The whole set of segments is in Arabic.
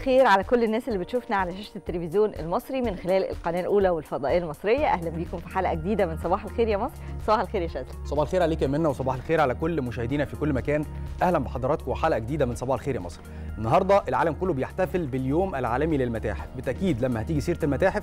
الخير على كل الناس اللي بتشوفنا على شاشة التلفزيون المصري من خلال القناة الأولى والفضائية المصرية. أهلا بيكم في حلقة جديدة من صباح الخير يا مصر. صباح الخير يا شاذلي. صباح الخير عليك يا منى وصباح الخير على كل مشاهدينا في كل مكان. أهلا بحضراتكم وحلقة جديدة من صباح الخير يا مصر. النهارده العالم كله بيحتفل باليوم العالمي للمتاحف. بالتاكيد لما هتيجي سيرة المتاحف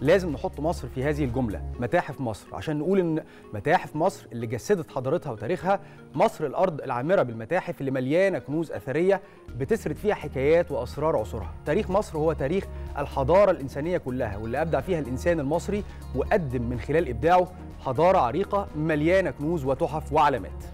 لازم نحط مصر في هذه الجملة متاحف مصر. عشان نقول إن متاحف مصر اللي جسدت حضارتها وتاريخها مصر الأرض العامرة بالمتاحف اللي مليانة كنوز أثرية بتسرد فيها حكايات وأسرار عصورها. تاريخ مصر هو تاريخ الحضارة الإنسانية كلها واللي أبدع فيها الإنسان المصري وقدم من خلال إبداعه حضارة عريقة مليانة كنوز وتحف وعلامات.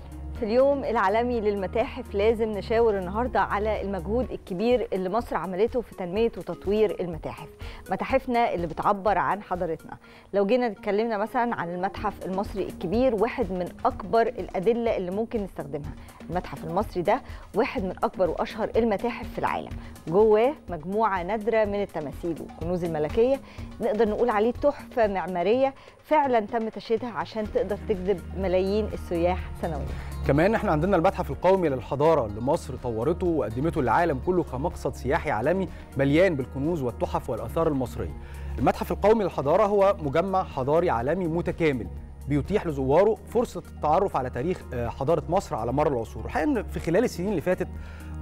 في اليوم العالمي للمتاحف لازم نشاور النهارده على المجهود الكبير اللي مصر عملته في تنمية وتطوير المتاحف. متاحفنا اللي بتعبر عن حضارتنا. لو جينا اتكلمنا مثلا عن المتحف المصري الكبير واحد من أكبر الأدلة اللي ممكن نستخدمها. المتحف المصري ده واحد من أكبر وأشهر المتاحف في العالم. جواه مجموعة نادرة من التماثيل والكنوز الملكية. نقدر نقول عليه تحفة معمارية. فعلا تم تشييدها عشان تقدر تجذب ملايين السياح سنويا. كمان إحنا عندنا المتحف القومي للحضاره اللي مصر طورته وقدمته للعالم كله كمقصد سياحي عالمي مليان بالكنوز والتحف والآثار المصرية. المتحف القومي للحضاره هو مجمع حضاري عالمي متكامل بيتيح لزواره فرصة التعرف على تاريخ آه، حضارة مصر على مر العصور. الحقيقة إن في خلال السنين اللي فاتت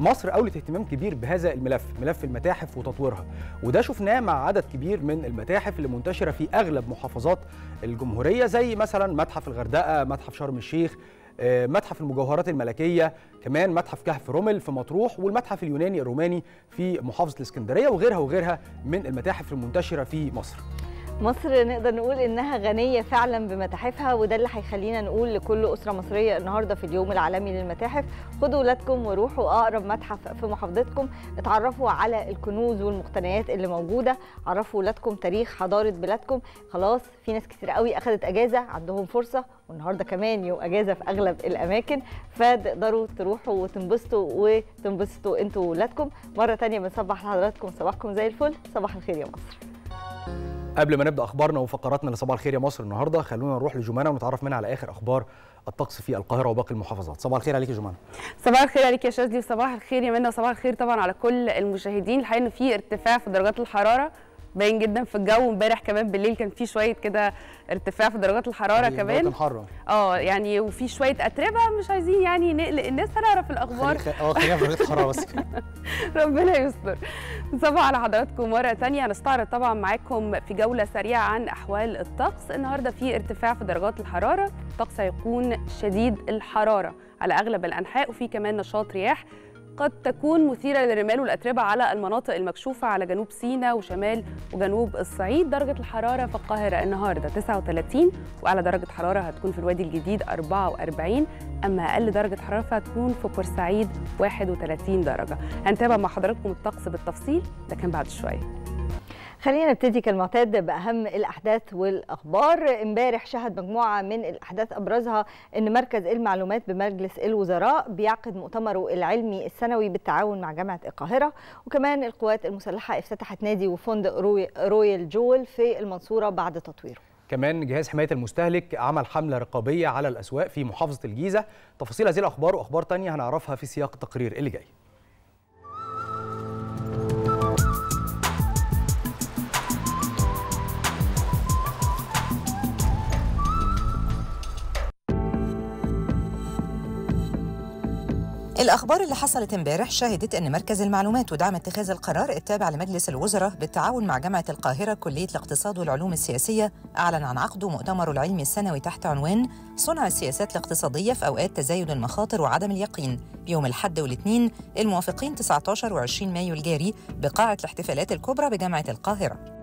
مصر أولت اهتمام كبير بهذا الملف، ملف المتاحف وتطويرها، وده شفناه مع عدد كبير من المتاحف اللي منتشرة في أغلب محافظات الجمهورية زي مثلا متحف الغردقة، متحف شرم الشيخ، متحف المجوهرات الملكية كمان متحف كهف رمل في مطروح والمتحف اليوناني الروماني في محافظة الإسكندرية وغيرها وغيرها من المتاحف المنتشرة في مصر. مصر نقدر نقول إنها غنية فعلا بمتاحفها وده اللي هيخلينا نقول لكل أسرة مصرية النهارده في اليوم العالمي للمتاحف خدوا ولادكم وروحوا أقرب متحف في محافظتكم اتعرفوا على الكنوز والمقتنيات اللي موجودة عرفوا ولادكم تاريخ حضارة بلادكم. خلاص في ناس كتير قوي اخذت أجازة عندهم فرصة والنهاردة كمان يوم أجازة في أغلب الأماكن فتقدروا تروحوا وتنبسطوا وتنبسطوا أنتوا وولادكم. مرة تانية بنصبح لحضراتكم صباحكم زي الفل صباح الخير يا مصر. قبل ما نبدأ أخبارنا وفقراتنا لصباح الخير يا مصر النهارده خلونا نروح لجمانة ونتعرف منها على آخر أخبار الطقس في القاهرة وباقي المحافظات. صباح الخير عليك يا جمانة. صباح الخير عليك يا شاذلي وصباح الخير يا منى وصباح الخير طبعا على كل المشاهدين. الحقيقة إن في ارتفاع في درجات الحرارة باين جدا في الجو امبارح كمان بالليل كان في شوية كده ارتفاع في درجات الحرارة كمان. كان حر آه يعني وفي شوية أتربة مش عايزين يعني نقلق الناس هنعرف الأخبار. آه خلينا في درجه الحرارة بس. ربنا يستر. نصبح على حضراتكم. مرة تانية هنستعرض طبعا معاكم في جولة سريعة عن أحوال الطقس. النهاردة في ارتفاع في درجات الحرارة. الطقس هيكون شديد الحرارة على أغلب الأنحاء وفي كمان نشاط رياح. قد تكون مثيرة للرمال والأتربة على المناطق المكشوفة على جنوب سيناء وشمال وجنوب الصعيد. درجة الحرارة في القاهرة النهاردة 39 وأعلى درجة حرارة هتكون في الوادي الجديد 44 أما أقل درجة حرارة فهتكون في بورسعيد 31 درجة. هنتابع مع حضراتكم الطقس بالتفصيل ده كان بعد شوية. خلينا نبتدي كالمعتاد بأهم الأحداث والأخبار. امبارح شهد مجموعة من الأحداث أبرزها إن مركز المعلومات بمجلس الوزراء بيعقد مؤتمره العلمي السنوي بالتعاون مع جامعة القاهرة. وكمان القوات المسلحة افتتحت نادي وفندق روي رويال جول في المنصورة بعد تطويره. كمان جهاز حماية المستهلك عمل حملة رقابية على الأسواق في محافظة الجيزة. تفاصيل هذه الأخبار وأخبار تانية هنعرفها في سياق التقرير اللي جاي. الأخبار اللي حصلت امبارح شهدت أن مركز المعلومات ودعم اتخاذ القرار التابع لمجلس الوزراء بالتعاون مع جامعة القاهرة كلية الاقتصاد والعلوم السياسية أعلن عن عقده مؤتمره العلمي السنوي تحت عنوان صنع السياسات الاقتصادية في أوقات تزايد المخاطر وعدم اليقين. يوم الحد والاثنين الموافقين 19 و20 مايو الجاري بقاعة الاحتفالات الكبرى بجامعة القاهرة.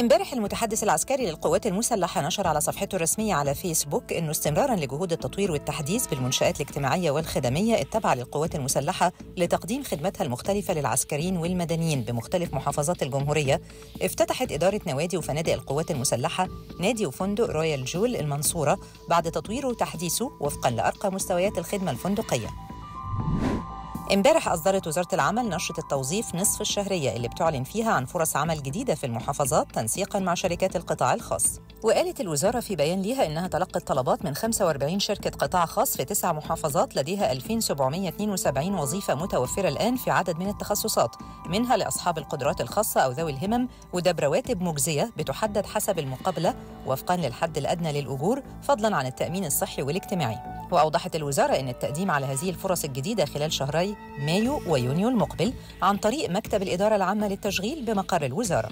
امبارح المتحدث العسكري للقوات المسلحة نشر على صفحته الرسمية على فيسبوك أنه استمرارا لجهود التطوير والتحديث بالمنشآت الاجتماعية والخدمية التابعة للقوات المسلحة لتقديم خدماتها المختلفة للعسكريين والمدنيين بمختلف محافظات الجمهورية افتتحت إدارة نوادي وفنادق القوات المسلحة نادي وفندق رويال جول المنصورة بعد تطويره وتحديثه وفقا لأرقى مستويات الخدمة الفندقية. امبارح أصدرت وزارة العمل نشرة التوظيف نصف الشهرية اللي بتعلن فيها عن فرص عمل جديدة في المحافظات تنسيقا مع شركات القطاع الخاص. وقالت الوزارة في بيان ليها إنها تلقت طلبات من 45 شركة قطاع خاص في تسع محافظات لديها 2772 وظيفة متوفرة الآن في عدد من التخصصات منها لأصحاب القدرات الخاصة أو ذوي الهمم وده برواتب مجزية بتحدد حسب المقابلة وفقا للحد الأدنى للأجور فضلا عن التأمين الصحي والاجتماعي. وأوضحت الوزارة أن التقديم على هذه الفرص الجديدة خلال شهري مايو ويونيو المقبل عن طريق مكتب الإدارة العامة للتشغيل بمقر الوزارة.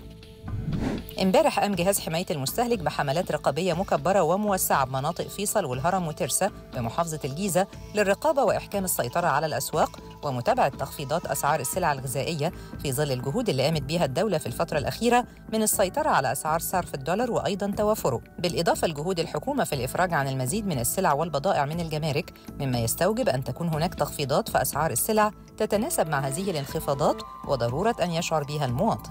امبارح قام جهاز حماية المستهلك بحملات رقابية مكبرة وموسعة بمناطق فيصل والهرم وترسا بمحافظة الجيزة للرقابة وإحكام السيطرة على الأسواق ومتابعة تخفيضات أسعار السلع الغذائية في ظل الجهود اللي قامت بها الدولة في الفترة الأخيرة من السيطرة على أسعار صرف الدولار وأيضا توافره. بالإضافة لجهود الحكومة في الإفراج عن المزيد من السلع والبضائع من الجمارك مما يستوجب أن تكون هناك تخفيضات في أسعار السلع تتناسب مع هذه الانخفاضات وضرورة أن يشعر بها المواطن.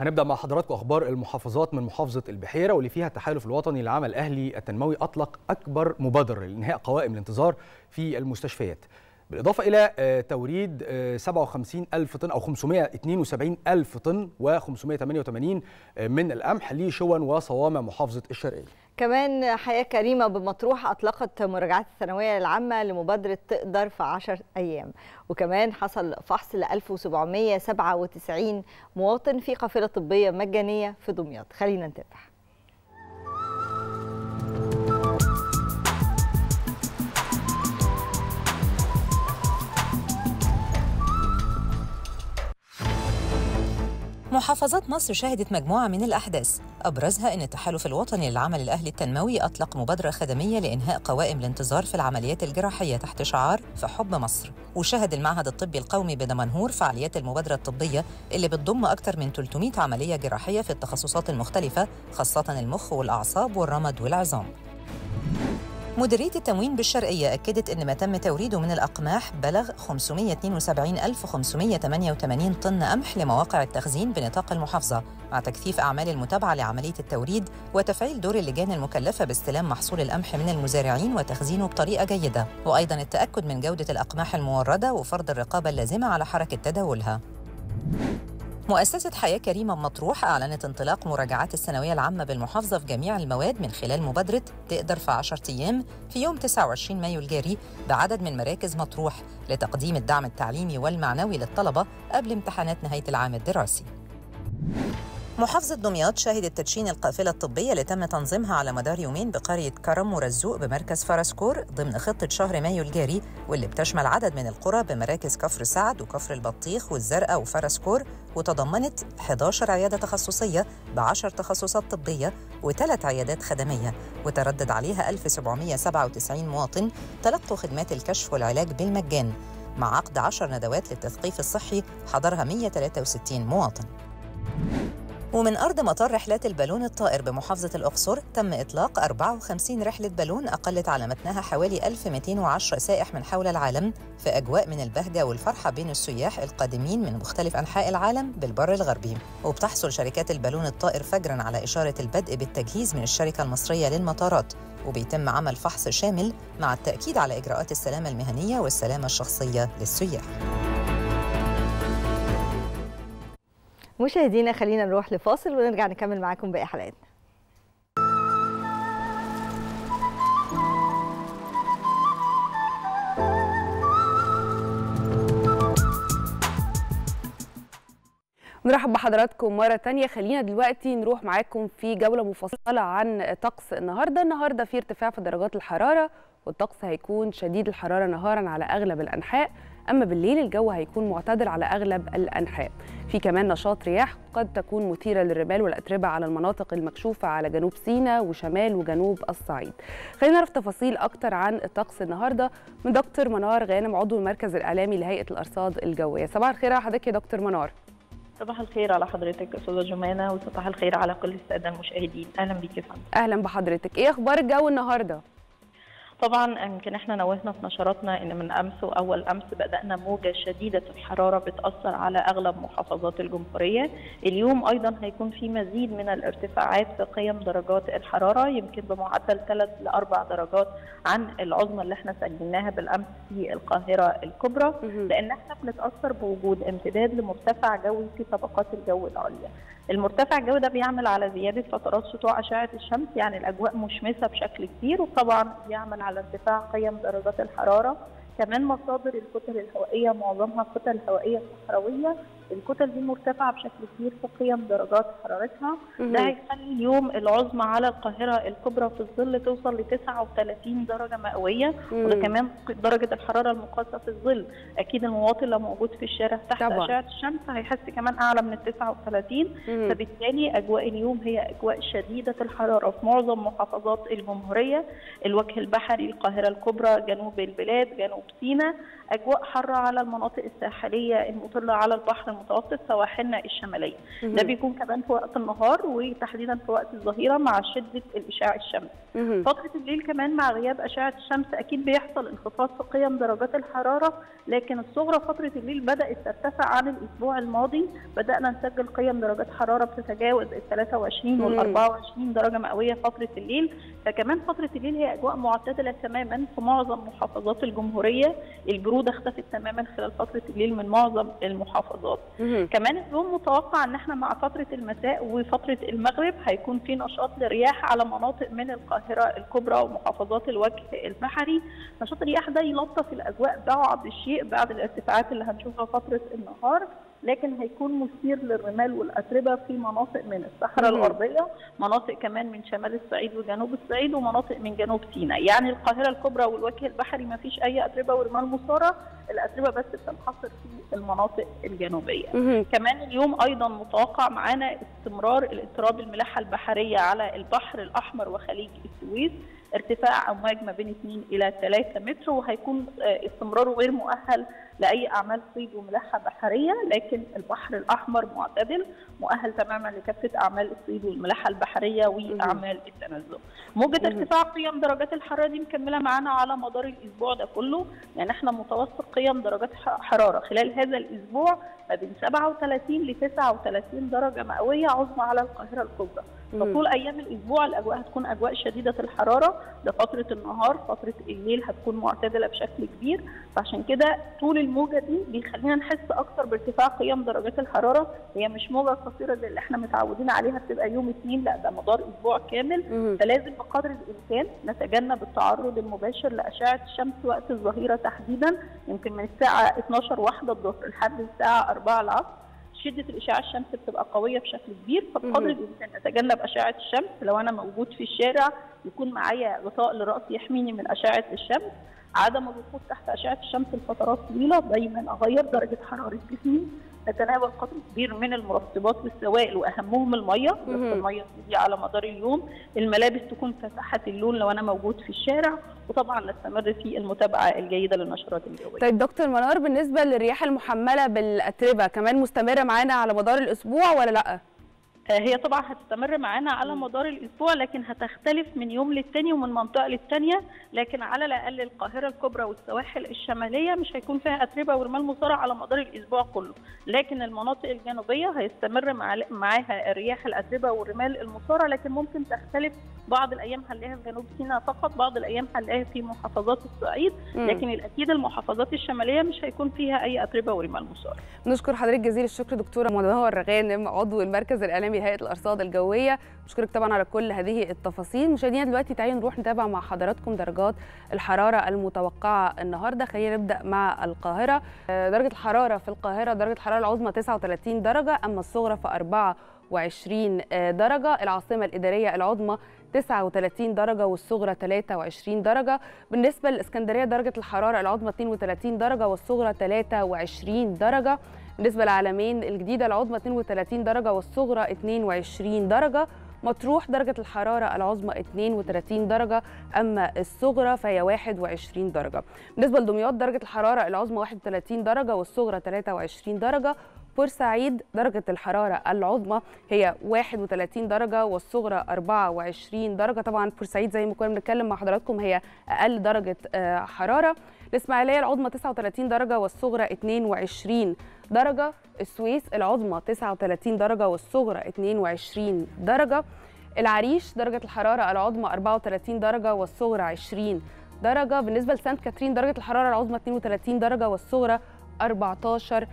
هنبدأ مع حضراتكم أخبار المحافظات من محافظة البحيرة واللي فيها التحالف الوطني للعمل الاهلي التنموي أطلق أكبر مبادره لإنهاء قوائم الانتظار في المستشفيات. بالإضافة إلى آه، توريد آه، 57 ألف طن أو 572 ألف طن و588 من القمح لشون وصوامع محافظة الشرقية. كمان حياة كريمة بمطروح أطلقت مراجعات الثانوية العامة لمبادرة تقدر في 10 أيام. وكمان حصل فحص ل 1797 مواطن في قافلة طبية مجانية في دمياط. خلينا نتابع. محافظات مصر شهدت مجموعة من الأحداث. أبرزها أن التحالف الوطني للعمل الأهلي التنموي أطلق مبادرة خدمية لإنهاء قوائم الانتظار في العمليات الجراحية تحت شعار في حب مصر. وشهد المعهد الطبي القومي بدمنهور فعاليات المبادرة الطبية اللي بتضم أكثر من 300 عملية جراحية في التخصصات المختلفة خاصة المخ والأعصاب والرمد والعظام. مديرية التموين بالشرقية أكدت أن ما تم توريده من الأقماح بلغ 572588 طن قمح لمواقع التخزين بنطاق المحافظة مع تكثيف أعمال المتابعة لعملية التوريد وتفعيل دور اللجان المكلفة باستلام محصول القمح من المزارعين وتخزينه بطريقة جيدة. وأيضا التأكد من جودة الأقماح الموردة وفرض الرقابة اللازمة على حركة تداولها. مؤسسة حياة كريمة مطروح أعلنت انطلاق مراجعات الثانوية العامة بالمحافظة في جميع المواد من خلال مبادرة تقدر في 10 أيام في يوم 29 مايو الجاري بعدد من مراكز مطروح لتقديم الدعم التعليمي والمعنوي للطلبة قبل امتحانات نهاية العام الدراسي. محافظة دمياط شهدت تدشين القافلة الطبية اللي تم تنظيمها على مدار يومين بقرية كرم ورزوق بمركز فرسكور ضمن خطة شهر مايو الجاري واللي بتشمل عدد من القرى بمراكز كفر سعد وكفر البطيخ والزرقاء وفرسكور وتضمنت 11 عيادة تخصصية ب 10 تخصصات طبية وثلاث عيادات خدمية وتردد عليها 1797 مواطن تلقوا خدمات الكشف والعلاج بالمجان. مع عقد 10 ندوات للتثقيف الصحي حضرها 163 مواطن. ومن أرض مطار رحلات البالون الطائر بمحافظة الأقصر تم إطلاق 54 رحلة بالون أقلت على متنها حوالي 1210 سائح من حول العالم في أجواء من البهجة والفرحة بين السياح القادمين من مختلف أنحاء العالم بالبر الغربي. وبتحصل شركات البالون الطائر فجرا على إشارة البدء بالتجهيز من الشركة المصرية للمطارات وبيتم عمل فحص شامل مع التأكيد على إجراءات السلامة المهنية والسلامة الشخصية للسياح. مشاهدينا خلينا نروح لفاصل ونرجع نكمل معاكم باقي حلقاتنا. نرحب بحضراتكم مرة تانية. خلينا دلوقتي نروح معاكم في جولة مفصلة عن طقس النهاردة. النهاردة في ارتفاع في درجات الحرارة والطقس هيكون شديد الحرارة نهارا على أغلب الأنحاء. أما بالليل الجو هيكون معتدل على أغلب الأنحاء. في كمان نشاط رياح قد تكون مثيرة للرمال والأتربة على المناطق المكشوفة على جنوب سيناء وشمال وجنوب الصعيد. خلينا نعرف تفاصيل أكتر عن الطقس النهاردة من دكتور منار غانم عضو المركز الإعلامي لهيئة الأرصاد الجوية. صباح الخير على حضرتك يا دكتور منار. صباح الخير على حضرتك أستاذة جمانة وصباح الخير على كل السادة المشاهدين. أهلا بيك يا فندم. أهلا بحضرتك. إيه أخبار الجو النهاردة؟ طبعا يمكن إحنا نوهنا في نشراتنا إن من أمس وأول أمس بدأنا موجة شديدة الحرارة بتأثر على أغلب محافظات الجمهورية. اليوم أيضا هيكون في مزيد من الارتفاعات في قيم درجات الحرارة يمكن بمعدل 3 ل 4 درجات عن العظمى اللي إحنا سجلناها بالأمس في القاهرة الكبرى. لأن إحنا بنتأثر بوجود امتداد لمرتفع جوي في طبقات الجو العليا. المرتفع الجوي ده بيعمل على زيادة فترات سطوع أشعة الشمس يعني الأجواء مشمسة بشكل كبير وطبعا بيعمل على ارتفاع قيم درجات الحرارة. كمان مصادر الكتل الهوائية معظمها كتل هوائيه صحراويه الكتل دي مرتفعة بشكل كبير في قيم درجات حرارتها. ده هيخلي اليوم العظمى على القاهرة الكبرى في الظل توصل ل 39 درجة مئوية وده. كمان درجة الحرارة المقاسه في الظل أكيد المواطن لو موجود في الشارع تحت طبعاً. أشعة الشمس هيحس كمان أعلى من ال 39 مهم. فبالتالي أجواء اليوم هي أجواء شديدة الحرارة في معظم محافظات الجمهورية الوجه البحري القاهرة الكبرى جنوب البلاد جنوب سيناء أجواء حارة على المناطق الساحلية المطلة على البحر المتوسط سواحلنا الشمالية ده. بيكون كمان في وقت النهار وتحديدا في وقت الظهيرة مع شدة الإشعاع الشمسي. فترة الليل كمان مع غياب أشعة الشمس أكيد بيحصل انخفاض في قيم درجات الحرارة لكن الصغرى فترة الليل بدأت ترتفع عن الأسبوع الماضي بدأنا نسجل قيم درجات حرارة بتتجاوز ال 23 وال مم. 24 درجة مئوية فترة الليل فكمان فترة الليل هي أجواء معتدلة تماما في معظم محافظات الجمهورية البرودة اختفت تماما خلال فترة الليل من معظم المحافظات. كمان اليوم متوقع إن إحنا مع فترة المساء وفترة المغرب هيكون في نشاط للرياح على مناطق من القاهرة الكبرى ومحافظات الوجه البحري، نشاط الرياح ده يلطف الأجواء بعض الشيء بعد الارتفاعات اللي هنشوفها فترة النهار، لكن هيكون مثير للرمال والأتربة في مناطق من الصحراء. الغربيه، مناطق كمان من شمال الصعيد وجنوب الصعيد ومناطق من جنوب سيناء، يعني القاهرة الكبرى والوجه البحري ما فيش أي أتربة ورمال مثاره، الأتربة بس بتنحصر في المناطق الجنوبية. كمان اليوم أيضا متوقع معانا استمرار الاضطراب الملاحة البحرية على البحر الأحمر وخليج السويس ارتفاع امواج ما بين 2 إلى 3 متر وهيكون آه، استمراره غير مؤهل لأي أعمال صيد وملاحة بحرية لكن البحر الأحمر معتدل مؤهل تماما لكافة أعمال الصيد والملاحة البحرية وأعمال التنزل. موجة. ارتفاع قيم درجات الحرارة دي مكملة معانا على مدار الأسبوع ده كله يعني إحنا متوسط قيم درجات حرارة خلال هذا الأسبوع ما بين 37 ل 39 درجة مئوية عظمى على القاهرة الكبرى. فطول أيام الأسبوع الأجواء هتكون أجواء شديدة الحرارة. لفتره النهار فترة الليل هتكون معتدلة بشكل كبير. فعشان كده طول الموجة دي بيخلينا نحس أكتر بارتفاع قيم درجات الحرارة. هي مش موجة قصيرة زي اللي إحنا متعودين عليها بتبقى يوم اثنين لا ده مدار أسبوع كامل. فلازم بقدر الإمكان نتجنب التعرض المباشر لأشعة الشمس وقت الظهيرة تحديدا. يمكن من الساعة 12 واحدة الظهر لحد الساعة 4 العصر شدة الإشعاع الشمس بتبقى قوية بشكل كبير فبقدر. الامكان نتجنب أشعة الشمس لو أنا موجود في الشارع يكون معايا غطاء لرأسي يحميني من أشعة الشمس عدم الوقوف تحت أشعة الشمس لفترات طويلة دايما أغير درجة حرارة جسمي نتناول قدر كبير من المرطبات والسوائل وأهمهم المية. المية دي على مدار اليوم الملابس تكون فاتحة اللون لو أنا موجود في الشارع وطبعا نستمر في المتابعة الجيدة للنشرات الجوية طيب دكتور منار بالنسبة للرياح المحملة بالأتربة كمان مستمرة معانا على مدار الأسبوع ولا لأ؟ هي طبعا هتستمر معانا على مدار الأسبوع لكن هتختلف من يوم للتاني ومن منطقة للتانية. لكن على الأقل القاهرة الكبرى والسواحل الشمالية مش هيكون فيها أتربة ورمال مثاره على مدار الأسبوع كله. لكن المناطق الجنوبية هيستمر مع معاها الرياح الأتربة والرمال المثاره لكن ممكن تختلف. بعض الأيام هنلاقيها في جنوب سيناء فقط بعض الأيام هنلاقيها في محافظات الصعيد. لكن الأكيد المحافظات الشمالية مش هيكون فيها أي أتربة ورمال مثاره نشكر حضرتك جزيل الشكر دكتورة منور غانم عضو المركز الإعلامي لهيئة الأرصاد الجوية. بشكرك طبعا على كل هذه التفاصيل. مشاهدينا دلوقتي تعالوا نروح نتابع مع حضراتكم درجات الحرارة المتوقعة النهارده. خلينا نبدأ مع القاهرة. آه، درجة الحرارة في القاهرة درجة الحرارة العظمى 39 درجة أما الصغرى في 24 آه، درجة. العاصمة الإدارية العظمى 39 درجة والصغرى 23 درجة. بالنسبة للإسكندرية درجة الحرارة العظمى 32 درجة والصغرى 23 درجة. بالنسبة للعلمين الجديدة العظمى 32 درجة والصغرى 22 درجة. مطروح درجة الحرارة العظمى 32 درجة أما الصغرى فهي 21 درجة. بالنسبة لدمياط درجة الحرارة العظمى 31 درجة والصغرى 23 درجة. بورسعيد درجة الحرارة العظمى هي 31 درجة والصغرى 24 درجة. طبعا بورسعيد زي ما كنا بنتكلم مع حضراتكم هي أقل درجة آه، حرارة. الإسماعيلية العظمى 39 درجة والصغرى 22 درجة السويس العظمى 39 درجة والصغرى 22 درجة العريش درجة الحرارة العظمى 34 درجة والصغرى 20 درجة بالنسبة لسانت كاترين درجة الحرارة العظمى 32 درجة والصغرى 14 درجة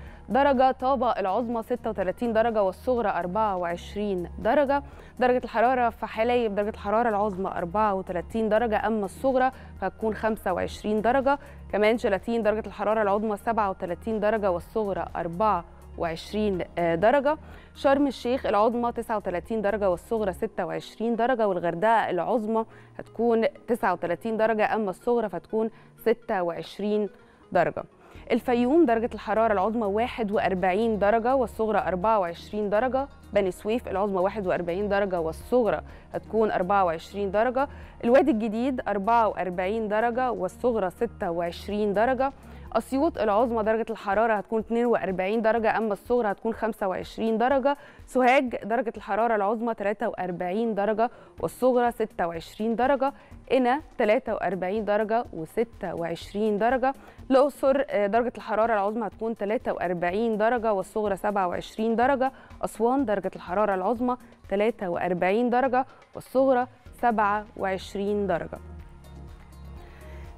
طابة العظمى 36 درجة والصغرى 24 درجة. درجة الحرارة في حلايب درجة الحرارة العظمى 34 درجة أما الصغرى فهتكون 25 درجة. كمان شلاتين درجة الحرارة العظمى 37 درجة والصغرى 24 درجة. شرم الشيخ العظمى 39 درجة والصغرى 26 درجة. والغردقة العظمى هتكون 39 درجة أما الصغرى فتكون 26 درجة. الفيوم درجة الحرارة العظمى 41 درجة والصغرى 24 درجة. بني سويف العظمى 41 درجة والصغرى هتكون 24 درجة. الوادي الجديد 44 درجة والصغرى 26 درجة. أسيوط العظمى درجة الحرارة هتكون 42 درجة أما الصغرى هتكون 25 درجة. سوهاج درجة الحرارة العظمى 43 درجة والصغرى 26 درجة قنا 43 درجة و26 درجة. الأقصر آه، درجة الحرارة العظمى هتكون 43 درجة والصغرى 27 درجة. أسوان درجة الحرارة العظمى 43 درجة والصغرى 27 درجة.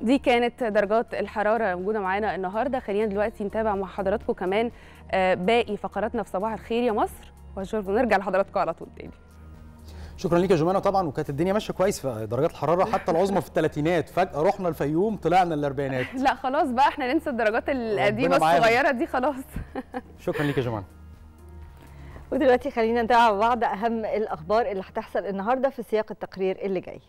دي كانت درجات الحرارة موجودة معانا النهاردة. خلينا دلوقتي نتابع مع حضراتكم كمان آه، باقي فقراتنا في صباح الخير يا مصر. واشوفكم نرجع لحضراتكم على طول تاني. شكرا ليك يا جمانة. طبعا وكانت الدنيا ماشية كويس في درجات الحرارة حتى العظمى في الثلاثينات. فجأة رحنا الفيوم طلعنا الأربعينات. لا خلاص بقى إحنا ننسى الدرجات القديمة معانا. الصغيرة دي خلاص. شكرا ليك يا جمانة. ودلوقتي خلينا نتابع بعض أهم الأخبار اللي هتحصل النهارده في سياق التقرير اللي جاي.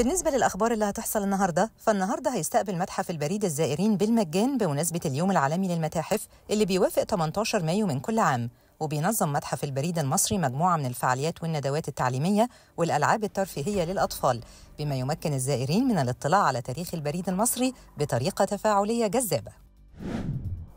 بالنسبة للأخبار اللي هتحصل النهاردة فالنهاردة هيستقبل متحف البريد الزائرين بالمجان بمناسبة اليوم العالمي للمتاحف اللي بيوافق 18 مايو من كل عام. وبينظم متحف البريد المصري مجموعة من الفعاليات والندوات التعليمية والألعاب الترفيهية للأطفال بما يمكن الزائرين من الاطلاع على تاريخ البريد المصري بطريقة تفاعلية جذابة.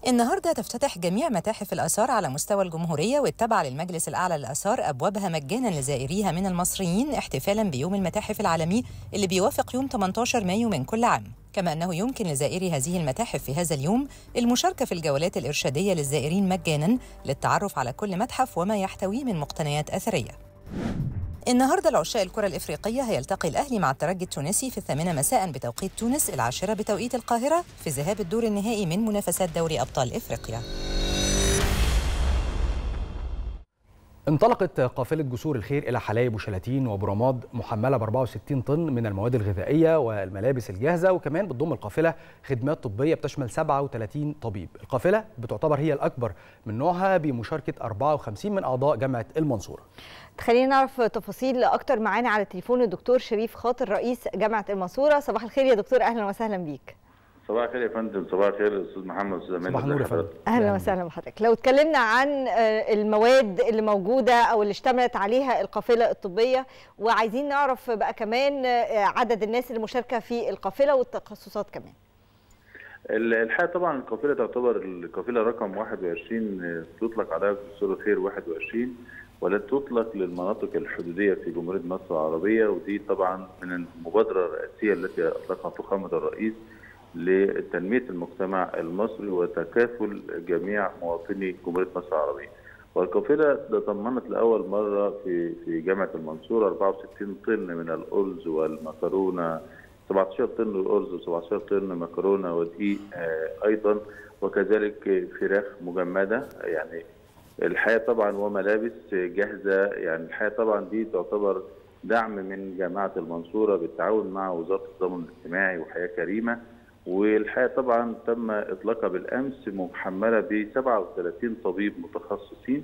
النهارده تفتتح جميع متاحف الآثار على مستوى الجمهورية والتابعة للمجلس الأعلى للآثار أبوابها مجانا لزائريها من المصريين احتفالا بيوم المتاحف العالمي اللي بيوافق يوم 18 مايو من كل عام. كما أنه يمكن لزائري هذه المتاحف في هذا اليوم المشاركة في الجولات الإرشادية للزائرين مجانا للتعرف على كل متحف وما يحتويه من مقتنيات أثرية. النهارده العشاء الكرة الإفريقية هيلتقي الأهلي مع الترجي التونسي في الثامنة مساء بتوقيت تونس العاشرة بتوقيت القاهرة في ذهاب الدور النهائي من منافسات دوري أبطال إفريقيا. انطلقت قافلة جسور الخير إلى حلايب وشلاتين وبرماد محملة ب 64 طن من المواد الغذائية والملابس الجاهزة وكمان بتضم القافلة خدمات طبية بتشمل 37 طبيب. القافلة بتعتبر هي الأكبر من نوعها بمشاركة 54 من أعضاء جامعة المنصورة. خلينا نعرف تفاصيل أكتر معانا على التليفون الدكتور شريف خاطر رئيس جامعة المنصورة. صباح الخير يا دكتور أهلا وسهلا بيك. صباح الخير يا فندم صباح الخير أستاذ محمد أستاذ امين صباح النور يا فندم. أهلا وسهلا بحضرتك. لو اتكلمنا عن آه، المواد اللي موجودة أو اللي اشتملت عليها القافلة الطبية وعايزين نعرف بقى كمان آه، عدد الناس اللي مشاركه في القافلة والتخصصات كمان. ال- الحقيقة طبعا القافلة تعتبر القافلة رقم 21 آه، تطلق عليها جسور الخير 21 ولا تطلق للمناطق الحدودية في جمهورية مصر العربية ودي طبعا من المبادرة الرئاسيه التي أطلقها فخامة الرئيس لتنمية المجتمع المصري وتكافل جميع مواطني جمهورية مصر العربية. والقافلة تضمنت لأول مرة في في جامعة المنصورة 64 طن من الأرز والمكرونة 17 طن ارز و17 طن مكرونة ودقيق آه، أيضا وكذلك فراخ مجمدة يعني الحقيقة طبعا وملابس جاهزة يعني الحقيقة طبعا دي تعتبر دعم من جامعة المنصورة بالتعاون مع وزارة التضامن الاجتماعي وحياة كريمة. والحقيقة طبعا تم إطلاقها بالأمس محملة ب 37 طبيب متخصصين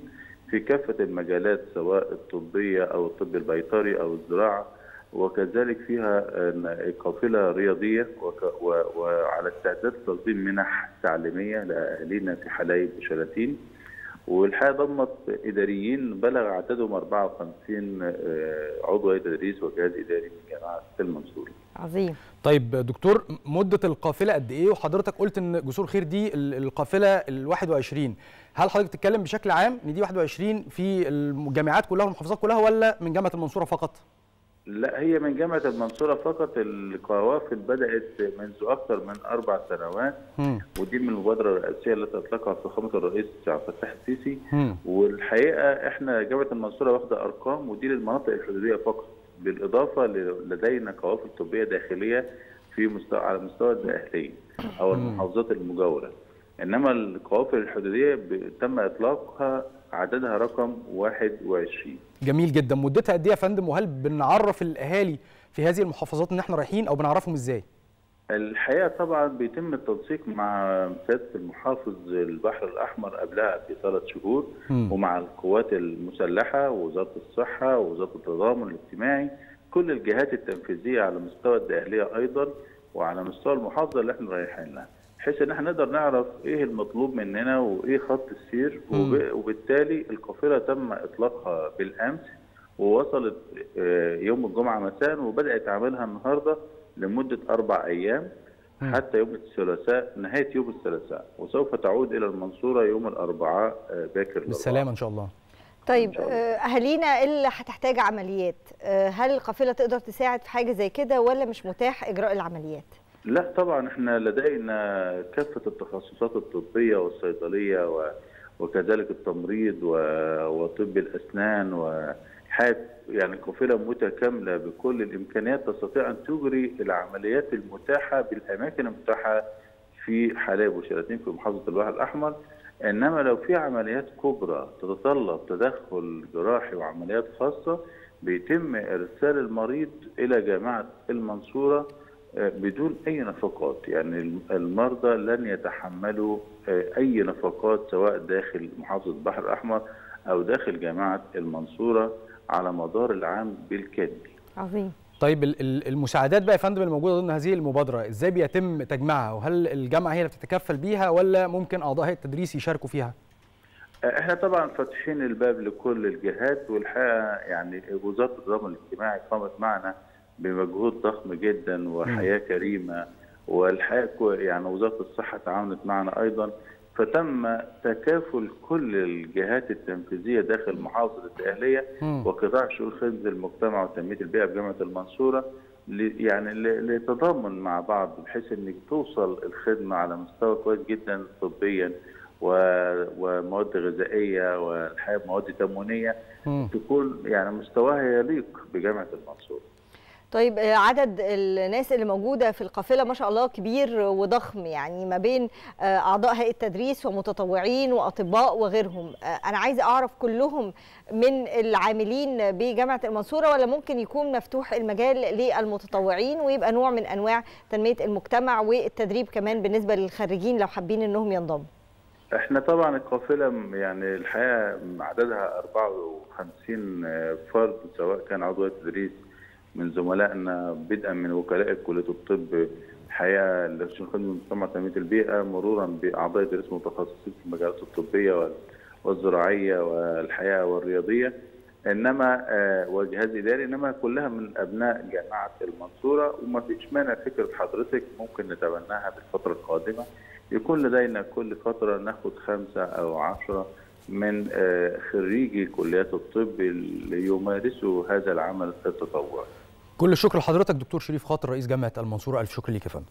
في كافة المجالات سواء الطبية أو الطب البيطري أو الزراعة. وكذلك فيها قافلة رياضية وعلى استعداد تنظيم منح تعليمية لأهالينا في حلايب وشلاتين. والحقيقة ضمت إداريين بلغ عددهم 54 آه، عضو هيئة تدريس وجهاز إداري من جامعة المنصوره. عظيم. طيب دكتور مدة القافلة قد إيه؟ وحضرتك قلت إن جسور خير دي ال- القافلة ال 21 هل حضرتك تتكلم بشكل عام إن دي 21 في الجامعات كلها والمحافظات كلها ولا من جامعة المنصورة فقط؟ لا هي من جامعة المنصورة فقط القوافل بدأت منذ أكثر من أربع سنوات. ودي من المبادرة الرئاسيه التي أطلقها فخامة الرئيس عبد الفتاح السيسي مم. والحقيقة إحنا جامعة المنصورة واخدة أرقام ودي للمناطق الحدودية فقط بالإضافة ل- لدينا قوافل طبية داخلية في مستوى على مستوى الداخليه أو المحافظات المجاورة إنما القوافل الحدودية ب- تم إطلاقها عددها رقم 21 جميل جدا. مدتها قد إيه يا فندم؟ وهل بنعرف الأهالي في هذه المحافظات إن إحنا رايحين أو بنعرفهم إزاي؟ الحقيقة طبعا بيتم التنسيق مع سيادة المحافظ البحر الأحمر قبلها بثلاث شهور مم. ومع القوات المسلحة ووزارة الصحة ووزارة التضامن الاجتماعي. كل الجهات التنفيذية على مستوى الداخلية أيضا وعلى مستوى المحافظة اللي إحنا رايحين لها بحيث إن إحنا نقدر نعرف إيه المطلوب مننا وإيه خط السير وبالتالي القافله تم إطلاقها بالأمس ووصلت آه، يوم الجمعة مساء وبدأت عملها النهارده لمدة أربع أيام. حتى يوم الثلاثاء نهاية يوم الثلاثاء وسوف تعود إلى المنصورة يوم الأربعاء آه، باكر. بالسلامة إن شاء الله طيب. آه، أهالينا اللي هتحتاج عمليات هل القافلة تقدر تساعد في حاجة زي كده ولا مش متاح إجراء العمليات لا طبعا إحنا لدينا كافة التخصصات الطبية والصيدلية و- وكذلك التمريض و- وطب الأسنان وحياة يعني قافلة متكاملة بكل الإمكانيات تستطيع أن تجري العمليات المتاحة بالأماكن المتاحة في حلايب وشلاتين في محافظة البحر الأحمر. إنما لو في عمليات كبرى تتطلب تدخل جراحي وعمليات خاصة بيتم إرسال المريض إلى جامعة المنصورة بدون أي نفقات يعني المرضى لن يتحملوا أي نفقات سواء داخل محافظة البحر الأحمر أو داخل جامعة المنصورة على مدار العام بالكامل. عظيم. طيب ال- ال- المساعدات بقى يا فندم الموجوده ضمن هذه المبادرة إزاي بيتم تجميعها؟ وهل الجامعة هي اللي بتتكفل بيها ولا ممكن أعضاء هيئة التدريس يشاركوا فيها؟ إحنا طبعا فاتحين الباب لكل الجهات والحقيقة يعني وزارة التضامن الاجتماعي قامت معنا بمجهود ضخم جدا وحياة كريمة والحقيقة يعني وزارة الصحة تعاونت معنا أيضا فتم تكافل كل الجهات التنفيذية داخل محافظة الدقهليه مم. وقطاع شؤون خدمة المجتمع وتنمية البيئة بجامعة المنصورة يعني لتضامن مع بعض بحيث ان توصل الخدمة على مستوى كويس جدا طبيا ومواد غذائية والحقيقة مواد تموينية. تكون يعني مستواها يليق بجامعة المنصورة. طيب آه، عدد الناس اللي موجودة في القافلة ما شاء الله كبير وضخم يعني ما بين آه، أعضاء هيئة تدريس ومتطوعين وأطباء وغيرهم. آه، أنا عايزة أعرف كلهم من العاملين بجامعة المنصورة ولا ممكن يكون مفتوح المجال للمتطوعين ويبقى نوع من أنواع تنمية المجتمع والتدريب كمان بالنسبة للخريجين لو حابين إنهم ينضموا؟ إحنا طبعا القافلة يعني الحقيقة عددها 54 فرد سواء كان عضو تدريس من زملائنا بدءا من وكلاء كلية الطب الحقيقة لشؤون خدمه المجتمع وتنميه البيئة مرورا بأعضاء تدريس متخصصين في المجالات الطبية وال- والزراعية والحياة والرياضية. إنما آه، وجهاز اداري إنما كلها من أبناء جامعة المنصورة. وما فيش مانع فكرة حضرتك ممكن نتبناها بالفترة القادمة؟ يكون لدينا كل فترة ناخد خمسة أو عشرة من آه، خريجي كليات الطب اللي يمارسوا هذا العمل التطوعي. كل الشكر لحضرتك دكتور شريف خاطر رئيس جامعة المنصورة. ألف شكر ليك يا فندم.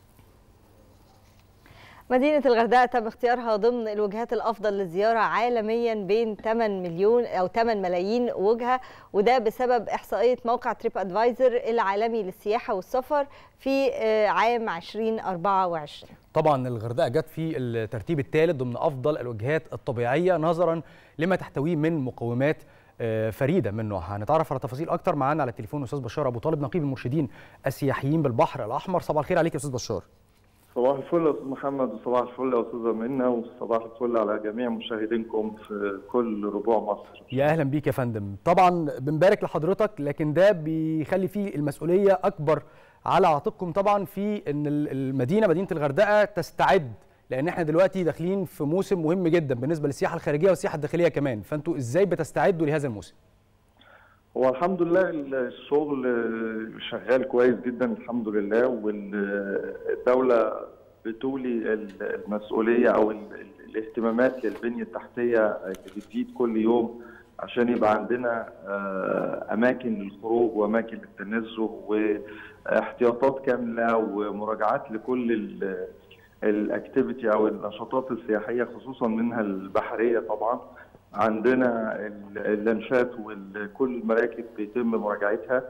مدينة الغردقة تم اختيارها ضمن الوجهات الأفضل للزيارة عالميا بين 8 مليون أو 8 ملايين وجهة وده بسبب إحصائية موقع تريب أدفايزر العالمي للسياحة والسفر في آه، عام 2024 طبعا الغردقة جت في الترتيب الثالث ضمن أفضل الوجهات الطبيعية نظرا لما تحتويه من مقومات فريدة من نوعها. هنتعرف على تفاصيل أكتر معانا على التليفون أستاذ بشار أبو طالب نقيب المرشدين السياحيين بالبحر الأحمر. صباح الخير عليك يا أستاذ بشار. صباح الفل يا أستاذ محمد وصباح الفل يا أستاذة منى وصباح الفل على جميع مشاهدينكم في كل ربوع مصر. يا أهلا بيك يا فندم. طبعا بنبارك لحضرتك لكن ده بيخلي فيه المسؤولية أكبر على عاتقكم طبعا في إن ال- المدينة مدينة الغردقة تستعد لأن إحنا دلوقتي داخلين في موسم مهم جدا بالنسبة للسياحه الخارجيه والسياحه الداخليه كمان. فانتوا إزاي بتستعدوا لهذا الموسم؟ هو الحمد لله الشغل شغال كويس جدا الحمد لله والدولة بتولي المسؤولية أو ال- ال- الاهتمامات للبنية التحتية اللي بتزيد كل يوم عشان يبقى عندنا آه، أماكن للخروج وأماكن للتنزه واحتياطات كاملة ومراجعات لكل ال activity أو النشاطات السياحية خصوصا منها البحرية طبعا. عندنا ال- اللانشات وكل المراكب بيتم مراجعتها.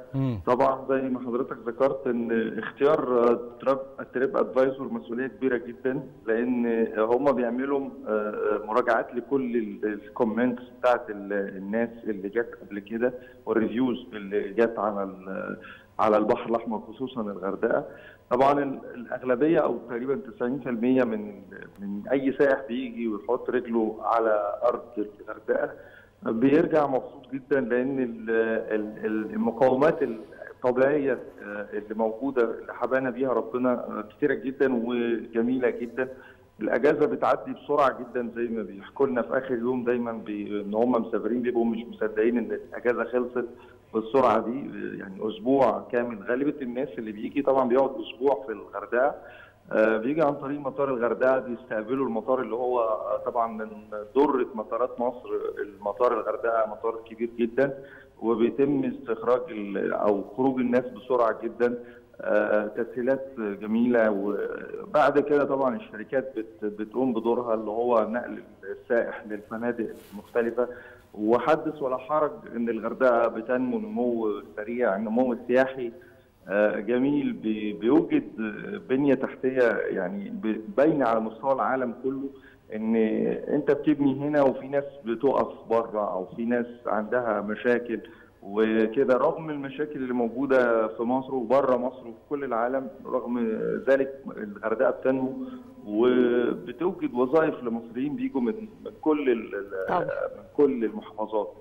طبعا زي ما حضرتك ذكرت إن اختيار ال TripAdvisor مسؤولية كبيرة جدا لأن هم بيعملوا آه، مراجعات لكل ال comments بتاعت ال- الناس اللي جت قبل كده والريفيوز اللي جت على على البحر الأحمر خصوصا الغردقة. طبعا ال- الأغلبية أو تقريبا 90% من من أي سائح بيجي ويحط رجله على أرض الغردقة بيرجع مبسوط جدا لأن ال- ال- ال- المقومات الطبيعية اللي موجودة اللي حبانا بيها ربنا كتيرة جدا وجميلة جدا الأجازة بتعدي بسرعة جدا زي ما بيحكوا لنا في آخر يوم دايما. إن هم مسافرين بيبقوا مش مصدقين إن الأجازة خلصت بالسرعة دي يعني أسبوع كامل. غالبية الناس اللي بيجي طبعا بيقعد أسبوع في الغردقة. آه، بيجي عن طريق مطار الغردقة بيستقبلوا المطار اللي هو آه، طبعا من ذره مطارات مصر المطار الغردقة مطار كبير جدا وبيتم استخراج أو خروج الناس بسرعة جدا. آه، تسهيلات جميلة. وبعد كده طبعا الشركات بت- بتقوم بدورها اللي هو نقل السائح للفنادق المختلفة. وحدث ولا حرج إن الغردقة بتنمو نمو سريع النمو السياحي آه، جميل. بي- بيوجد بنية تحتية يعني باينة على مستوى العالم كله إن أنت بتبني هنا وفي ناس بتقف بره أو في ناس عندها مشاكل وكده. رغم المشاكل اللي موجودة في مصر وبره مصر وفي كل العالم رغم ذلك الغردقة بتنمو وبتوجد وظائف لمصريين بيجوا من كل. من كل المحافظات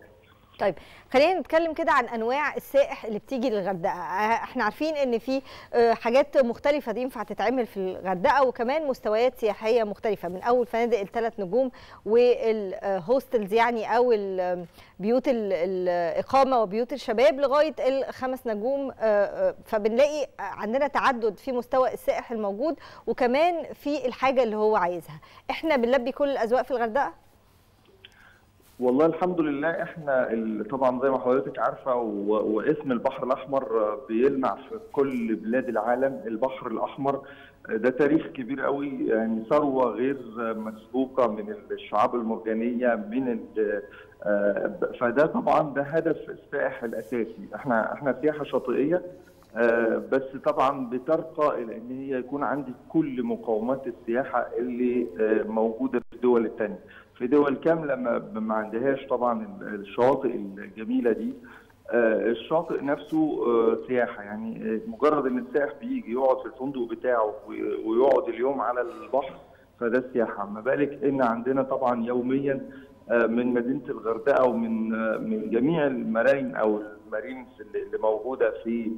طيب خلينا نتكلم كده عن أنواع السائح اللي بتيجي للغردقة. آه، إحنا عارفين إن في آه، حاجات مختلفة دي ينفع تتعمل في الغردقة وكمان مستويات سياحية مختلفة. من أول فنادق الثلاث نجوم والهوستلز يعني أو ال- بيوت ال- الإقامة وبيوت الشباب لغاية الخمس نجوم. آه، آه، فبنلاقي عندنا تعدد في مستوى السائح الموجود وكمان في الحاجة اللي هو عايزها. إحنا بنلبي كل الأذواق في الغردقة؟ والله الحمد لله إحنا طبعا زي ما حضرتك عارفة واسم البحر الأحمر بيلمع في كل بلاد العالم. البحر الأحمر ده تاريخ كبير قوي يعني ثروة غير مسبوقة من الشعاب المرجانية من آه، فده طبعا ده هدف السائح الأساسي. إحنا إحنا سياحة شاطئية آه، بس طبعا بترقى إلى إن هي يكون عندي كل مقومات السياحة اللي آه، موجودة في الدول الثانية في دول كاملة ما, ما عندهاش طبعا الشواطئ الجميلة دي. آه، الشاطئ نفسه آه، سياحة. يعني آه، مجرد إن السائح بيجي يقعد في الفندق بتاعه وي- ويقعد اليوم على البحر فده سياحة. ما بالك إن عندنا طبعا يوميا من مدينة الغردقة ومن من جميع المراين أو المارينز اللي موجودة في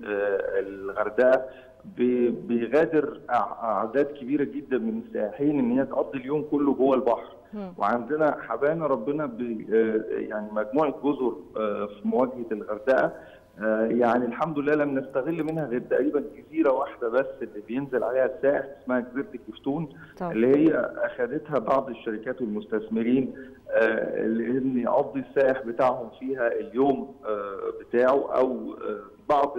الغردقة بي- بيغادر أعداد كبيرة جدا من السائحين إن هي تقضي اليوم كله جوه البحر. وعندنا حبانا ربنا ب- آه، يعني مجموعة جزر آه، في مواجهة الغردقة آه، يعني الحمد لله لم نستغل منها غير تقريبا جزيرة واحدة بس اللي بينزل عليها السائح اسمها جزيرة الكفتون طبعا. اللي هي اخذتها بعض الشركات والمستثمرين لأن يقضي السائح بتاعهم فيها اليوم بتاعه أو بعض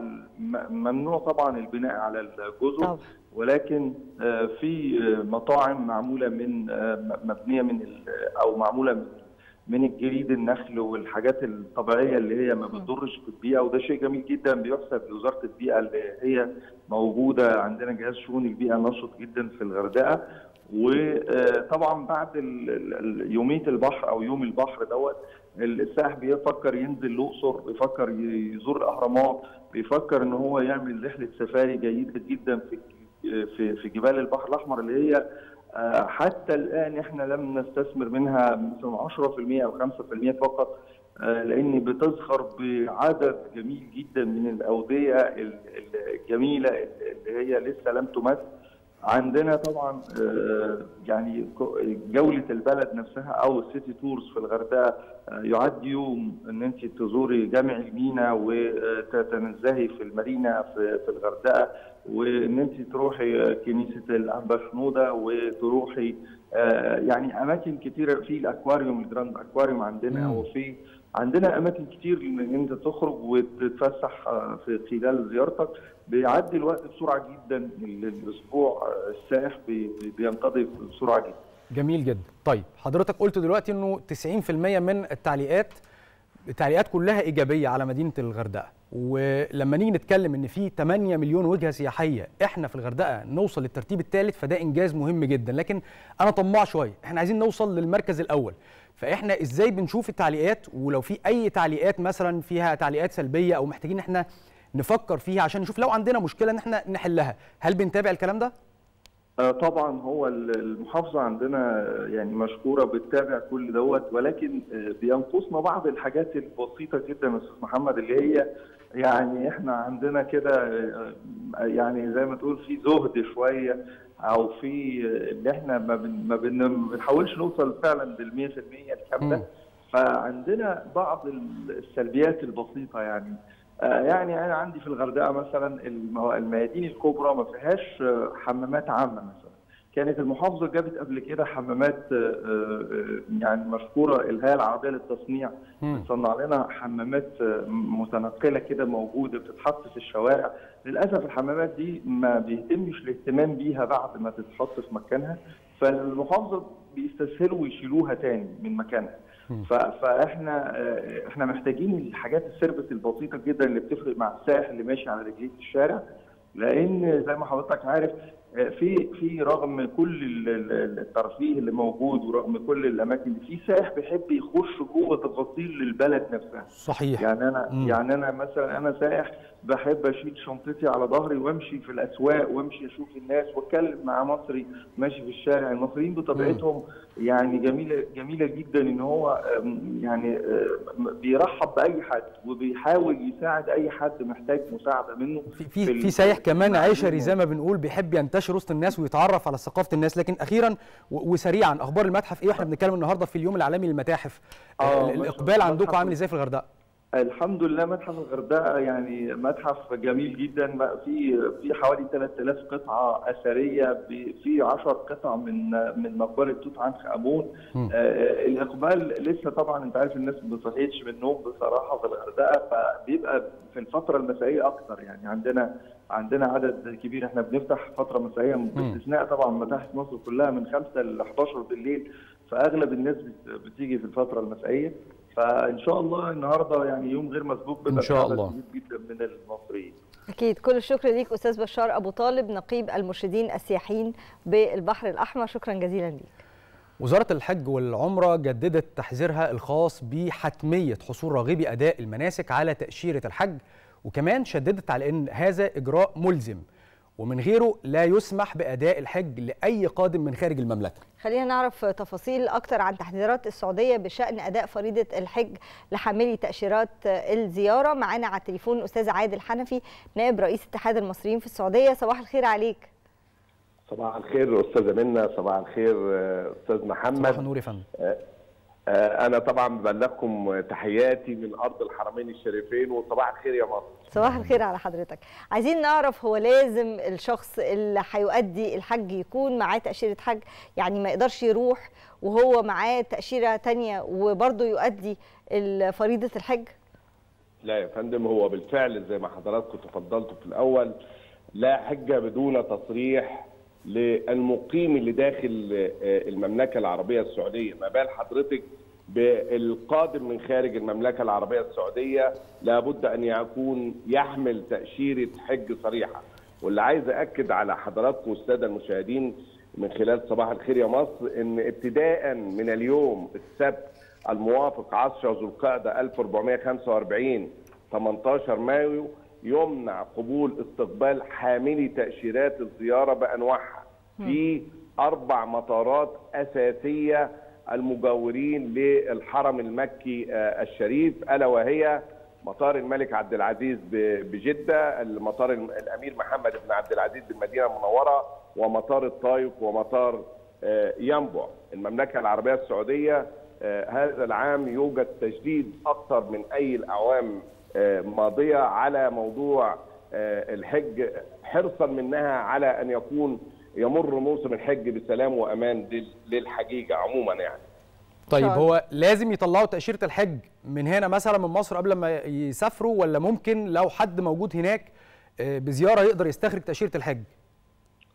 ممنوع طبعا البناء على الجزر طبعا. ولكن آه، في آه، مطاعم معمولة من آه، مبنية من أو معمولة من من الجريد النخل والحاجات الطبيعية اللي هي ما بتضرش في البيئة وده شيء جميل جدا بيحسب لوزارة البيئة اللي هي موجودة عندنا جهاز شؤون البيئة نشط جدا في الغردقة. وطبعا بعد يومية البحر أو يوم البحر دوت السائح بيفكر ينزل الأقصر بيفكر يزور الأهرامات بيفكر إن هو يعمل رحلة سفاري جيدة جدا في في في جبال البحر الأحمر اللي هي آه، حتى الآن إحنا لم نستثمر منها مثلا 10% أو 5% فقط آه، لأن بتزخر بعدد جميل جدا من الاوديه ال- ال- الجميلة اللي هي لسه لم تمس عندنا طبعا آه، يعني جولة البلد نفسها أو ال city tours في الغردقة يعد يوم إن أنت تزوري جامع المينا وتتنزهي في المارينا في الغردقة. وإن أنت تروحي كنيسة الأنبا شنودة وتروحي آه، يعني أماكن كتيرة في ال aquarium ال Grand Aquarium عندنا. وفي عندنا أماكن كتير إن أنت تخرج وتتفسح آه، في خلال زيارتك. بيعدي الوقت بسرعة جدا ال- الأسبوع آه، السائح بي- بي- بينقضي بسرعة جدا. جميل جدا. طيب حضرتك قلت دلوقتي إنه 90% من التعليقات التعليقات كلها إيجابية على مدينة الغردقة. ولما نيجي نتكلم إن في 8 مليون وجهة سياحية إحنا في الغردقة نوصل للترتيب الثالث فده إنجاز مهم جدا. لكن أنا طماع شوية. إحنا عايزين نوصل للمركز الأول. فإحنا إزاي بنشوف التعليقات؟ ولو في أي تعليقات مثلا فيها تعليقات سلبية أو محتاجين إحنا نفكر فيها عشان نشوف لو عندنا مشكلة إن إحنا نحلها. هل بنتابع الكلام ده؟ طبعا هو ال- المحافظة عندنا آه، يعني مشكورة بتتابع كل دوت ولكن آه، بينقصنا بعض الحاجات البسيطة جدا يا أستاذ محمد اللي هي يعني إحنا عندنا كده آه، يعني زي ما تقول في زهد شوية أو في آه، اللي إحنا ما بن- ما بن- ما بنحاولش نوصل فعلا بال 100% الكاملة. فعندنا بعض السلبيات البسيطة يعني آه، يعني أنا عندي في الغردقة مثلا الميادين الكبرى ما فيهاش آه، حمامات عامة مثلا. كانت المحافظة جابت قبل كده حمامات آه، آه، يعني مشكوره الهيئه العربية للتصنيع. بتصنع لنا حمامات آه، متنقلة كده موجودة بتتحط في الشوارع. للأسف الحمامات دي ما بيتمش الاهتمام بيها بعد ما تتحط في مكانها. فالمحافظة بيستسهلوا ويشيلوها تاني من مكانها. فاحنا إحنا محتاجين الحاجات السيرفيس البسيطة جدا اللي بتفرق مع السائح اللي ماشي على رجليه في الشارع لأن زي ما حضرتك عارف في في رغم كل ال- ال- الترفيه اللي موجود ورغم كل الأماكن في سائح بيحب يخش جوه تفاصيل البلد نفسها. صحيح. يعني أنا مم. يعني أنا مثلا أنا سائح بحب أشيل شنطتي على ظهري وأمشي في الأسواق وأمشي أشوف الناس وأتكلم مع مصري ماشي في الشارع. المصريين بطبيعتهم يعني جميلة جميلة جدا إن هو يعني بيرحب بأي حد وبيحاول يساعد أي حد محتاج مساعدة منه في في في سايح كمان. عشري زي ما بنقول بيحب ينتشر وسط الناس ويتعرف على ثقافة الناس. لكن أخيرا وسريعا أخبار المتحف إيه وإحنا بنتكلم النهارده في اليوم العالمي للمتاحف؟ آه، آه الإقبال. عندكم عامل إزاي في الغردقة؟ الحمد لله متحف الغردقة يعني متحف جميل جدا. في في حوالي 3000 قطعة أثرية في 10 قطع من من مقبرة توت عنخ آمون. آه الإقبال لسه طبعا أنت عارف الناس ما بتصحيش من النوم بصراحة في الغردقة فبيبقى في الفترة المسائية أكتر. يعني عندنا عندنا عدد كبير. إحنا بنفتح فترة مسائية باستثناء طبعا متاحف مصر كلها من 5 ل 11 بالليل فأغلب الناس بت- بتيجي في الفترة المسائية. فإن شاء الله النهارده يعني يوم غير مسبوق إن شاء الله. جدا من المصريين. أكيد. كل الشكر ليك أستاذ بشار أبو طالب نقيب المرشدين السياحيين بالبحر الأحمر. شكرا جزيلا ليك. وزارة الحج والعمرة جددت تحذيرها الخاص بحتمية حصول راغبي أداء المناسك على تأشيرة الحج وكمان شددت على إن هذا إجراء ملزم. ومن غيره لا يسمح بأداء الحج لأي قادم من خارج المملكة. خلينا نعرف تفاصيل أكتر عن تحذيرات السعودية بشأن أداء فريضة الحج لحاملي تأشيرات الزيارة. معانا على التليفون أستاذ عادل حنفي نائب رئيس اتحاد المصريين في السعودية. صباح الخير عليك. صباح الخير أستاذة منى صباح الخير آه، أستاذ محمد. صباح النور يا فندم. آه، أنا طبعا ببلغكم تحياتي من أرض الحرمين الشريفين وصباح الخير يا مصر. صباح الخير على حضرتك. عايزين نعرف هو لازم الشخص اللي هيؤدي الحج يكون معاه تأشيرة حج؟ يعني ما يقدرش يروح وهو معاه تأشيرة تانية وبرضه يؤدي فريضة الحج؟ لا يا فندم هو بالفعل زي ما حضراتكم تفضلتوا في الأول لا حجة بدون تصريح للمقيم اللي داخل آه، المملكة العربية السعودية. ما بال حضرتك بالقادم من خارج المملكة العربية السعودية لابد أن يكون يحمل تأشيرة حج صريحة. واللي عايز أكد على حضراتكم السادة المشاهدين من خلال صباح الخير يا مصر إن ابتداء من اليوم السبت الموافق 10 ذو القعدة 1445 18 مايو يمنع قبول استقبال حاملي تأشيرات الزيارة بأنواعها. في أربع مطارات أساسية المجاورين للحرم المكي آه، الشريف ألا وهي مطار الملك عبد العزيز بجدة، المطار الم- الأمير محمد بن عبد العزيز بالمدينة المنورة، ومطار الطايف ومطار آه، ينبع. المملكة العربية السعودية آه، هذا العام يوجد تجديد أكثر من أي الأعوام ماضية على موضوع الحج حرصا منها على أن يكون يمر موسم الحج بسلام وأمان لل- للحجيجة عموما يعني. طيب هو لازم يطلعوا تأشيرة الحج من هنا مثلا من مصر قبل ما يسافروا ولا ممكن لو حد موجود هناك آه، بزيارة يقدر يستخرج تأشيرة الحج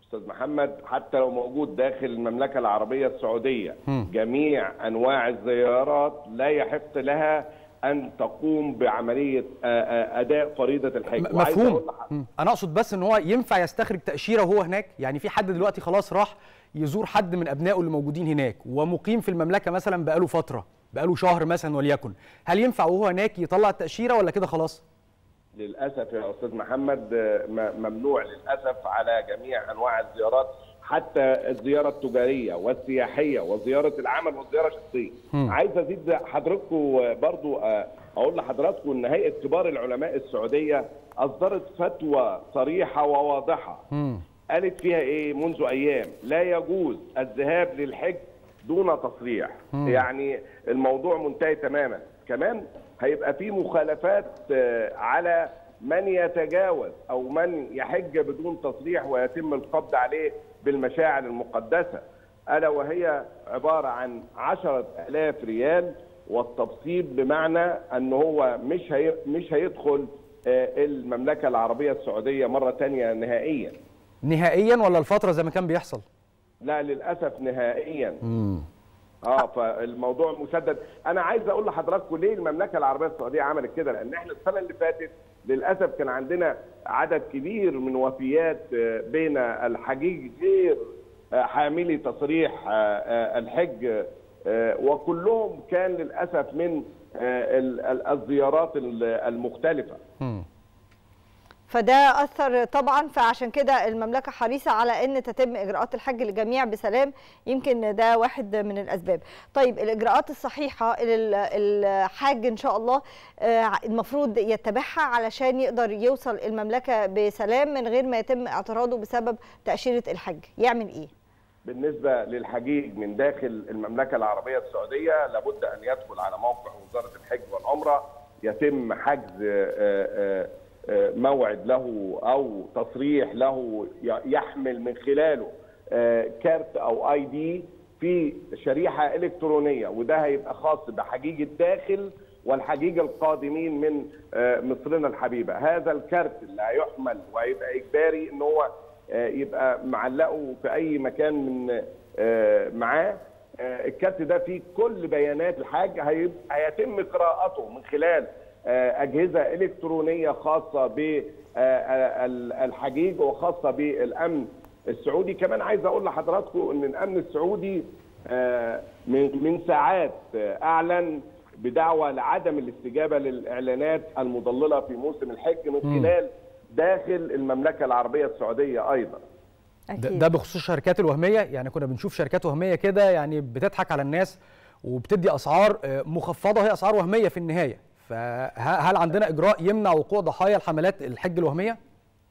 أستاذ محمد حتى لو موجود داخل المملكة العربية السعودية مم. جميع أنواع الزيارات لا يحق لها أن تقوم بعملية أداء فريضه الحج مفهوم. أنا أقصد بس إن هو ينفع يستخرج تأشيرة وهو هناك؟ يعني في حد دلوقتي خلاص راح يزور حد من أبنائه اللي موجودين هناك ومقيم في المملكة مثلا بقاله فترة بقاله شهر مثلا وليكن. هل ينفع وهو هناك يطلع التأشيرة ولا كده خلاص؟ للأسف يا أستاذ محمد ممنوع للأسف على جميع أنواع الزيارات. حتى الزيارة التجارية والسياحية وزيارة العمل والزيارة الشخصية. عايز أزيد حضراتكم برضو آه، أقول لحضراتكم إن هيئة كبار العلماء السعودية أصدرت فتوى صريحة وواضحة. قالت فيها إيه منذ أيام لا يجوز الذهاب للحج دون تصريح. يعني الموضوع منتهي تماما كمان هيبقى في مخالفات آه، على من يتجاوز أو من يحج بدون تصريح ويتم القبض عليه بالمشاعر المقدسة ألا وهي عبارة عن عشرة ألاف ريال والتبسيط بمعنى أن هو مش هي مش هيدخل آه، المملكة العربية السعودية مرة تانية نهائيا. نهائيا ولا الفترة زي ما كان بيحصل؟ لا للأسف نهائيا. مم. آه فالموضوع مسدد. أنا عايز أقول لحضراتكم ليه المملكة العربية السعودية عملت كده؟ لأن إحنا السنة اللي فاتت للأسف كان عندنا عدد كبير من وفيات آه، بين الحجيج غير آه، حاملي تصريح آه، الحج وكلهم كان للأسف من ال- ال- الزيارات ال- المختلفة. فده أثر طبعا فعشان كده المملكة حريصة على إن تتم إجراءات الحج للجميع بسلام. يمكن ده واحد من الأسباب. طيب الإجراءات الصحيحة الحاج إن شاء الله آه، المفروض يتبعها علشان يقدر يوصل المملكة بسلام من غير ما يتم اعتراضه بسبب تأشيرة الحج. يعمل إيه؟ بالنسبة للحجيج من داخل المملكة العربية السعودية لابد أن يدخل على موقع وزارة الحج والعمرة يتم حجز آه، آه، موعد له أو تصريح له يحمل من خلاله آه، كارت أو اي دي في شريحة إلكترونية وده هيبقى خاص بحجيج الداخل والحجيج القادمين من آه، مصرنا الحبيبة. هذا الكارت اللي هيحمل وهيبقى إجباري إن هو آه، يبقى معلقه في أي مكان من آه، معاه. آه، الكارت ده فيه كل بيانات الحاج هيتم قراءته من خلال آه، أجهزة إلكترونية خاصة بالحجيج وخاصة بالأمن السعودي. كمان عايز أقول لحضراتكم إن الأمن السعودي آه، من من ساعات آه، أعلن بدعوى لعدم الاستجابة للإعلانات المضللة في موسم الحج من. خلال داخل المملكة العربية السعودية أيضا. ده, ده بخصوص الشركات الوهمية؟ يعني كنا بنشوف شركات وهمية كده يعني بتضحك على الناس وبتدي أسعار آه، مخفضة هي أسعار وهمية في النهاية. فهل عندنا إجراء يمنع وقوع ضحايا الحملات الحج الوهمية؟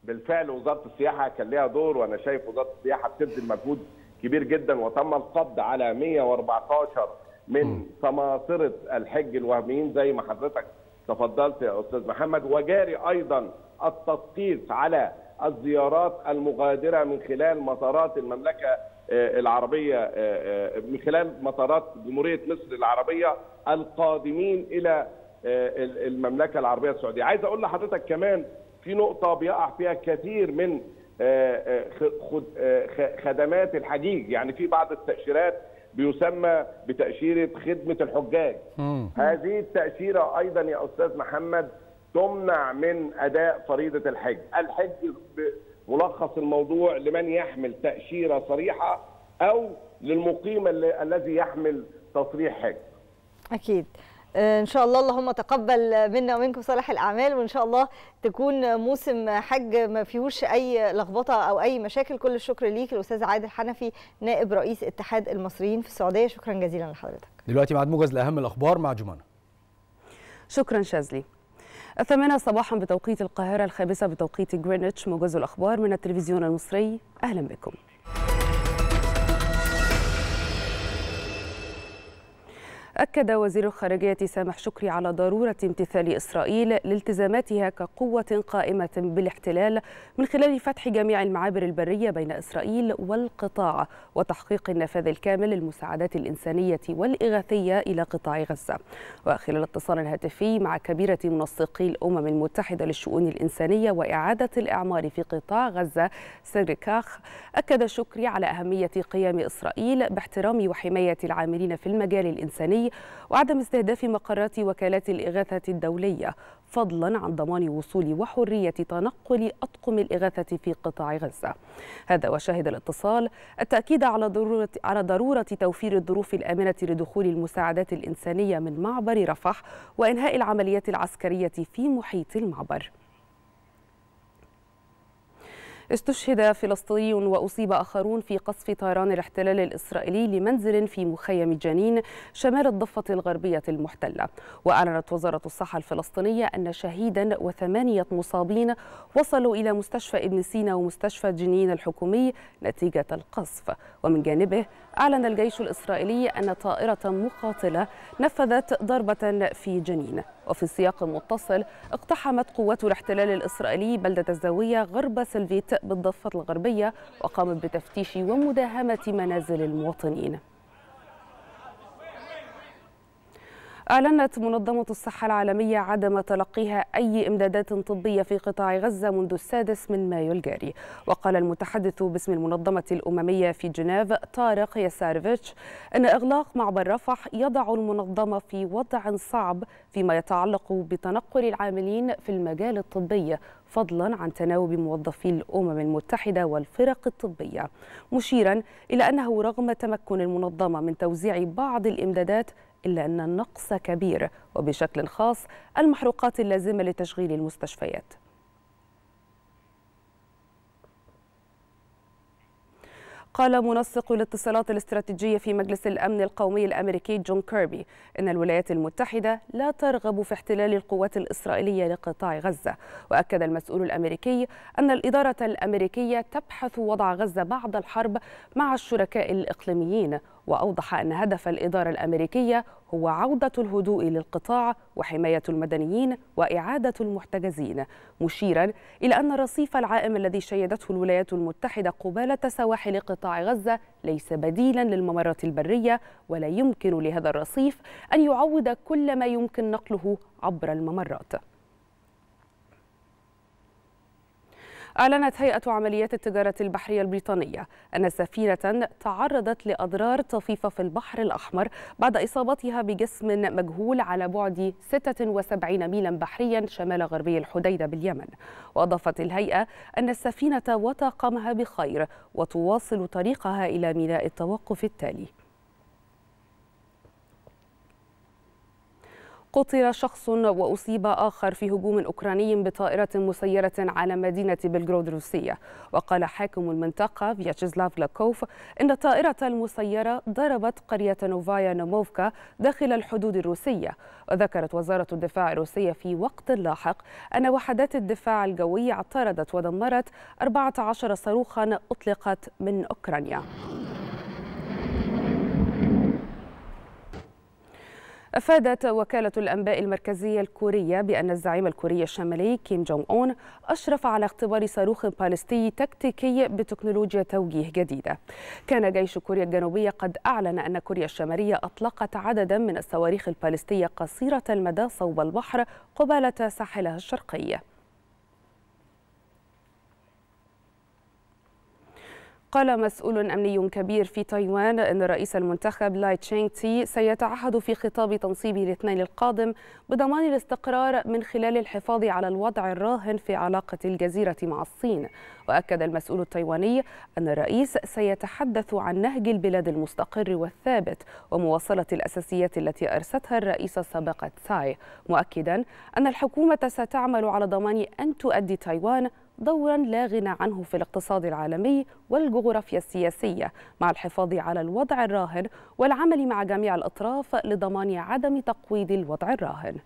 بالفعل وزارة السياحة كان ليها دور وأنا شايف وزارة السياحة بتبذل مجهود كبير جدا وتم القبض على 114 من سماسرة الحج الوهميين زي ما حضرتك تفضلت يا أستاذ محمد وجاري أيضا التدقيق على الزيارات المغادرة من خلال مطارات المملكة آه، العربية آه، آه، من خلال مطارات جمهورية مصر العربية القادمين إلى المملكة العربية السعودية. عايز أقول لحضرتك كمان في نقطة بيقع فيها كثير من آه، آه، خ- خد- آه، خ- خدمات الحجيج، يعني في بعض التأشيرات بيسمى بتأشيرة خدمة الحجاج. هذه التأشيرة أيضا يا أستاذ محمد تمنع من أداء فريضة الحج. الحج ملخص الموضوع لمن يحمل تأشيرة صريحة أو للمقيم ال- الذي يحمل تصريح حج. أكيد. آه، إن شاء الله اللهم تقبل منا ومنكم صالح الأعمال وإن شاء الله تكون موسم حج ما فيهوش أي لخبطة أو أي مشاكل. كل الشكر ليك الأستاذ عادل حنفي نائب رئيس اتحاد المصريين في السعودية. شكرا جزيلا لحضرتك. دلوقتي ميعاد موجز لأهم الأخبار مع جمانة. شكرا شاذلي. الثامنة صباحا بتوقيت القاهرة الخامسة بتوقيت جرينتش موجز الأخبار من التلفزيون المصري. أهلا بكم. أكد وزير الخارجية سامح شكري على ضرورة امتثال إسرائيل لالتزاماتها كقوة قائمة بالاحتلال من خلال فتح جميع المعابر البرية بين إسرائيل والقطاع وتحقيق النفاذ الكامل للمساعدات الإنسانية والإغاثية إلى قطاع غزة. وخلال اتصال هاتفي مع كبيرة منسقي الأمم المتحدة للشؤون الإنسانية وإعادة الإعمار في قطاع غزة سيركاخ أكد شكري على أهمية قيام إسرائيل باحترام وحماية العاملين في المجال الإنساني وعدم استهداف مقرات وكالات الإغاثة الدولية فضلا عن ضمان وصول وحرية تنقل أطقم الإغاثة في قطاع غزة. هذا وشهد الاتصال التأكيد على ضرورة, على ضرورة توفير الظروف الآمنة لدخول المساعدات الإنسانية من معبر رفح وإنهاء العمليات العسكرية في محيط المعبر. استشهد فلسطيني وأصيب آخرون في قصف طيران الاحتلال الإسرائيلي لمنزل في مخيم جنين شمال الضفة الغربية المحتلة. وأعلنت وزارة الصحة الفلسطينية أن شهيدا وثمانية مصابين وصلوا إلى مستشفى ابن سينا ومستشفى جنين الحكومي نتيجة القصف. ومن جانبه أعلن الجيش الإسرائيلي أن طائرة مقاتلة نفذت ضربة في جنين. وفي سياق متصل اقتحمت قوات الاحتلال الإسرائيلي بلدة الزاوية غرب سلفيت بالضفة الغربية وقامت بتفتيش ومداهمة منازل المواطنين. أعلنت منظمة الصحة العالمية عدم تلقيها أي إمدادات طبية في قطاع غزة منذ السادس من مايو الجاري. وقال المتحدث باسم المنظمة الأممية في جنيف طارق يسارفيتش أن إغلاق معبر رفح يضع المنظمة في وضع صعب فيما يتعلق بتنقل العاملين في المجال الطبي فضلا عن تناوب موظفي الأمم المتحدة والفرق الطبية. مشيرا إلى أنه رغم تمكن المنظمة من توزيع بعض الإمدادات إلا أن النقص كبير وبشكل خاص المحروقات اللازمة لتشغيل المستشفيات. قال منسق الاتصالات الاستراتيجية في مجلس الأمن القومي الأمريكي جون كيربي إن الولايات المتحدة لا ترغب في احتلال القوات الإسرائيلية لقطاع غزة. وأكد المسؤول الأمريكي أن الإدارة الأمريكية تبحث وضع غزة بعد الحرب مع الشركاء الإقليميين وأوضح أن هدف الإدارة الأمريكية هو عودة الهدوء للقطاع وحماية المدنيين وإعادة المحتجزين مشيرا إلى أن الرصيف العائم الذي شيدته الولايات المتحدة قبالة سواحل قطاع غزة ليس بديلا للممرات البرية ولا يمكن لهذا الرصيف أن يعوض كل ما يمكن نقله عبر الممرات. أعلنت هيئة عمليات التجارة البحرية البريطانية أن سفينة تعرضت لأضرار طفيفة في البحر الأحمر بعد إصابتها بجسم مجهول على بعد 76 ميلا بحريا شمال غربي الحديدة باليمن. وأضافت الهيئة أن السفينة وطاقمها بخير وتواصل طريقها إلى ميناء التوقف التالي. قتل شخص وأصيب آخر في هجوم أوكراني بطائرة مسيرة على مدينة بلغراد الروسية. وقال حاكم المنطقة فياتشيسلاف لاكوف إن الطائرة المسيرة ضربت قرية نوفايا نوموفكا داخل الحدود الروسية. وذكرت وزارة الدفاع الروسية في وقت لاحق أن وحدات الدفاع الجوي اعترضت ودمرت 14 صاروخا أطلقت من أوكرانيا. أفادت وكالة الأنباء المركزية الكورية بأن الزعيم الكوري الشمالي كيم جونغ أون أشرف على اختبار صاروخ باليستي تكتيكي بتكنولوجيا توجيه جديدة. كان جيش كوريا الجنوبية قد أعلن أن كوريا الشمالية أطلقت عددا من الصواريخ الباليستية قصيرة المدى صوب البحر قبالة ساحلها الشرقي. قال مسؤول أمني كبير في تايوان أن الرئيس المنتخب لاي تشينغ تي سيتعهد في خطاب تنصيبه الاثنين القادم بضمان الاستقرار من خلال الحفاظ على الوضع الراهن في علاقة الجزيرة مع الصين. وأكد المسؤول التايواني أن الرئيس سيتحدث عن نهج البلاد المستقر والثابت ومواصلة الأساسيات التي أرستها الرئيس السابق تساي مؤكدا أن الحكومة ستعمل على ضمان أن تؤدي تايوان دورا لا غنى عنه في الاقتصاد العالمي والجغرافيا السياسية مع الحفاظ على الوضع الراهن والعمل مع جميع الأطراف لضمان عدم تقويض الوضع الراهن.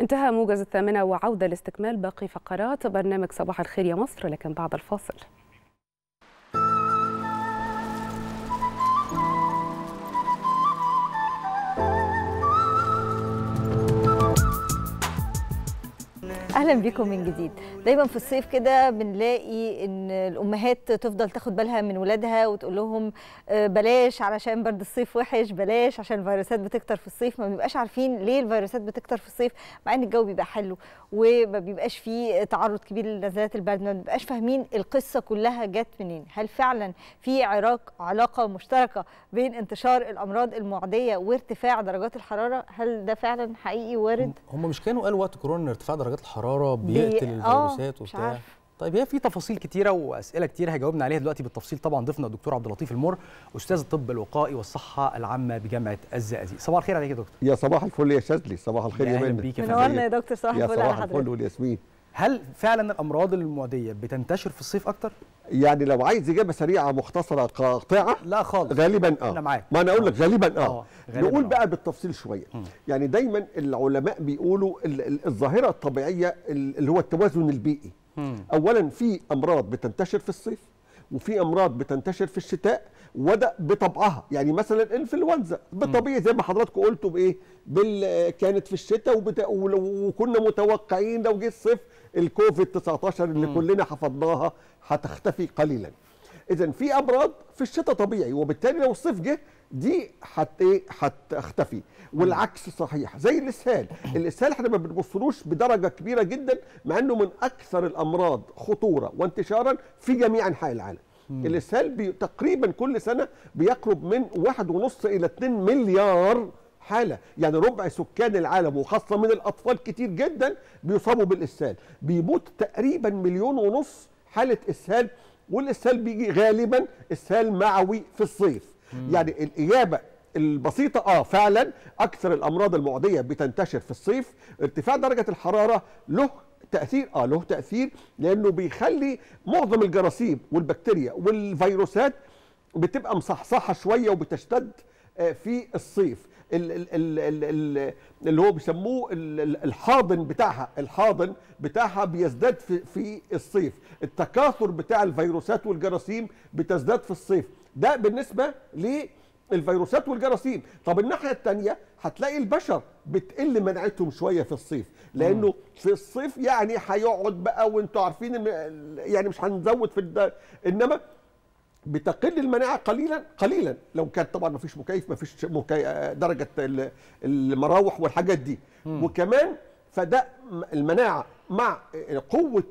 انتهى موجز الثامنة وعودة لاستكمال باقي فقرات برنامج صباح الخير يا مصر لكن بعد الفاصل. أهلا بكم من جديد. دايما في الصيف كده بنلاقي إن الأمهات تفضل تاخد بالها من ولادها وتقول لهم آه، بلاش علشان برد الصيف وحش بلاش عشان الفيروسات بتكتر في الصيف. ما بنبقاش عارفين ليه الفيروسات بتكتر في الصيف مع إن الجو بيبقى حلو وما بيبقاش فيه تعرض كبير لنزلات البرد ما بنبقاش فاهمين القصة كلها جت منين. هل فعلا في عراق علاقة مشتركة بين انتشار الأمراض المعدية وارتفاع درجات الحرارة؟ هل ده فعلا حقيقي وارد؟ هم مش كانوا قالوا وقت كورونا ارتفاع درجات الحرارة؟ بي- بيقتل آه، الفيروسات مش وبتاع. عارف. طيب هي في تفاصيل كتيرة وأسئلة كتيرة هجاوبنا عليها دلوقتي بالتفصيل. طبعا ضيفنا الدكتور عبد اللطيف المر أستاذ الطب الوقائي والصحة العامة بجامعة الزقازيق. صباح الخير عليك يا دكتور. يا صباح الفل يا شاذلي. صباح الخير يا يا منى يا منورنا يا دكتور. صباح يا الفل على صباح الفل حضرتك. والياسمين. هل فعلا الأمراض المعدية بتنتشر في الصيف أكتر؟ يعني لو عايز إجابة سريعة مختصرة قاطعة لا خالص. غالبا آه. أنا معاك. ما أنا أقول لك غالبا آه, آه، غالباً نقول آه. بقى بالتفصيل شوية. يعني دايما العلماء بيقولوا ال- ال- الظاهرة الطبيعية ال- اللي هو التوازن البيئي. اولا في أمراض بتنتشر في الصيف وفي أمراض بتنتشر في الشتاء وده بطبعها. يعني مثلا الانفلونزا بالطبيعي زي ما حضراتكم قلتوا بإيه؟ بال كانت في الشتاء وبت... ولو- وكنا متوقعين لو جه الصيف الكوفيد 19 اللي كلنا حفظناها هتختفي قليلا. اذا في أمراض في الشتاء طبيعي وبالتالي لو الصيف جه دي حت إيه؟ هتختفي. والعكس صحيح. زي الإسهال. الإسهال إحنا ما بنبصلوش بدرجة كبيرة جدا مع إنه من أكثر الأمراض خطورة وانتشارا في جميع أنحاء العالم. الإسهال تقريبا كل سنة بيقرب من واحد ونص إلى 2 مليار حالة. يعني ربع سكان العالم وخاصة من الأطفال كتير جدا بيصابوا بالإسهال. بيموت تقريبا مليون ونص حالة إسهال والإسهال بيجي غالبا إسهال معوي في الصيف. يعني الإجابة البسيطة آه فعلا أكثر الأمراض المعدية بتنتشر في الصيف. ارتفاع درجة الحرارة له تأثير آه له تأثير لأنه بيخلي معظم الجراثيم والبكتيريا والفيروسات بتبقى مصحصحة شوية وبتشتد آه، في الصيف. ال- ال- ال- ال- ال- اللي هو بيسموه ال- ال- الحاضن بتاعها. الحاضن بتاعها بيزداد في الصيف. التكاثر بتاع الفيروسات والجراثيم بتزداد في الصيف. ده بالنسبة للفيروسات والجراثيم. طب الناحية الثانية هتلاقي البشر بتقل مناعتهم شوية في الصيف. لأنه في الصيف يعني هيقعد بقى وانتوا عارفين يعني مش هنزود في الد... إنما بتقل المناعة قليلا قليلا. لو كان طبعا ما فيش مكيف ما فيش مكي... درجة ال- المراوح والحاجات دي. وكمان فده م- المناعة مع قوة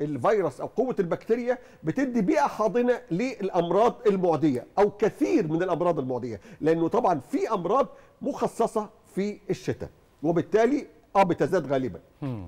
الفيروس أو قوة البكتيريا بتدي بيئة حاضنة للأمراض المعدية أو كثير من الأمراض المعدية. لأنه طبعا في أمراض مخصصة في الشتاء. وبالتالي آه بتزداد غالبا.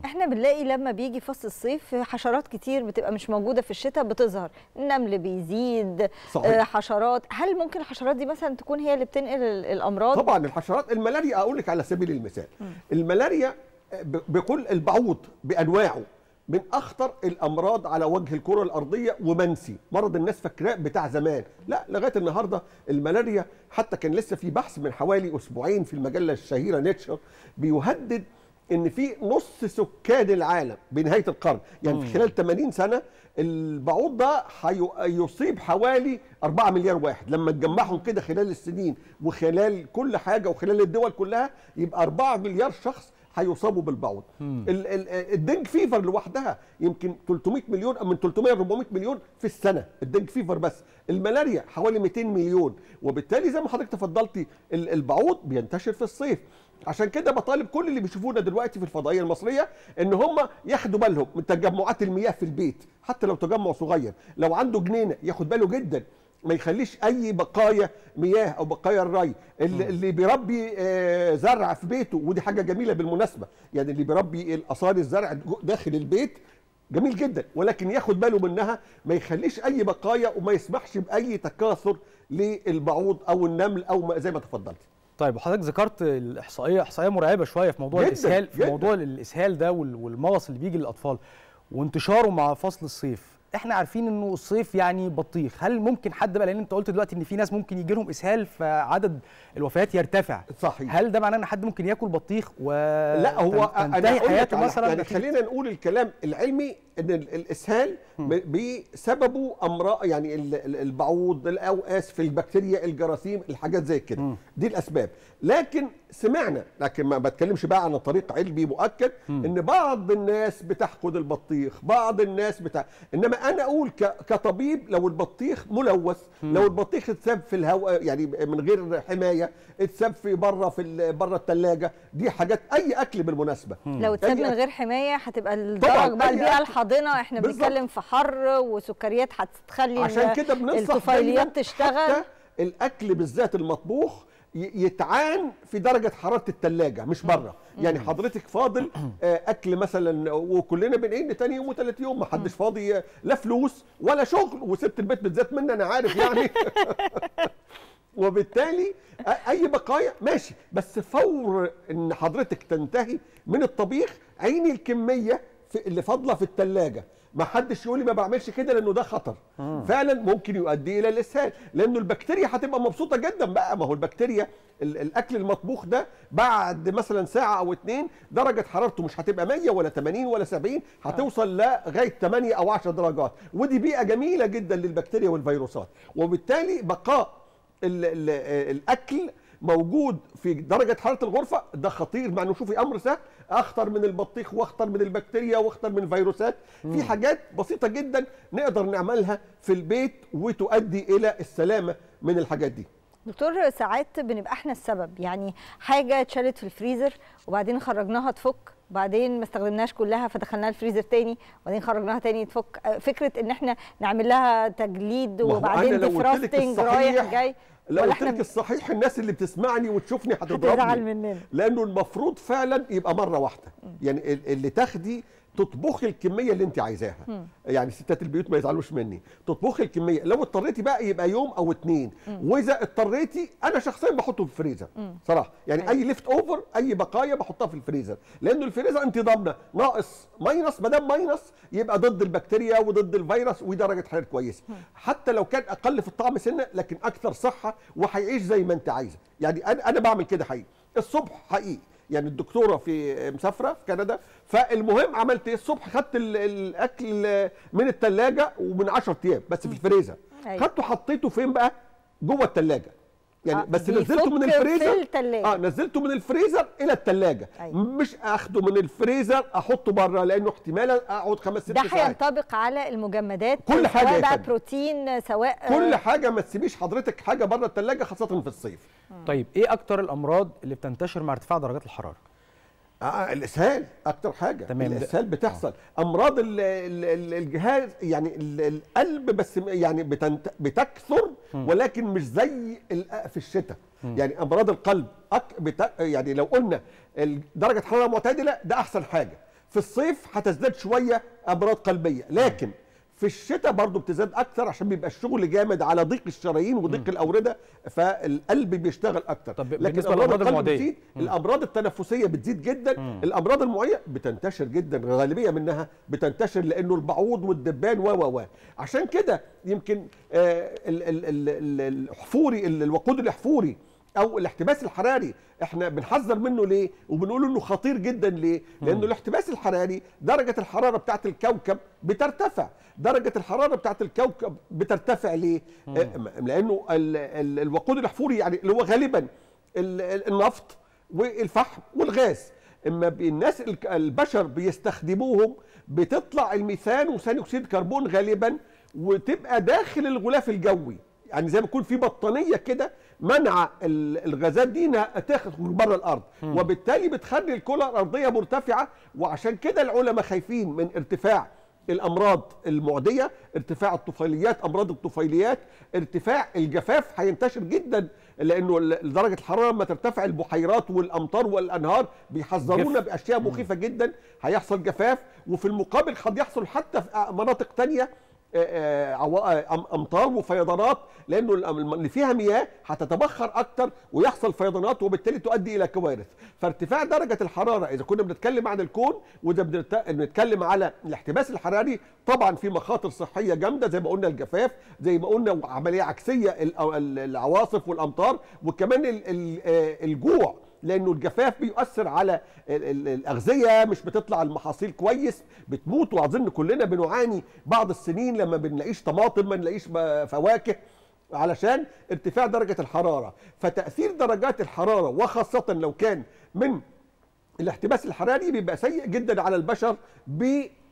إحنا بنلاقي لما بيجي فصل الصيف حشرات كتير بتبقى مش موجودة في الشتاء بتظهر. النمل بيزيد صحيح. آه، حشرات. هل ممكن الحشرات دي مثلا تكون هي اللي بتنقل ال- الأمراض؟ طبعا الحشرات الملاريا أقول لك على سبيل المثال. الملاريا ب- بكل البعوض بأنواعه من أخطر الأمراض على وجه الكرة الأرضية ومنسي. مرض الناس فاكراه بتاع زمان. لا لغاية النهارده الملاريا حتى كان لسه في بحث من حوالي أسبوعين في المجلة الشهيرة نيتشر بيهدد إن في نص سكان العالم بنهاية القرن يعني في خلال 80 سنة البعوض ده هي- يصيب حوالي 4 مليار واحد. لما تجمعهم كده خلال السنين وخلال كل حاجة وخلال الدول كلها يبقى 4 مليار شخص هيصابوا بالبعوض. ال- ال- dengue fever لوحدها يمكن 300 مليون أو من 300 ل 400 مليون في السنة ال dengue fever بس. الملاريا حوالي 200 مليون وبالتالي زي ما حضرتك تفضلتي ال- البعوض بينتشر في الصيف. عشان كده بطالب كل اللي بيشوفونا دلوقتي في الفضائية المصرية إن هم ياخدوا بالهم من تجمعات المياه في البيت حتى لو تجمع صغير. لو عنده جنينة ياخد باله جدا. ما يخليش أي بقايا مياه أو بقايا الري اللي, اللي بيربي آه، زرع في بيته. ودي حاجة جميلة بالمناسبة. يعني اللي بيربي الآثار الزرع داخل البيت جميل جدا. ولكن ياخد باله منها ما يخليش أي بقايا وما يسمحش بأي تكاثر للبعوض أو النمل أو زي ما تفضلتي طيب وحضرتك ذكرت الإحصائية إحصائية مرعبة شوية في موضوع جداً، الإسهال في جداً. موضوع الإسهال ده وال- والمغص اللي بيجي للأطفال وانتشاره مع فصل الصيف إحنا عارفين انه الصيف يعني بطيخ. هل ممكن حد بقى؟ لأن انت قلت دلوقتي ان في ناس ممكن يجي لهم اسهال فعدد الوفيات يرتفع. صحيح. هل ده معناه ان حد ممكن ياكل بطيخ و لا هو أنا تنتهي حياته مثلا؟ يعني خلينا نقول الكلام العلمي إن ال- الإسهال بسببه أمراض يعني ال- ال- البعوض أو اسف البكتيريا الجراثيم الحاجات زي كده. دي الأسباب. لكن سمعنا لكن ما بتكلمش بقى عن طريق علمي مؤكد إن بعض الناس بتحقد البطيخ بعض الناس بتاع إنما أنا أقول ك... كطبيب لو البطيخ ملوث لو البطيخ اتساب في الهواء يعني من غير حماية اتساب في بره في ال- بره الثلاجه دي حاجات أي أكل بالمناسبة لو اتساب من. غير حماية هتبقى الدرج بقى البيئة. الحاضنة إحنا. بنتكلم في حر وسكريات هتخلي عشان كده بننصح الطفيليات تشتغل حتى الأكل بالذات المطبوخ يتعان في درجة حرارة الثلاجه مش بره. يعني حضرتك فاضل آه، أكل مثلا وكلنا بنعين تاني يوم وثالث يوم ما حدش فاضي لا فلوس ولا شغل وست البيت بالذات مني أنا عارف يعني. وبالتالي أي بقايا ماشي. بس فور إن حضرتك تنتهي من الطبيخ عيني الكمية في اللي فاضلة في الثلاجه ما حدش يقول لي ما بعملش كده لأنه ده خطر. فعلا ممكن يؤدي إلى الإسهال لأنه البكتيريا هتبقى مبسوطة جدا بقى. ما هو البكتيريا ال- الأكل المطبوخ ده بعد مثلا ساعة أو اتنين درجة حرارته مش هتبقى 100 ولا 80 ولا 70 هتوصل لغاية 8 أو 10 درجات. ودي بيئة جميلة جدا للبكتيريا والفيروسات. وبالتالي بقاء ال ال الأكل موجود في درجة حرارة الغرفة. ده خطير مع إنه شوفي أمر سهل. أخطر من البطيخ وأخطر من البكتيريا وأخطر من الفيروسات في حاجات بسيطة جدا نقدر نعملها في البيت وتؤدي إلى السلامة من الحاجات دي. دكتور ساعات بنبقى إحنا السبب. يعني حاجة اتشالت في الفريزر وبعدين خرجناها تفك. بعدين ما استخدمناش كلها فدخلناها الفريزر تاني. وبعدين خرجناها تاني تفك. فكرة إن إحنا نعمل لها تجليد وبعدين defrosting رايح جاي. لو قلت لك الصحيح الناس اللي بتسمعني وتشوفني هتضربني. مننا. لأنه المفروض فعلا يبقى مرة واحدة. يعني ال- اللي تاخدي تطبخي الكمية اللي انت عايزاها. مم. يعني ستات البيوت ما يزعلوش مني. تطبخي الكمية. لو اضطريتي بقى يبقى يوم أو اتنين. وإذا اضطريتي أنا شخصيا بحطه في الفريزر. صراحة. يعني أي leftover أي بقايا بحطها في الفريزر. لأنه الفريزر انت ضامنه ناقص minus ما دام minus يبقى ضد البكتيريا وضد الفيروس ودرجه حرارة كويسة. حتى لو كان أقل في الطعم سنة لكن أكثر صحة وهيعيش زي ما أنت عايزة. يعني أنا أنا بعمل كده حقيقي. الصبح حقيقي. يعني الدكتورة في مسافرة في كندا. فالمهم عملت إيه؟ الصبح خدت ال- الأكل من الثلاجه ومن 10 أيام بس في الفريزر. أيوة. خدته حطيته فين بقى؟ جوه الثلاجه يعني آه، بس نزلته من الفريزر. آه نزلته من الفريزر إلى الثلاجه أيوة. مش أخده من الفريزر أحطه بره لأنه احتمال أقعد خمس ست ده ساعات هينطبق على المجمدات كل حاجة سواء بقى. بروتين سواء كل حاجة ما تسيبيش حضرتك حاجة بره الثلاجه خاصة في الصيف طيب إيه أكتر الأمراض اللي بتنتشر مع ارتفاع درجات الحرارة آه الإسهال أكتر حاجة. تمام. الإسهال بتحصل. أمراض ال ال ال الجهاز يعني ال القلب بس يعني بتنت بتكثر ولكن مش زي في الشتاء. يعني أمراض القلب أك بت يعني لو قلنا درجة حرارة معتدلة ده أحسن حاجة. في الصيف هتزداد شوية أمراض قلبية لكن في الشتاء برضو بتزداد أكتر عشان بيبقى الشغل جامد على ضيق الشرايين وضيق الأوردة فالقلب بيشتغل أكتر طب لكن بالنسبة امراض للأمراض القلب المعدية؟ بتزيد مم. الأمراض التنفسية بتزيد جدا مم. الأمراض المعدية بتنتشر جدا غالبية منها بتنتشر لأنه البعوض والدبان و و و عشان كده يمكن آه، ال- ال- ال- ال- الحفوري ال- الوقود الاحفوري أو الاحتباس الحراري إحنا بنحذر منه ليه؟ وبنقول إنه خطير جدا ليه؟ لأنه الاحتباس الحراري درجة الحرارة بتاعه الكوكب بترتفع. درجة الحرارة بتاعه الكوكب بترتفع ليه؟ آه، لأنه ال- ال- الوقود الأحفوري يعني اللي هو غالبا ال- ال- النفط والفحم والغاز. إما الناس البشر بيستخدموهم بتطلع الميثان وثاني أكسيد الكربون غالبا وتبقى داخل الغلاف الجوي. يعني زي ما يكون في بطانية كده منع ال- الغازات دي إنها تخرج بره الأرض. مم. وبالتالي بتخلي الكرة الأرضية مرتفعة. وعشان كده العلماء خايفين من ارتفاع الأمراض المعدية ارتفاع الطفيليات أمراض الطفيليات ارتفاع الجفاف هينتشر جدا لأنه درجه الحرارة لما ترتفع البحيرات والأمطار والأنهار بيحذرونا. بأشياء مخيفة جدا. هيحصل جفاف. وفي المقابل قد يحصل حتى في مناطق تانية آه، آه، آه، أمطار وفيضانات لأنه اللي فيها مياه هتتبخر أكتر ويحصل فيضانات وبالتالي تؤدي إلى كوارث. فارتفاع درجة الحرارة إذا كنا بنتكلم عن الكون بنت- بنتكلم على الاحتباس الحراري طبعا في مخاطر صحية جامدة زي ما قلنا الجفاف زي ما قلنا عملية عكسية ال- ال- العواصف والأمطار وكمان ال- ال- الجوع. لأنه الجفاف بيؤثر على ال- ال- الاغذيه مش بتطلع المحاصيل كويس بتموت. واظن كلنا بنعاني بعض السنين لما بنلاقيش طماطم ما نلاقيش فواكه علشان ارتفاع درجة الحرارة. فتأثير درجات الحرارة وخاصة لو كان من الاحتباس الحراري بيبقى سيء جدا على البشر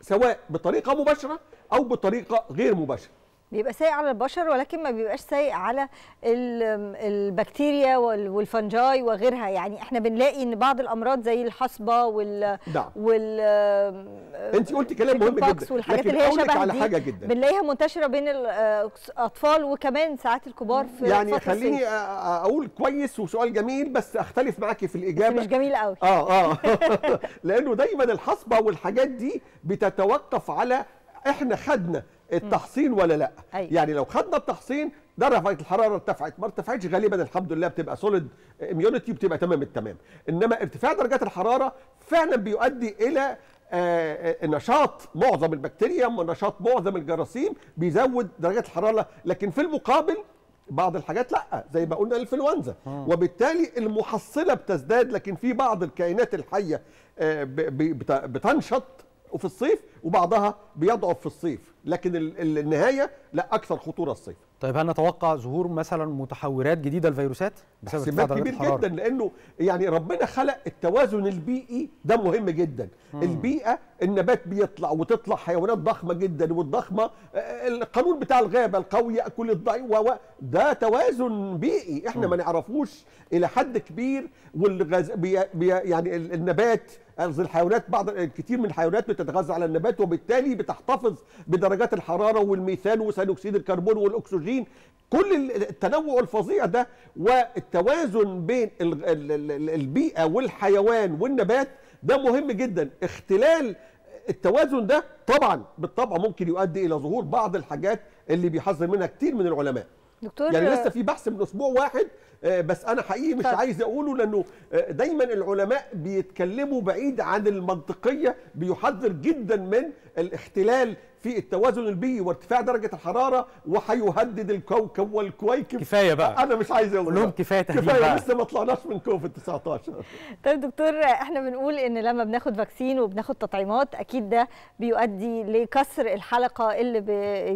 سواء بطريقة مباشرة أو بطريقة غير مباشرة. بيبقى سيء على البشر ولكن ما بيبقاش سيء على ال- البكتيريا وال- والفنجاي وغيرها. يعني إحنا بنلاقي إن بعض الأمراض زي الحصبة وال نعم. وال أنت قلت كلام مهم جدا والحاجات اللي هي شبه على دي حاجة جدا. بنلاقيها منتشرة بين الأطفال وكمان ساعات الكبار في يعني خليني أقول كويس وسؤال جميل بس أختلف معاكي في الإجابة. مش جميل قوي. آه آه. لأنه دايما الحصبة والحاجات دي بتتوقف على إحنا خدنا التحصين ولا لا. أيوة. يعني لو خدنا التحصين درجه الحرارة ارتفعت ما ارتفعتش غالبا الحمد لله بتبقى solid immunity بتبقى تمام التمام. إنما ارتفاع درجات الحرارة فعلا بيؤدي إلى آه، آه، نشاط معظم البكتيريا ونشاط معظم الجراثيم بيزود درجات الحرارة. لكن في المقابل بعض الحاجات لأ زي ما قلنا الإنفلونزا. وبالتالي المحصلة بتزداد لكن في بعض الكائنات الحية آه، بتنشط. في الصيف وبعضها بيضعف في الصيف لكن ال- ال- النهاية لا أكثر خطورة الصيف طيب هل نتوقع ظهور مثلا متحورات جديدة للفيروسات بسبب احتمال كبير جدا لأنه يعني ربنا خلق التوازن البيئي ده مهم جدا مم. البيئة النبات بيطلع وتطلع حيوانات ضخمة جدا والضخمة آه، القانون بتاع الغابة القوي يأكل الضعيف ده توازن بيئي إحنا مم. ما نعرفوش إلى حد كبير والغاز بي بي يعني ال- النبات قصدي الحيوانات بعض كتير من الحيوانات بتتغذى على النبات وبالتالي بتحتفظ بدرجات الحرارة والميثان وثاني اكسيد الكربون والأكسجين. كل ال- التنوع الفظيع ده والتوازن بين ال- ال- ال- البيئة والحيوان والنبات ده مهم جدا. اختلال التوازن ده طبعا بالطبع ممكن يؤدي إلى ظهور بعض الحاجات اللي بيحذر منها كتير من العلماء. دكتور يعني لسه في بحث من أسبوع واحد آه، بس أنا حقيقي مش طيب. عايز أقوله لأنه آه، دايما العلماء بيتكلموا بعيد عن المنطقية بيحذر جدا من الاختلال في التوازن البيئي وارتفاع درجة الحرارة وهيهدد الكوكب والكويكب. كفاية بقى. أنا مش عايز أقول قول لهم كفاية تهديد كفاية بقى. لسه ما طلعناش من كوفيد 19 طيب دكتور إحنا بنقول إن لما بناخد فاكسين وبناخد تطعيمات أكيد ده بيؤدي لكسر الحلقة اللي ب...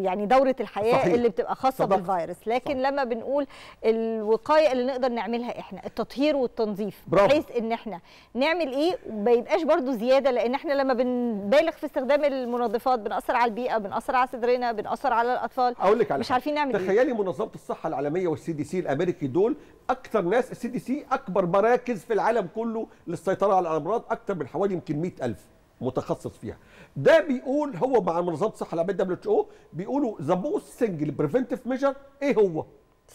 يعني دورة الحياة صحيح. اللي بتبقى خاصة صدقت. بالفيروس. لكن لما بنقول الوقاية اللي نقدر نعملها إحنا التطهير والتنظيف برافو. بحيث إن إحنا نعمل إيه وما يبقاش برضو زيادة لأن إحنا لما بنبالغ في استخدام المنظفات بنأثر على البيئة بنأثر على صدرنا بنأثر على الأطفال. أقول لك على مش. عارفين نعمل إيه. تخيلي منظمة الصحة العالمية وال CDC الأمريكي دول أكثر ناس ال CDC أكبر مراكز في العالم كله للسيطرة على الأمراض أكثر من حوالي يمكن 100000 متخصص فيها. ده بيقول هو مع منظمة الصحة العالمية WHO بيقولوا the most single preventive measure إيه هو.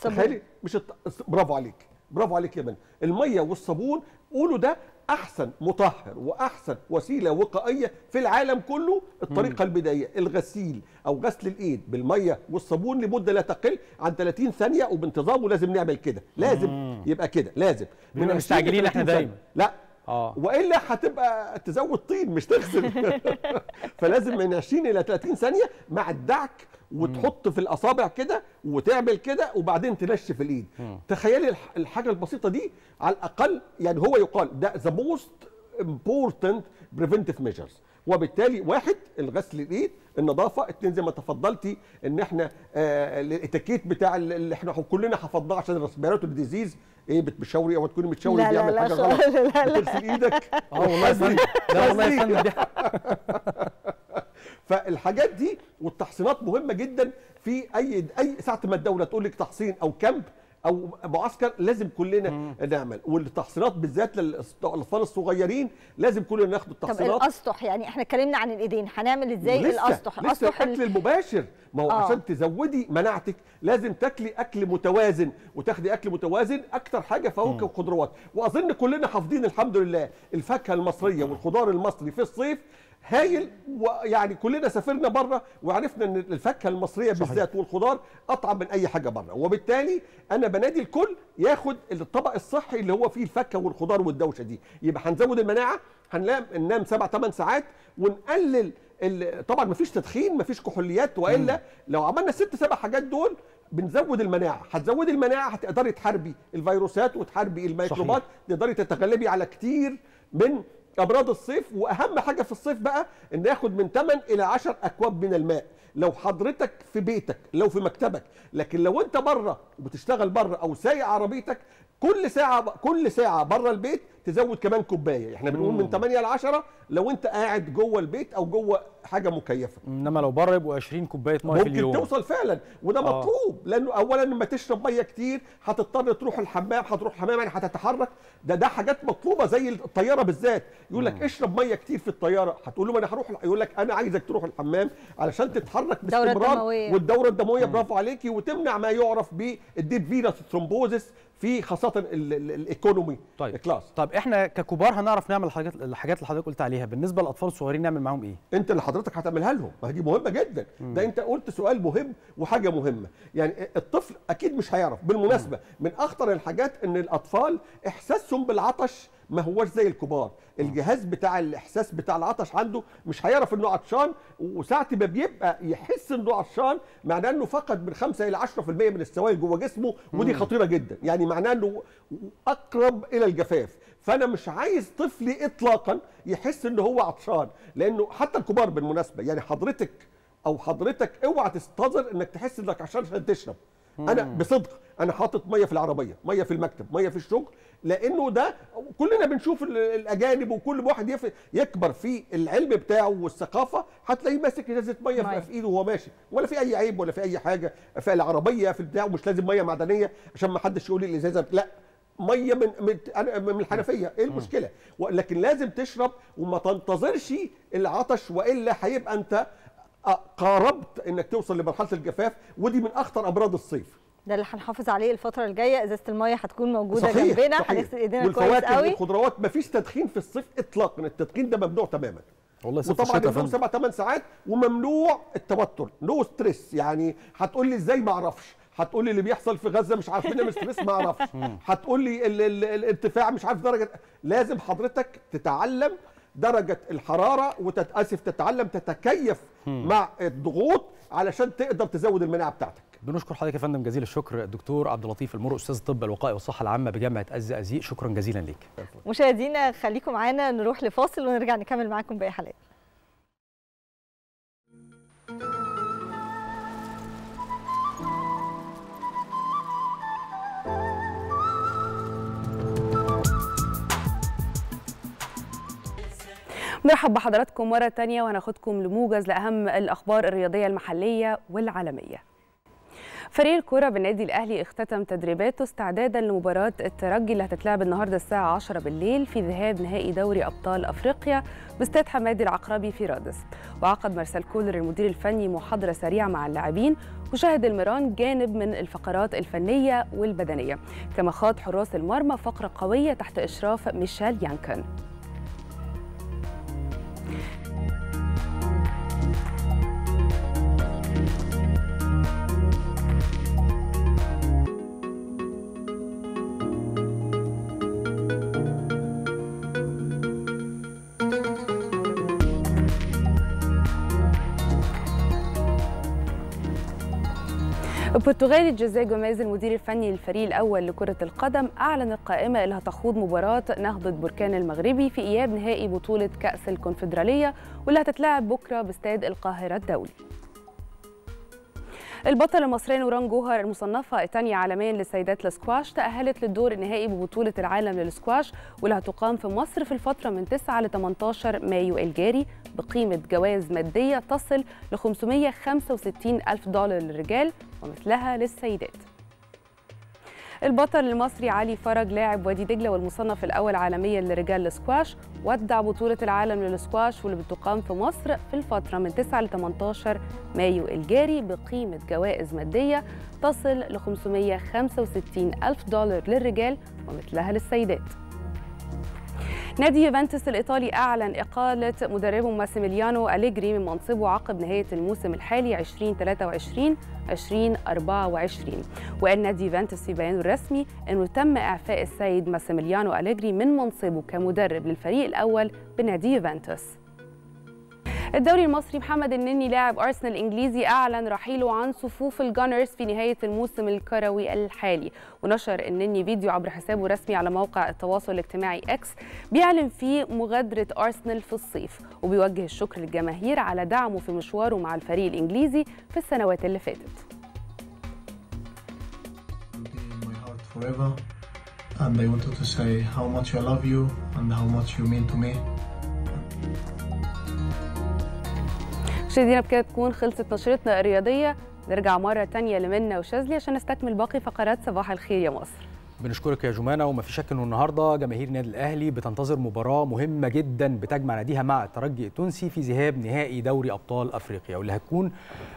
تخيلي مش الت... برافو عليك برافو عليك يا من. المية والصابون قولوا ده أحسن مطهر وأحسن وسيلة وقائية في العالم كله الطريقة البدائية الغسيل أو غسل الإيد بالمية والصابون لمدة لا تقل عن 30 ثانية وبانتظام ولازم نعمل كده لازم مم. يبقى كده لازم بنبقى 20 ل مستعجلين 30 إحنا ثانية. دايما. لا آه. وإلا هتبقى تزود طين مش تغسل. فلازم من 20 إلى 30 ثانية مع الدعك وتحط في الأصابع كده وتعمل كده وبعدين تنشف الإيد. تخيلي الح- الحاجة البسيطة دي على الأقل يعني هو يقال ده the most important preventive measures وبالتالي واحد الغسل الإيد النظافة اتنين زي ما تفضلتي إن إحنا آه الإتيكيت بتاع ال- اللي إحنا كلنا حفظناه عشان ال respiratory disease إيه بتشاوري أو تكوني متشاوري لا بيعمل لا حاجة غلط لا لا. بتغسل إيدك. آه والله لا والله يا فندم فالحاجات دي والتحصينات مهمة جدا في أي أي ساعة ما الدولة تقول لك تحصين أو كامب أو معسكر لازم كلنا نعمل. والتحصينات بالذات للأطفال الصغيرين لازم كلنا ناخد طب التحصينات. الأسطح يعني إحنا اتكلمنا عن الإيدين هنعمل إزاي لسه الأسطح؟ لسه الاسطح الأكل المباشر. ما هو آه. عشان تزودي مناعتك لازم تاكلي أكل متوازن. وتاخدي أكل متوازن أكتر حاجة فواكه وخضروات وأظن كلنا حافظين الحمد لله الفاكهة المصرية والخضار المصري في الصيف هايل ويعني كلنا سافرنا بره وعرفنا إن الفاكهة المصرية بالذات والخضار أطعم من أي حاجة بره وبالتالي أنا بنادي الكل ياخد الطبق الصحي اللي هو فيه الفاكهة والخضار والدوشة دي. يبقى هنزود المناعة هننام ننام سبع ثمان ساعات ونقلل ال- طبعا مفيش تدخين مفيش كحوليات وإلا لو عملنا ست سبع حاجات دول بنزود المناعة. هتزودي المناعة هتقدري تحاربي الفيروسات وتحاربي الميكروبات تقدري تتغلبي على كتير من امراض الصيف وأهم حاجة في الصيف بقى إن ناخد من 8 إلى 10 أكواب من الماء. لو حضرتك في بيتك لو في مكتبك لكن لو أنت بره وبتشتغل بره أو سايق عربيتك كل ساعة كل ساعة بره البيت تزود كمان كوباية. إحنا بنقول من 8 ل 10 لو انت قاعد جوه البيت أو جوه حاجة مكيفة. إنما لو بره يبقوا 20 كوباية مية في ممكن اليوم. توصل فعلا. وده آه. مطلوب لأنه اولا لما تشرب مية كتير هتضطر تروح الحمام هتروح الحمام يعني هتتحرك. ده ده حاجات مطلوبة زي الطيارة بالذات. يقول لك اشرب مية كتير في الطيارة. هتقول له ما أنا هروح يقول لك أنا عايزك تروح الحمام علشان تتحرك الدورة باستمرار. الدموية. والدورة الدموية برافو عليكي وتمنع ما يعرف بال deep venous thrombosis في خاصة ال- ال- ال economy طيب. class طب إحنا ككبار هنعرف نعمل الحاجات الحاجات اللي حضرتك قلت عليها. بالنسبة للأطفال الصغيرين نعمل معاهم إيه؟ أنت اللي حضرتك هتعملها لهم. ما دي مهمة جدا. ده أنت قلت سؤال مهم وحاجة مهمة. يعني الطفل أكيد مش هيعرف. بالمناسبة من أخطر الحاجات إن الأطفال إحساسهم بالعطش ما هوش زي الكبار. الجهاز بتاع الإحساس بتاع العطش عنده مش هيعرف إنه عطشان وساعة ما بيبقى يحس إنه عطشان معناه إنه فقد من 5 إلى 10% من السوائل جوه جسمه ودي خطيرة جدا. يعني معناه إنه أقرب إلى الجفاف. فأنا مش عايز طفلي اطلاقا يحس ان هو عطشان لأنه حتى الكبار بالمناسبة يعني حضرتك أو حضرتك أوعى تستظر إنك تحس إنك عشان عشان تشرب. أنا بصدق أنا حاطط مية في العربية مية في المكتب مية في الشغل لأنه ده كلنا بنشوف ال- الاجانب وكل واحد يف- يكبر في العلم بتاعه والثقافة هتلاقيه ماسك ازازة مية. في في ايده وهو ماشي ولا في اي عيب ولا في اي حاجة في العربية في البتاع مش لازم مية معدنية عشان ما حدش يقول لي الازازة. لا مية من من الحنفية. إيه المشكلة؟ لكن لازم تشرب وما تنتظرش العطش وإلا هيبقى أنت قاربت إنك توصل لمرحلة الجفاف ودي من أخطر أمراض الصيف. ده اللي هنحافظ عليه الفترة الجاية. إزازة المية هتكون موجودة صحيح جنبنا. هنغسل إيدينا كويس والفواكه قوي. والخضروات مفيش تدخين في الصيف اطلاقا. التدخين ده ممنوع تماما. والله وطبعا النوم. سبع ثمان ساعات وممنوع التوتر. no stress يعني هتقول لي إزاي ما أعرفش؟ هتقول لي اللي بيحصل في غزة مش عارفين من stress ما أعرفش. هتقول لي ال- ال- الارتفاع مش عارف درجة. لازم حضرتك تتعلم درجة الحرارة وتتاسف تتعلم تتكيف مع الضغوط علشان تقدر تزود المناعة بتاعتك. بنشكر حضرتك يا فندم جزيل الشكر الدكتور عبد اللطيف المرء أستاذ الطب الوقائي والصحة العامة بجامعة الزقازيق شكرا جزيلا ليك. مشاهدينا خليكم معانا نروح لفاصل ونرجع نكمل معاكم باقي حلقات نرحب بحضراتكم مرة تانية وهناخدكم لموجز لأهم الأخبار الرياضية المحلية والعالمية. فريق الكرة بالنادي الأهلي اختتم تدريباته استعدادا لمباراة الترجي اللي هتتلعب النهاردة الساعة 10 بالليل في ذهاب نهائي دوري أبطال أفريقيا باستاد حمادي العقربي في رادس. وعقد مارسيل كولر المدير الفني محاضرة سريعة مع اللاعبين وشهد المران جانب من الفقرات الفنية والبدنية. كما خاض حراس المرمى فقرة قوية تحت إشراف ميشيل يانكن. البرتغالي جوزيه جوميز المدير الفني للفريق الأول لكرة القدم أعلن القائمة اللي هتخوض مباراة نهضة بركان المغربي في إياب نهائي بطولة كأس الكونفدرالية واللي هتتلعب بكرة باستاد القاهرة الدولي. البطل المصرية نوران جوهر المصنفة الثانية عالميا للسيدات السكواش تأهلت للدور النهائي ببطولة العالم للسكواش واللي هتقام في مصر في الفترة من 9 ل 18 مايو الجاري بقيمة جوائز مادية تصل ل 565 ألف دولار للرجال ومثلها للسيدات. البطل المصري علي فرج لاعب وادي دجلة والمصنف الأول عالميا لرجال السكواش ودع بطولة العالم للسكواش واللي بتقام في مصر في الفترة من 9 ل 18 مايو الجاري بقيمة جوائز مادية تصل ل 565 ألف دولار للرجال ومثلها للسيدات. نادي يوفنتوس الإيطالي أعلن إقالة مدربه ماسيميليانو أليجري من منصبه عقب نهاية الموسم الحالي 2023 2024 وقال نادي يوفنتوس في بيانه الرسمي أنه تم إعفاء السيد ماسيميليانو أليجري من منصبه كمدرب للفريق الأول بنادي يوفنتوس. الدوري المصري محمد النني لاعب أرسنال الإنجليزي أعلن رحيله عن صفوف ال Gunners في نهاية الموسم الكروي الحالي. ونشر النني فيديو عبر حسابه الرسمي على موقع التواصل الاجتماعي إكس بيعلن فيه مغادرة أرسنال في الصيف وبيوجه الشكر للجماهير على دعمه في مشواره مع الفريق الإنجليزي في السنوات اللي فاتت. And I wanted to say how much I love you and how much you mean to me. مشاهدينا بكده تكون خلصت نشرتنا الرياضية. نرجع مرة تانية لمنى وشاذلي عشان نستكمل باقي فقرات صباح الخير يا مصر. بنشكرك يا جمانة وما في شك إنه النهارده جماهير النادي الأهلي بتنتظر مباراة مهمة جدا بتجمع ناديها مع الترجي التونسي في ذهاب نهائي دوري أبطال أفريقيا واللي هتكون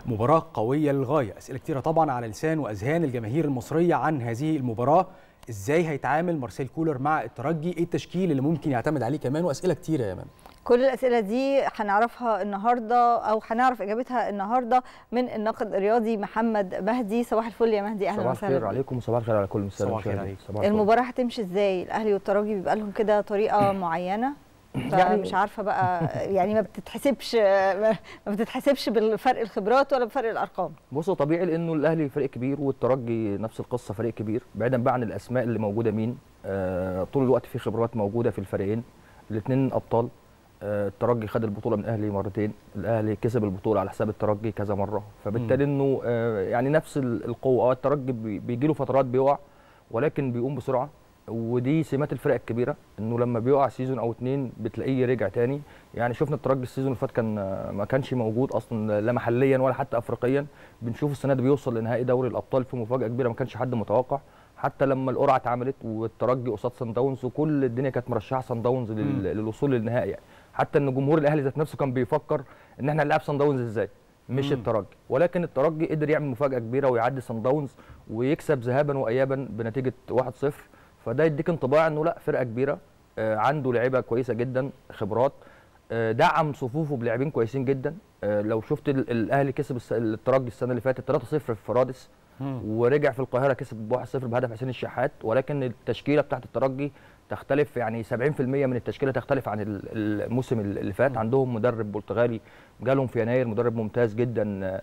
مباراة قوية للغاية. أسئلة كتيرة طبعا على لسان وأذهان الجماهير المصرية عن هذه المباراة. إزاي هيتعامل مارسيل كولر مع الترجي؟ إيه التشكيل اللي ممكن يعتمد عليه كمان؟ وأسئلة كتيرة يا مان كل الأسئلة دي هنعرفها النهارده أو هنعرف إجابتها النهارده من الناقد الرياضي محمد مهدي. صباح الفل يا مهدي. أهلا صباح وسهلا. الخير عليكم وصباح الخير على كل مستمع صباح الخير. صباح. المباراة هتمشي إزاي؟ الأهلي والترجي بيبقى لهم كده طريقة معينة؟ يعني- فمش عارفة بقى يعني ما بتتحسبش ما بتتحسبش بالفرق الخبرات ولا بفرق الأرقام. بصوا طبيعي لأنه الأهلي فريق كبير والترجي نفس القصة فريق كبير. بعيدا بقى عن الأسماء اللي موجودة مين. آه طول الوقت في خبرات موجودة في الفريقين. الاثنين أبطال. الترجي خد البطولة من الاهلي مرتين. الأهلي كسب البطولة على حساب الترجي كذا مرة. فبالتالي إنه آه يعني نفس ال- القوة. آه الترجي بي- بيجي له فترات بيقع ولكن بيقوم بسرعة. ودي سمات الفرق الكبيرة إنه لما بيقع season أو اتنين بتلاقيه رجع تاني. يعني شفنا الترجي ال season اللي فات كان آه، ما كانش موجود أصلا لا محليا ولا حتى افريقيا. بنشوف السنة دي بيوصل لنهائي دوري الأبطال في مفاجأة كبيرة ما كانش حد متوقع. حتى لما القرعة اتعملت والترجي قصاد سان داونز وكل الدنيا كانت مرشحة سان داونز. للوصول للنهائي يعني. حتى إن جمهور الأهلي ذات نفسه كان بيفكر إن إحنا هنلعب سان داونز إزاي؟ مش مم. الترجي. ولكن الترجي قدر يعمل مفاجأة كبيرة ويعدي سان داونز ويكسب ذهابا وايابا بنتيجة 1-0 فده يديك انطباع إنه لأ فرقة كبيرة آه، عنده لعيبة كويسة جدا خبرات آه، دعم صفوفه بلاعبين كويسين جدا. آه، لو شفت ال- الأهلي كسب الترجي السنة اللي فاتت 3-0 في فرادس ورجع في القاهرة كسب 1-0 بهدف حسين الشحات. ولكن التشكيلة بتاعت الترجي تختلف يعني 70% من التشكيلة تختلف عن ال- الموسم اللي فات. عندهم مدرب برتغالي جالهم في يناير مدرب ممتاز جدا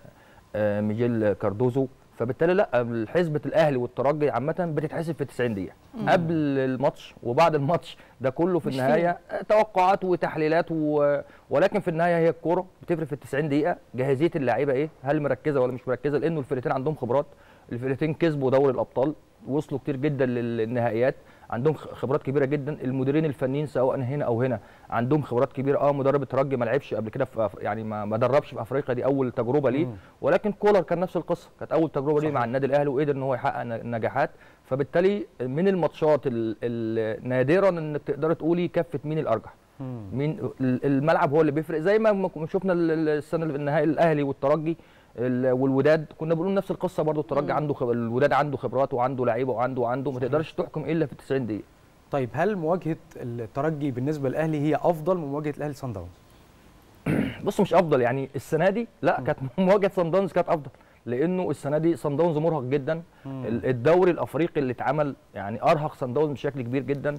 آه، ميجيل كاردوزو. فبالتالي لا حسبة الأهلي والترجي عامة بتتحسب في 90 دقيقة. قبل الماتش وبعد الماتش ده كله في النهاية توقعات وتحليلات و... ولكن في النهاية هي الكورة بتفرق في ال 90 دقيقة. جاهزية اللعيبة إيه؟ هل مركزة ولا مش مركزة؟ لأنه الفرقتين عندهم خبرات. الفرقتين كسبوا دوري الأبطال وصلوا كتير جدا للنهائيات. عندهم خبرات كبيرة جدا. المديرين الفنيين سواء هنا أو هنا عندهم خبرات كبيرة. آه مدرب الترجي ما لعبش قبل كده يعني ما دربش في أفريقيا دي أول تجربة ليه. ولكن كولر كان نفس القصة كانت أول تجربة ليه مع النادي الأهلي وقدر إن هو يحقق نجاحات. فبالتالي من الماتشات ال- ال- نادرا انك تقدر تقولي كفه مين الأرجح. مين ال- الملعب هو اللي بيفرق. زي ما شفنا ال- ال- السنة النهائي الأهلي والترجي. ال- والوداد كنا بنقول نفس القصة برضو الترجي عنده خب... الوداد عنده خبرات وعنده لعيبة وعنده وعنده ما تقدرش تحكم إلا في 90 دقيقة. طيب هل مواجهة الترجي بالنسبة للأهلي هي أفضل من مواجهة الأهلي صن داونز؟ بص مش أفضل يعني السنة دي لا كانت مواجهة صن داونز كانت أفضل لأنه السنة دي صن داونز مرهق جدا. الدوري الأفريقي اللي اتعمل يعني أرهق صن داونز بشكل كبير جدا.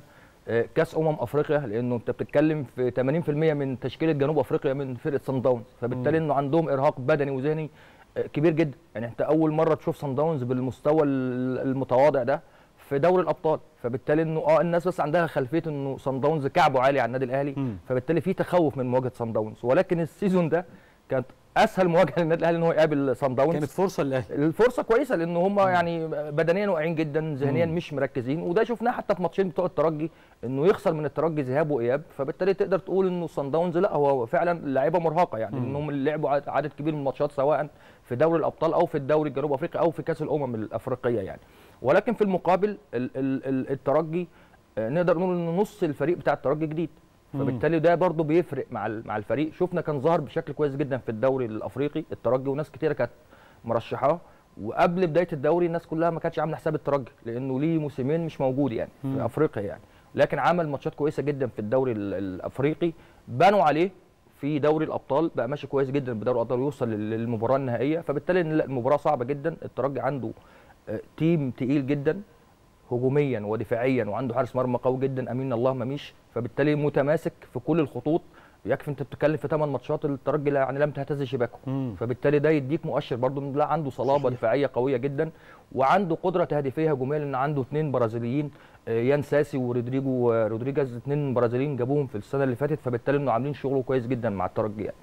كاس امم افريقيا لأنه انت بتتكلم في 80% من تشكيلة جنوب افريقيا من فرقة صن داونز. فبالتالي. انه عندهم ارهاق بدني وذهني آه، كبير جدا. يعني انت اول مرة تشوف صن داونز بالمستوى ال- المتواضع ده في دوري الأبطال. فبالتالي انه آه الناس بس عندها خلفية انه صن داونز كعبه عالي على النادي الأهلي. فبالتالي في تخوف من مواجهة صن داونز. ولكن ال season ده كانت أسهل مواجهة للنادي الأهلي إن هو يقابل صن داونز كانت فرصة للأهلي. الفرصة كويسة لأن هم يعني بدنيا واقعين جدا ذهنيا مش مركزين. وده شفناه حتى في ماتشين بتوع الترجي إنه يخسر من الترجي ذهاب وإياب. فبالتالي تقدر تقول إنه صن داونز لا هو فعلا لعيبة مرهقة يعني إنهم لعبوا عدد- كبير من الماتشات سواء في دوري الأبطال أو في الدوري الجنوب افريقي أو في كأس الأمم الأفريقية يعني. ولكن في المقابل ال ال ال الترجي آه، نقدر نقول ان نص الفريق بتاع الترجي جديد. فبالتالي ده برضه بيفرق مع مع الفريق. شفنا كان ظهر بشكل كويس جدا في الدوري الأفريقي الترجي وناس كتيرة كانت مرشحاه. وقبل بداية الدوري الناس كلها ما كانتش عاملة حساب الترجي لأنه ليه موسمين مش موجود يعني مم. في أفريقيا يعني. لكن عمل ماتشات كويسة جدا في الدوري ال- الأفريقي. بنوا عليه في دوري الأبطال بقى ماشي كويس جدا بدوري الأبطال ويوصل لل- للمباراة النهائية. فبالتالي المباراة صعبة جدا. الترجي عنده آه، تيم تقيل جدا. هجوميا ودفاعيا وعنده حارس مرمى قوي جدا أمين الله مميش فبالتالي متماسك في كل الخطوط. يكفي أنت بتتكلم في 8 ماتشات الترجي لا- يعني لم تهتز شباكه. فبالتالي ده يديك مؤشر برضو إن لا عنده صلابة دفاعية قوية جدا وعنده قدرة تهديفية هجومية لأن عنده اثنين برازيليين آه، يان ساسي ورودريجو آه، رودريجيز اثنين برازيليين جابوهم في السنة اللي فاتت. فبالتالي إنه عاملين شغله كويس جدا مع الترجي يعني.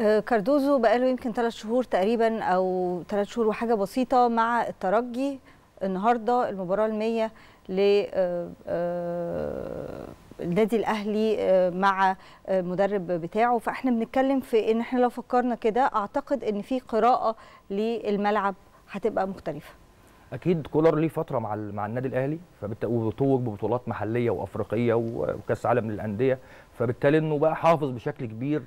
آه، كاردوزو بقاله يمكن ثلاث شهور تقريبا أو ثلاث شهور وحاجة بسيطة مع الترجي. النهارده المباراة المية آه، آه، النادي الأهلي آه، مع المدرب بتاعه. فإحنا بنتكلم في إن إحنا لو فكرنا كده أعتقد إن في قراءة للملعب هتبقى مختلفة. أكيد كولر ليه فترة مع مع النادي الأهلي وتوج ببطولات محلية وأفريقية وكأس عالم للأندية. فبالتالي إنه بقى حافظ بشكل كبير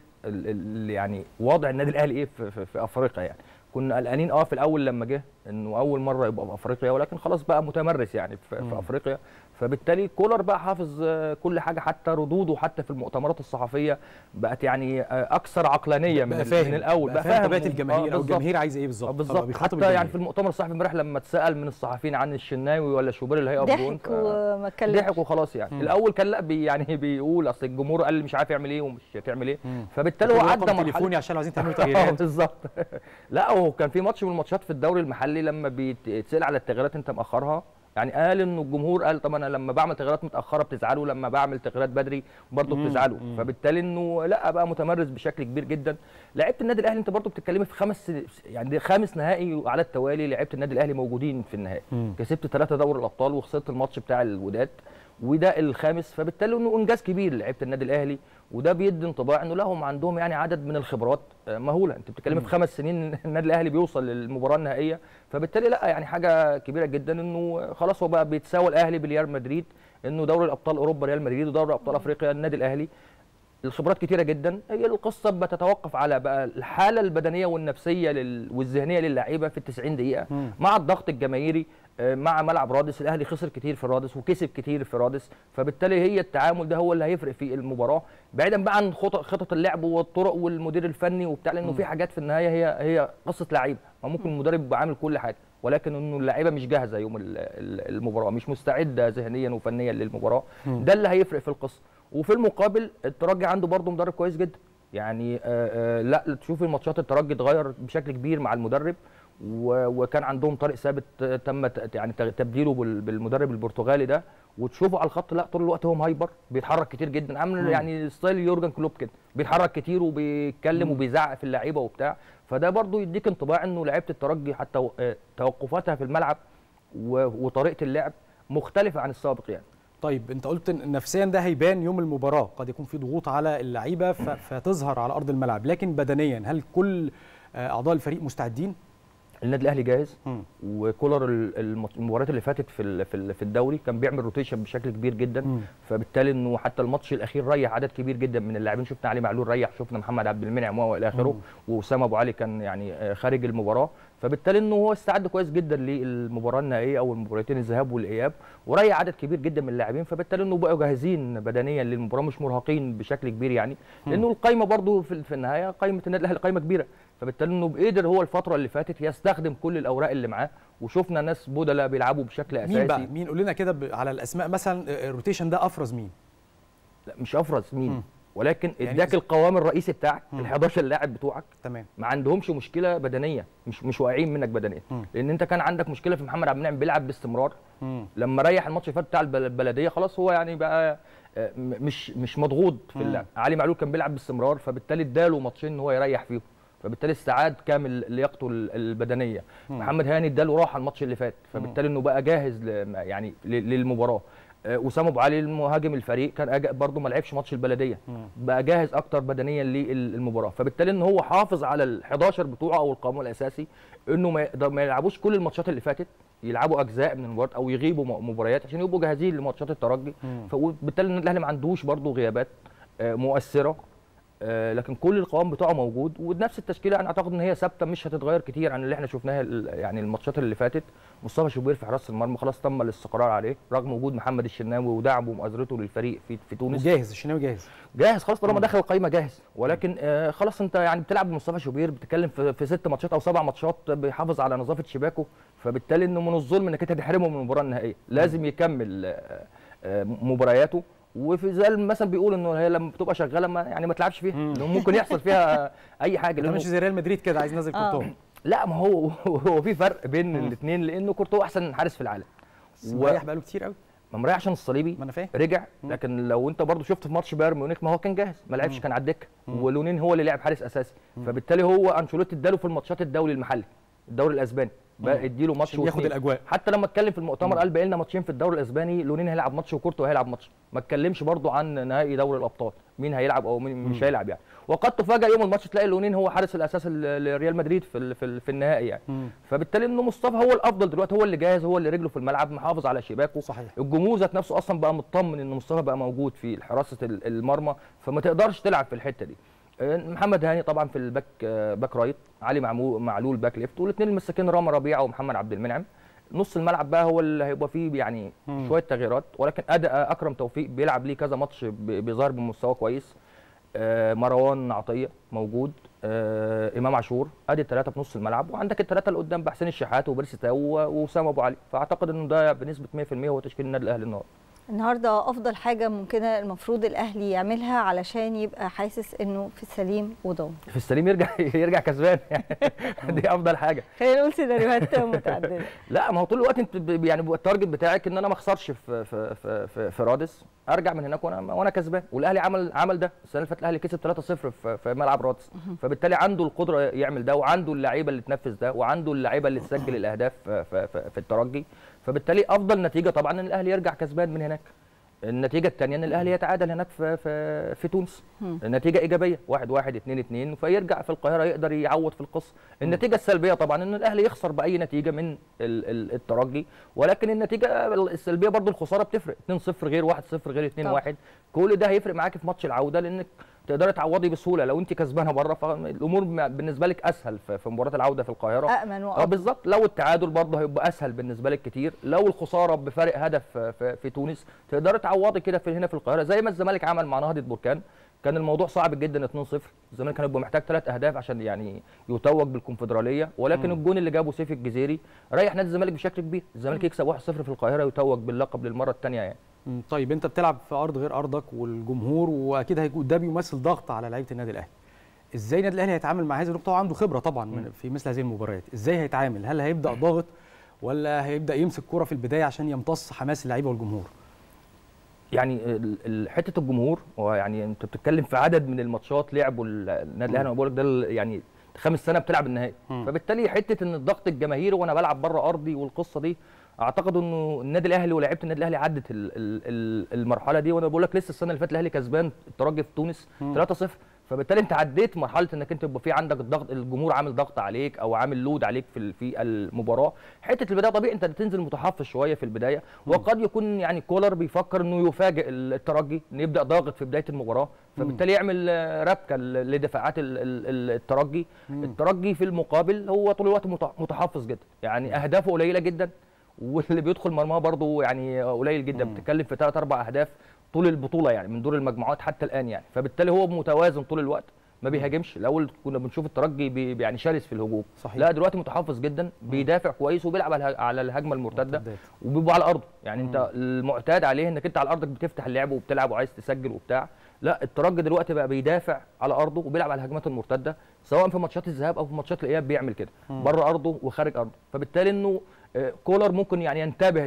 يعني وضع النادي الأهلي إيه في, في, في أفريقيا يعني. كنا قلقانين آه في الأول لما جه إنه أول مرة يبقى في أفريقيا ولكن خلاص بقى متمرس يعني في. في أفريقيا فبالتالي كولر بقى حافظ آه، كل حاجة حتى ردوده حتى في المؤتمرات الصحفية بقت يعني آه، أكثر عقلانية من, فاهم من الأول بقى فاهم طبيعة الجماهير أو. الجماهير عايزة إيه بالظبط آه، بالظبط بيخاطب حتى يعني الجماهير. في المؤتمر الصحفي امبارح لما اتسأل من الصحفيين عن الشناوي ولا شوبير اللي هيقف جون ضحك ف- وما اتكلمش ضحك وخلاص يعني مم. الأول كان لأ بي يعني بيقول أصل الجمهور قال مش عارف يعمل إيه ومش هتعمل إيه. فبالتالي هو عدى مرحلة تليفوني عشان عايزين تعملوا آه تغييرات بالظبط لأ هو كان في ماتش من الماتشات في الدوري المحلي لما بيتسال على التغييرات أنت مأخرها يعني قال إنه الجمهور قال طب أنا لما بعمل تغييرات متأخرة بتزعلوا لما بعمل تغييرات بدري برضه بتزعلوا. فبالتالي إنه لا بقى متمرس بشكل كبير جدا لعيبه النادي الأهلي أنت برضه بتتكلمي في خمس يعني خامس نهائي على التوالي لعيبه النادي الأهلي موجودين في النهائي. كسبت ثلاثة دوري الأبطال وخسرت الماتش بتاع الوداد وده الخامس فبالتالي إنه إنجاز كبير لعيبه النادي الأهلي وده بيدي انطباع إنه لهم عندهم يعني عدد من الخبرات آه، مهولة. أنت بتتكلمي في خمس سنين النادي الأهلي بيوصل للمباراة النهائية فبالتالي لأ يعني حاجة كبيرة جدا إنه خلاص هو بقى بيتساوى الأهلي بريال مدريد إنه دوري الأبطال أوروبا ريال مدريد ودوري أبطال أفريقيا النادي الأهلي. الخبرات كتيرة جدا. هي القصة بتتوقف على بقى الحالة البدنية والنفسية لل... والذهنية للاعيبه في ال 90 دقيقة. مم. مع الضغط الجماهيري آه، مع ملعب رادس الأهلي خسر كتير في رادس وكسب كتير في رادس. فبالتالي هي التعامل ده هو اللي هيفرق في المباراة. بعيدا بقى عن خطط خطط اللعب والطرق والمدير الفني وبتاع لأنه في حاجات في النهاية هي هي قصة لعيبة. ما ممكن المدرب يبقى عامل كل حاجة. ولكن إنه اللعيبة مش جاهزة يوم ال- ال- المباراة مش مستعدة ذهنيا وفنيا للمباراة. ده اللي هيفرق في القصة. وفي المقابل الترجي عنده برضه مدرب كويس جدا. يعني آه آه لا تشوف الماتشات الترجي اتغير بشكل كبير مع المدرب. وكان عندهم طارق ثابت آه، تم يعني تبديله بال- بالمدرب البرتغالي ده. وتشوفه على الخط لا طول الوقت هو ما hyper بيتحرك كتير جدا. عامل. يعني style يورجن كلوب كده بيتحرك كتير وبيتكلم. وبيزعق في اللعيبة وبتاع. فده برضو يديك انطباع انه لعيبة الترجي حتى آه، توقفاتها في الملعب وطريقة اللعب مختلفة عن السابق يعني. طيب انت قلت نفسيا ده هيبان يوم المباراة. قد يكون في ضغوط على اللعيبة فتظهر على أرض الملعب. لكن بدنيا هل كل آه، أعضاء الفريق مستعدين؟ النادي الأهلي جاهز. وكولر ال- الم- المباريات اللي فاتت في في ال- في الدوري كان بيعمل روتيشن بشكل كبير جدا. مم. فبالتالي إنه حتى الماتش الأخير ريح عدد كبير جدا من اللاعبين. شفنا علي معلول ريح شفنا محمد عبد المنعم وإلى آخره وأسامة أبو علي كان يعني آه، خارج المباراة. فبالتالي إنه هو استعد كويس جدا للمباراة النهائية أو المباراتين الذهاب والإياب. وريح عدد كبير جدا من اللاعبين. فبالتالي إنه بقوا جاهزين بدنيا للمباراة مش مرهقين بشكل كبير يعني. لأنه القايمة برضو في في النهاية قايمة النادي الأهلي قايمة كبيرة. فبالتالي إنه قدر هو الفترة اللي فاتت يستخدم كل الأوراق اللي معاه وشفنا ناس بدلاء بيلعبوا بشكل أساسي. مين بقى؟ مين؟ قول لنا كده ب- على الأسماء. مثلا آه، ال rotation ده أفرز مين؟ لا مش أفرز مين؟ مم. ولكن يعني إداك القوام الرئيسي بتاعك. ال 11 لاعب بتوعك تمام. ما عندهمش مشكلة بدنية مش مش واقعين منك بدنيا. لأن أنت كان عندك مشكلة في محمد عبد المنعم بيلعب باستمرار. مم. لما ريح الماتش اللي فات بتاع البل- البلدية خلاص هو يعني بقى آه، مش مش مضغوط في. اللعب. علي معلول كان بيلعب باستمرار فبالتالي اداله ماتشين إن هو يريح فيهم. فبالتالي استعاد كامل لياقته ال- البدنية. مم. محمد هاني اداله راحة الماتش اللي فات فبالتالي إنه بقى جاهز يعني للمباراة. آه، وسام أبو علي المهاجم الفريق كان برضه ما لعبش ماتش البلدية. بقى جاهز أكتر بدنيا للمباراة. فبالتالي إن هو حافظ على ال 11 بتوعه أو القانون الأساسي إنه ما يلعبوش كل الماتشات اللي فاتت يلعبوا أجزاء من المباريات أو يغيبوا مباريات عشان يبقوا جاهزين لماتشات الترجي. فبالتالي الأهلي ما عندوش برضه غيابات آه، مؤثرة. لكن كل القوام بتاعه موجود. ونفس التشكيلة أنا أعتقد إن هي ثابتة مش هتتغير كتير عن اللي إحنا شفناها ال- يعني الماتشات اللي فاتت. مصطفى شوبير في حراسة المرمى خلاص تم الاستقرار عليه رغم وجود محمد الشناوي ودعمه ومؤازرته للفريق في في تونس. وجاهز الشناوي جاهز. جاهز خلاص طالما. دخل القايمة جاهز. ولكن آه خلاص أنت يعني بتلعب بمصطفى شوبير بتتكلم في, في ست ماتشات أو سبع ماتشات بيحافظ على نظافة شباكه. فبالتالي إنه من الظلم إنك أنت تحرمه من المباراة النهائية. لازم يكمل آه آه مبارياته. وفي زي مثلا بيقول إنه هي لما بتبقى شغالة ما يعني ما تلعبش فيها. ممكن يحصل فيها أي حاجة. ماشي زي ريال مدريد كده عايز نازل آه. كورتوا. لا ما هو هو في فرق بين الاثنين لأنه كورتوا أحسن حارس في العالم. مريح بقاله كتير قوي. ما مريح عشان الصليبي. ما أنا فاهم. رجع. لكن لو أنت برضو شفت في ماتش بايرن ميونخ ما هو كان جاهز. ما لعبش. كان على الدكة. ولونين هو اللي لعب حارس أساسي. فبالتالي هو أنشيلوتي اداله في الماتشات الدوري المحلي الدوري الأسباني. اديله ماتش عشان ياخد. الأجواء. حتى لما اتكلم في المؤتمر. قال بقى لنا ماتشين في الدوري الأسباني لونين هيلعب ماتش وكورتو هيلعب ماتش ما اتكلمش برضو عن نهائي دوري الأبطال مين هيلعب أو مين مش. هيلعب يعني وقد تفاجئ يوم الماتش تلاقي لونين هو حارس الأساس لريال مدريد في في, في النهائي يعني مم. فبالتالي إنه مصطفى هو الأفضل دلوقتي هو اللي جاهز هو اللي رجله في الملعب محافظ على شباكه صحيح الجمهور ذات نفسه أصلا بقى مطمن إن مصطفى بقى موجود في حراسة ال- المرمى فما تقدرش تلعب في الحتة دي محمد هاني طبعا في ال back آه، back right علي معلول back left والاثنين المساكين رامي ربيعة ومحمد عبد المنعم. نص الملعب بقى هو اللي هيبقى فيه يعني مم. شوية تغييرات ولكن أداء أكرم توفيق بيلعب ليه كذا ماتش بيظهر بمستوى كويس. آه، مروان عطية موجود. آه، إمام عاشور أدي الثلاثه في نص الملعب وعندك الثلاثه اللي قدام بحسين الشحات وبيرسي تاو ووسام أبو علي. فأعتقد إنه ده بنسبة 100% هو تشكيل النادي الأهلي النهارده. النهارده أفضل حاجة ممكنة المفروض الاهلي يعملها علشان يبقى حاسس إنه في السليم وضامن. في السليم يرجع يرجع كسبان يعني. دي أفضل حاجة. خلينا نقول سيناريوهات متعددة. لا ما هو طول الوقت أنت يعني التارجت بتاعك إن أنا ما أخسرش في في في في, رادس. أرجع من هناك وأنا وأنا كسبان. والاهلي عمل عمل ده. السنة اللي فاتت الاهلي كسب 3-0 في, في ملعب رادس. فبالتالي عنده القدرة يعمل ده وعنده اللعيبة اللي تنفذ ده وعنده اللعيبة اللي تسجل الأهداف في, في, في الترجي. فبالتالي أفضل نتيجة طبعا إن الأهلي يرجع كسبان من هناك. النتيجة الثانية إن الأهلي يتعادل هناك في في, في تونس. مم. النتيجه إيجابية 1 1 2 2 فيرجع في القاهرة يقدر يعوض في القصة النتيجة السلبية طبعا إن الأهلي يخسر بأي نتيجة من ال- ال- الترجي. ولكن النتيجة السلبية برضو الخسارة بتفرق. 2 0 غير 1 0 غير 2 1 كل ده هيفرق معاك في ماتش العودة لأنك تقدري تعوضي بسهولة. لو انت كسبانة بره فالأمور بالنسبة لك أسهل في مباراة العودة في القاهرة. امن آه وافضل بالظبط. لو التعادل برضه هيبقى أسهل بالنسبة لك كتير. لو الخسارة بفارق هدف في, تونس تقدري تعوضي كده في هنا في القاهرة. زي ما الزمالك عمل مع نهضة بركان. كان الموضوع صعب جدا 2-0 الزمالك كان هيبقى محتاج ثلاث أهداف عشان يعني يتوج بالكونفدرالية. ولكن. الجون اللي جابه سيف الجزيري ريح نادي الزمالك بشكل كبير. الزمالك يكسب 1-0 في القاهرة يتوج باللقب للمرة الثانية يعني. طيب انت بتلعب في أرض غير أرضك والجمهور وأكيد هيكون ده بيمثل ضغط على لعيبة النادي الأهلي. إزاي النادي الأهلي هيتعامل مع هذه النقطة؟ وعنده خبرة طبعا في مثل هذه المباريات. إزاي هيتعامل؟ هل هيبدأ ضاغط ولا هيبدأ يمسك كرة في البداية عشان يمتص حماس اللعيبة والجمهور؟ يعني حتة الجمهور هو يعني أنت بتتكلم في عدد من الماتشات لعبوا ال- النادي الأهلي. أنا بقول لك ده يعني خامس سنة بتلعب النهائي. فبالتالي حتة إن الضغط الجماهيري وأنا بلعب بره أرضي والقصة دي اعتقد انه النادي الاهلي ولاعيبه النادي الاهلي عدت ال- ال- ال- المرحله دي وأنا بقول لك لسه السنة اللي فاتت الاهلي كسبان الترجي في تونس مم. 3-0 فبالتالي انت عديت مرحله انك انت يبقى في عندك الضغط الجمهور عامل ضغط عليك أو عامل لود عليك في في المباراه. حتة البدايه طبيعي انت تنزل متحفظ شوية في البدايه وقد يكون يعني كولر بيفكر انه يفاجئ الترجي انه يبدأ ضاغط في بدايه المباراه. فبالتالي يعمل ربكة لدفاعات ال- ال- ال- الترجي الترجي في المقابل هو طول الوقت مت- متحفظ جدا. يعني أهدافه قليلة جدا. واللي بيدخل مرماه برضه يعني قليل جدا. بتتكلم في ثلاث أربع أهداف طول البطولة يعني من دور المجموعات حتى الآن يعني. فبالتالي هو متوازن طول الوقت ما بيهاجمش. الأول كنا بنشوف الترجي بي يعني شرس في الهجوم. صحيح. لا دلوقتي متحفظ جدا بيدافع كويس وبيلعب على الهجمة المرتدة. وبيبقى على أرضه. يعني أنت المعتاد عليه إنك أنت على أرضك بتفتح اللعب وبتلعب وعايز تسجل وبتاع. لا الترجي دلوقتي بقى بيدافع على أرضه وبيلعب على الهجمات المرتدة سواء في ماتشات الذهاب أو في ماتشات الإياب بيعمل كده مم. بره أرضه وخارج أرضه. فبالتالي إنه كولر ممكن يعني ينتبه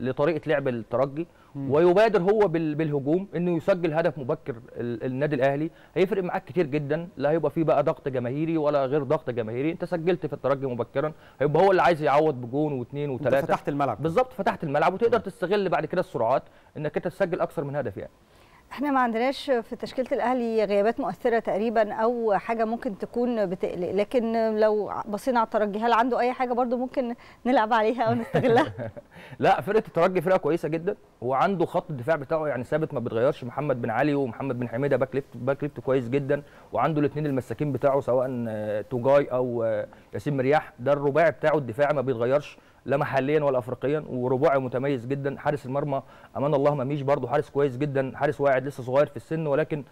لطريقة لعب الترجي. ويبادر هو بال- بالهجوم إنه يسجل هدف مبكر ال- النادي الأهلي. هيفرق معاك كتير جدا لا هيبقى فيه بقى ضغط جماهيري ولا غير ضغط جماهيري. أنت سجلت في الترجي مبكرا هيبقى هو اللي عايز يعوض بجون واثنين وثلاثه فتحت الملعب. بالظبط فتحت الملعب وتقدر تستغل بعد كده السرعات إنك أنت تسجل أكثر من هدف يعني. إحنا ما عندناش في تشكيلة الأهلي غيابات مؤثرة تقريبا أو حاجة ممكن تكون بتقلق. لكن لو بصينا على الترجي هل عنده أي حاجة برضو ممكن نلعب عليها أو نستغلها؟ لا فرقة الترجي فرقة كويسة جدا وعنده خط الدفاع بتاعه يعني ثابت ما بيتغيرش محمد بن علي ومحمد بن حميدة back left back left كويس جدا وعنده الاثنين المساكين بتاعه سواء توجاي أو ياسين مرياح. ده الرباعي بتاعه الدفاعي ما بيتغيرش. لا محليا ولا افريقيا ورباعي متميز جدا. حارس المرمى أمان الله مميش برده حارس كويس جدا. حارس واعد لسه صغير في السن ولكن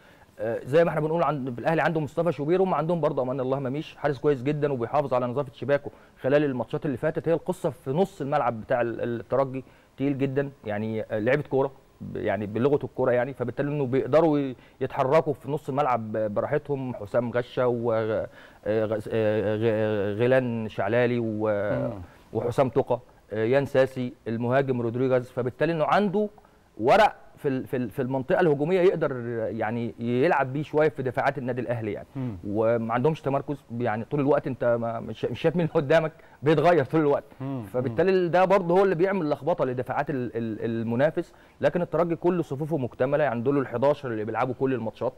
آه، زي ما إحنا بنقول عند في الأهلي عنده مصطفى شوبير هم عندهم برضه أمان الله مميش حارس كويس جدا وبيحافظ على نظافة شباكه خلال الماتشات اللي فاتت. هي القصة في نص الملعب بتاع ال- الترجي تقيل جدا. يعني آه، لعبة كورة يعني بلغة الكورة يعني. فبالتالي إنه بيقدروا يتحركوا في نص الملعب براحتهم. حسام غشة وغيلان شعلالي و- وحسام تقى آه، يان ساسي المهاجم رودريجاز فبالتالي إنه عنده ورق في في ال- في المنطقة الهجومية يقدر يعني يلعب بيه شوية في دفاعات النادي الأهلي يعني. مم. وما عندهمش تمركز يعني طول الوقت أنت ما- مش شايف مين قدامك بيتغير طول الوقت. مم. فبالتالي ده برضه هو اللي بيعمل لخبطة لدفاعات ال- ال- المنافس. لكن الترجي كل صفوفه مكتملة يعني دول ال 11 اللي بيلعبوا كل الماتشات.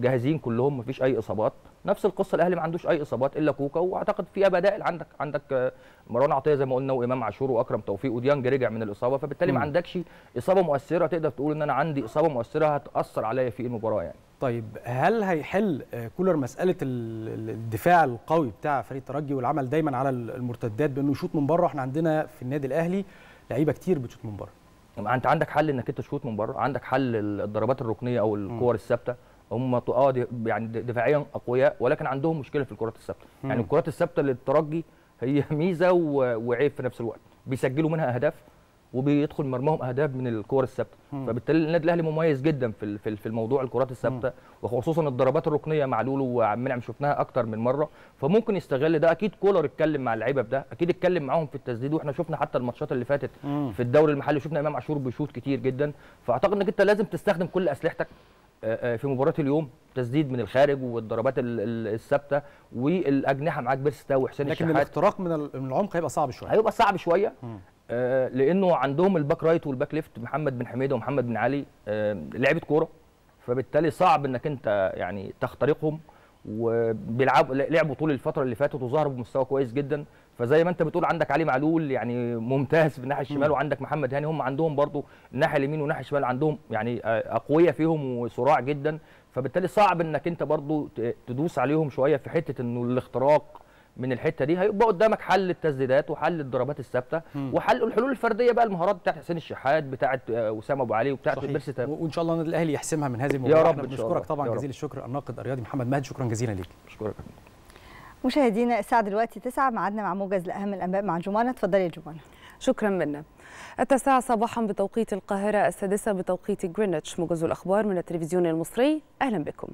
جاهزين كلهم مفيش أي إصابات. نفس القصة الأهلي ما عندوش أي إصابات إلا كوكا وأعتقد فيها بدائل عندك عندك آه، مروان عطية زي ما قلنا وإمام عاشور وأكرم توفيق وديانج رجع من الإصابة. فبالتالي ما. عندكش إصابة مؤثرة تقدر تقول إن أنا عندي إصابة مؤثرة هتأثر عليا في المباراة يعني. طيب هل هيحل آه، كولر مسألة ال- ال- الدفاع القوي بتاع فريق الترجي والعمل دايما على ال- المرتدات بأنه يشوط من بره؟ إحنا عندنا في النادي الأهلي لعيبة كتير بتشوط من بره. أنت عندك حل إنك أنت تشوط من بره؟ عندك حل الضربات الركنية أو الكور الثابتة؟ هم آه يعني دفاعيا أقوياء ولكن عندهم مشكلة في الكرات الثابتة. يعني الكرات الثابتة للترجي هي ميزة وعيب في نفس الوقت. بيسجلوا منها أهداف وبيدخل مرماهم أهداف من الكور الثابتة. فبالتالي النادي الأهلي مميز جدا في في ال- في الموضوع الكرات الثابتة. وخصوصا الضربات الركنية مع لولو وعبد المنعم شفناها أكتر من مرة. فممكن يستغل ده. أكيد كولر اتكلم مع اللعيبة في ده. أكيد اتكلم معاهم في التسديد. وإحنا شفنا حتى الماتشات اللي فاتت. في الدوري المحلي شفنا إمام عاشور بيشوط كتير جدا. فأعتقد إنك أنت لازم تستخدم كل أسلحتك. في مباراة اليوم تسديد من الخارج والضربات ال- ال- الثابتة والأجنحة معاك بيرسي تاو وحسين لكن الشحات. الاختراق من ال- من العمق هيبقى صعب شوية. هيبقى صعب شوية. آه، لأنه عندهم ال back right وال back left محمد بن حميده ومحمد بن علي آه، لعيبة كورة. فبالتالي صعب إنك أنت يعني تخترقهم. وبيلعبوا لعبوا طول الفترة اللي فاتت وظهروا بمستوى كويس جدا. فزي ما انت بتقول عندك علي معلول يعني ممتاز في الناحية الشمال. وعندك محمد هاني هم عندهم برضو الناحية اليمين والناحية الشمال عندهم يعني آه، أقوياء فيهم وصراع جدا فبالتالي صعب إنك انت برضو تدوس عليهم شوية في حتة إنه الاختراق من الحتة دي هيبقى قدامك حل التسديدات وحل الضربات الثابتة. وحل الحلول الفردية بقى المهارات بتاعت حسين الشحات بتاعت آه، وسام أبو علي وبتاعت و- وإن شاء الله النادي الأهلي يحسمها من هذه المباراة رب إن شاء بنشكرك. طبعا يا رب. جزيل الشكر الناقد الرياضي محمد مهدي شكرا جزيلا ليك اشكرك مشاهدينا الساعة دلوقتي 9 ميعادنا مع موجز لأهم الأنباء مع جمانة. اتفضلي يا جمانة. شكرا منا التاسعة صباحا بتوقيت القاهرة السادسة بتوقيت جرينتش موجز الأخبار من التلفزيون المصري أهلا بكم.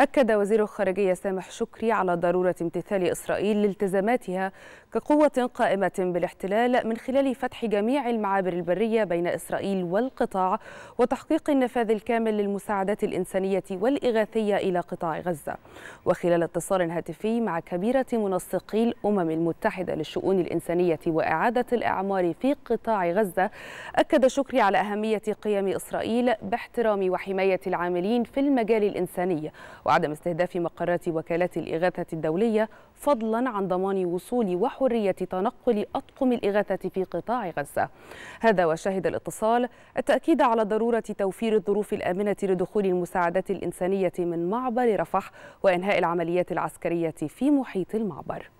أكد وزير الخارجية سامح شكري على ضرورة امتثال إسرائيل لالتزاماتها كقوة قائمة بالاحتلال من خلال فتح جميع المعابر البرية بين إسرائيل والقطاع وتحقيق النفاذ الكامل للمساعدات الإنسانية والإغاثية إلى قطاع غزة. وخلال اتصال هاتفي مع كبيرة منسقي الأمم المتحدة للشؤون الإنسانية وإعادة الإعمار في قطاع غزة أكد شكري على أهمية قيام إسرائيل باحترام وحماية العاملين في المجال الإنساني وعدم استهداف مقرات وكالات الإغاثة الدولية فضلا عن ضمان وصول وحرية تنقل أطقم الإغاثة في قطاع غزة. هذا وشهد الاتصال التأكيد على ضرورة توفير الظروف الآمنة لدخول المساعدات الإنسانية من معبر رفح وإنهاء العمليات العسكرية في محيط المعبر.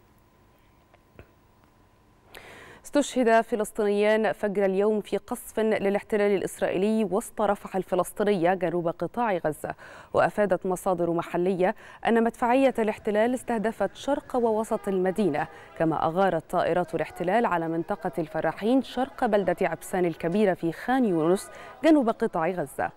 استشهد فلسطينيان فجر اليوم في قصف للاحتلال الإسرائيلي وسط رفح الفلسطينية جنوب قطاع غزة. وأفادت مصادر محلية أن مدفعية الاحتلال استهدفت شرق ووسط المدينة كما أغارت طائرات الاحتلال على منطقة الفراحين شرق بلدة عبسان الكبيرة في خان يونس جنوب قطاع غزة.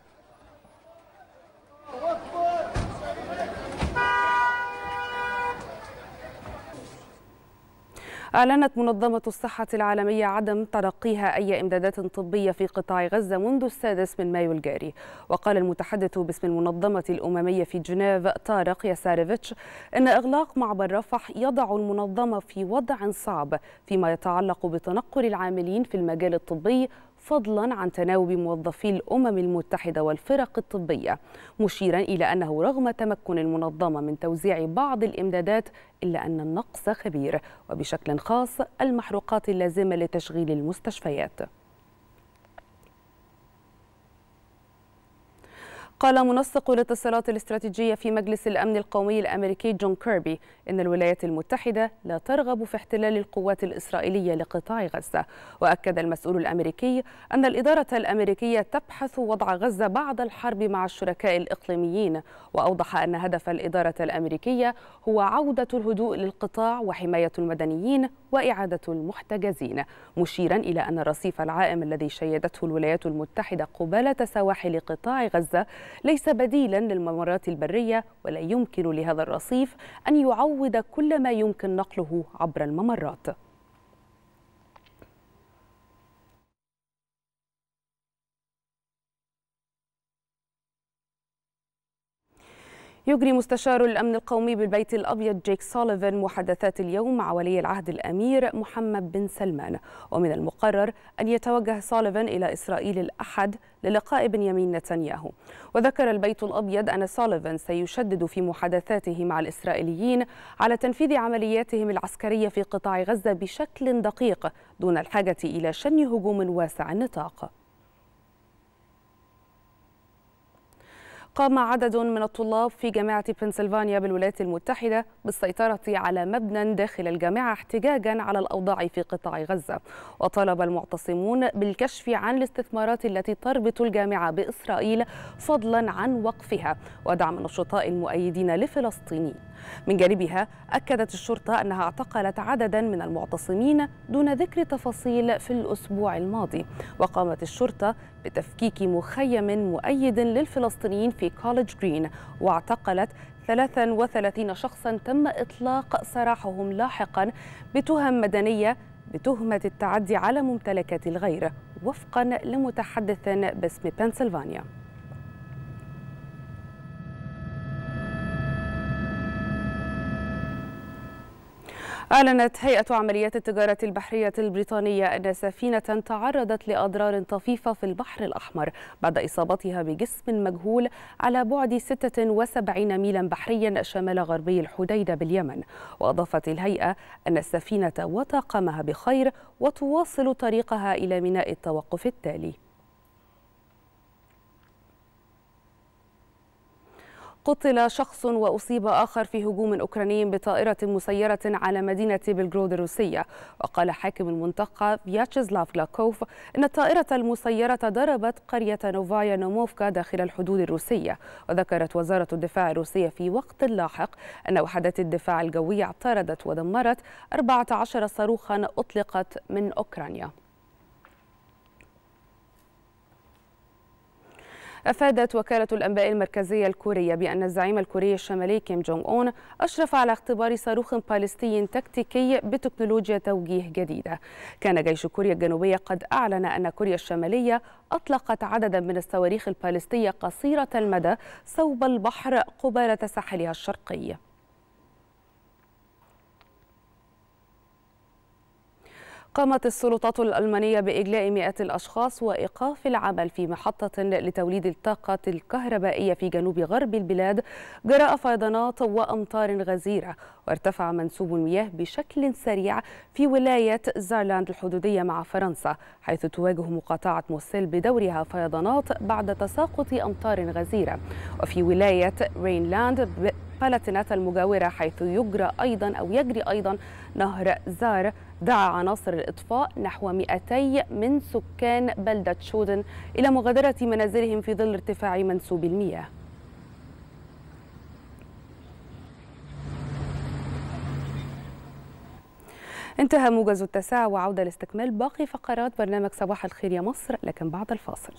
أعلنت منظمة الصحة العالمية عدم تلقيها أي إمدادات طبية في قطاع غزة منذ السادس من مايو الجاري. وقال المتحدث باسم المنظمة الأممية في جنيف طارق يساريفيتش أن إغلاق معبر رفح يضع المنظمة في وضع صعب فيما يتعلق بتنقل العاملين في المجال الطبي فضلا عن تناوب موظفي الأمم المتحدة والفرق الطبية مشيرا إلى أنه رغم تمكن المنظمة من توزيع بعض الإمدادات إلا أن النقص خبير وبشكل خاص المحروقات اللازمة لتشغيل المستشفيات. قال منسق الاتصالات الاستراتيجية في مجلس الأمن القومي الأمريكي جون كيربي إن الولايات المتحدة لا ترغب في احتلال القوات الإسرائيلية لقطاع غزة. وأكد المسؤول الأمريكي أن الإدارة الأمريكية تبحث وضع غزة بعد الحرب مع الشركاء الإقليميين. وأوضح أن هدف الإدارة الأمريكية هو عودة الهدوء للقطاع وحماية المدنيين وإعادة المحتجزين. مشيرا إلى أن الرصيف العائم الذي شيدته الولايات المتحدة قبالة سواحل قطاع غزة ليس بديلا للممرات البرية ولا يمكن لهذا الرصيف أن يعوض كل ما يمكن نقله عبر الممرات. يجري مستشار الأمن القومي بالبيت الأبيض جيك سوليفان محادثات اليوم مع ولي العهد الأمير محمد بن سلمان. ومن المقرر أن يتوجه سوليفان إلى إسرائيل الأحد للقاء بنيامين نتنياهو. وذكر البيت الأبيض أن سوليفان سيشدد في محادثاته مع الإسرائيليين على تنفيذ عملياتهم العسكرية في قطاع غزة بشكل دقيق دون الحاجة إلى شن هجوم واسع النطاق. قام عدد من الطلاب في جامعة بنسلفانيا بالولايات المتحدة بالسيطرة على مبنى داخل الجامعة احتجاجا على الأوضاع في قطاع غزة. وطلب المعتصمون بالكشف عن الاستثمارات التي تربط الجامعة بإسرائيل فضلا عن وقفها. ودعم النشطاء المؤيدين لفلسطين. من جانبها أكدت الشرطة أنها اعتقلت عددا من المعتصمين دون ذكر تفاصيل في الأسبوع الماضي وقامت الشرطة بتفكيك مخيم مؤيد للفلسطينيين في كوليدج جرين واعتقلت 33 شخصا تم إطلاق سراحهم لاحقا بتهم مدنية بتهمة التعدي على ممتلكات الغير وفقا لمتحدث باسم بنسلفانيا أعلنت هيئة عمليات التجارة البحرية البريطانية أن سفينة تعرضت لأضرار طفيفة في البحر الأحمر بعد إصابتها بجسم مجهول على بعد 76 ميلا بحريا شمال غربي الحديدة باليمن. وأضافت الهيئة أن السفينة وطاقمها بخير وتواصل طريقها إلى ميناء التوقف التالي. قتل شخص وأصيب آخر في هجوم أوكراني بطائرة مسيرة على مدينة بلغرود الروسية. وقال حاكم المنطقة فياتشيزلاف لاكوف أن الطائرة المسيرة ضربت قرية نوفايا نوموفكا داخل الحدود الروسية. وذكرت وزارة الدفاع الروسية في وقت لاحق أن وحدات الدفاع الجوي اعترضت ودمرت 14 صاروخا أطلقت من أوكرانيا. أفادت وكالة الأنباء المركزية الكورية بأن الزعيم الكوري الشمالي كيم جونغ أون أشرف على اختبار صاروخ باليستي تكتيكي بتكنولوجيا توجيه جديدة. كان جيش كوريا الجنوبية قد أعلن أن كوريا الشمالية أطلقت عددا من الصواريخ الباليستية قصيرة المدى صوب البحر قبالة ساحلها الشرقي. قامت السلطات الألمانية بإجلاء مئات الأشخاص وإيقاف العمل في محطة لتوليد الطاقة الكهربائية في جنوب غرب البلاد جراء فيضانات وأمطار غزيرة وارتفع منسوب المياه بشكل سريع في ولاية زارلاند الحدودية مع فرنسا حيث تواجه مقاطعة موسيل بدورها فيضانات بعد تساقط أمطار غزيرة. وفي ولاية راينلاند بالاتينات المجاورة حيث يجرى أيضا أو يجري أيضا نهر زار. دعا عناصر الإطفاء نحو 200 من سكان بلدة شودن إلى مغادرة منازلهم في ظل ارتفاع منسوب المياه. انتهى موجز التاسعة وعودة لاستكمال باقي فقرات برنامج صباح الخير يا مصر لكن بعد الفاصل.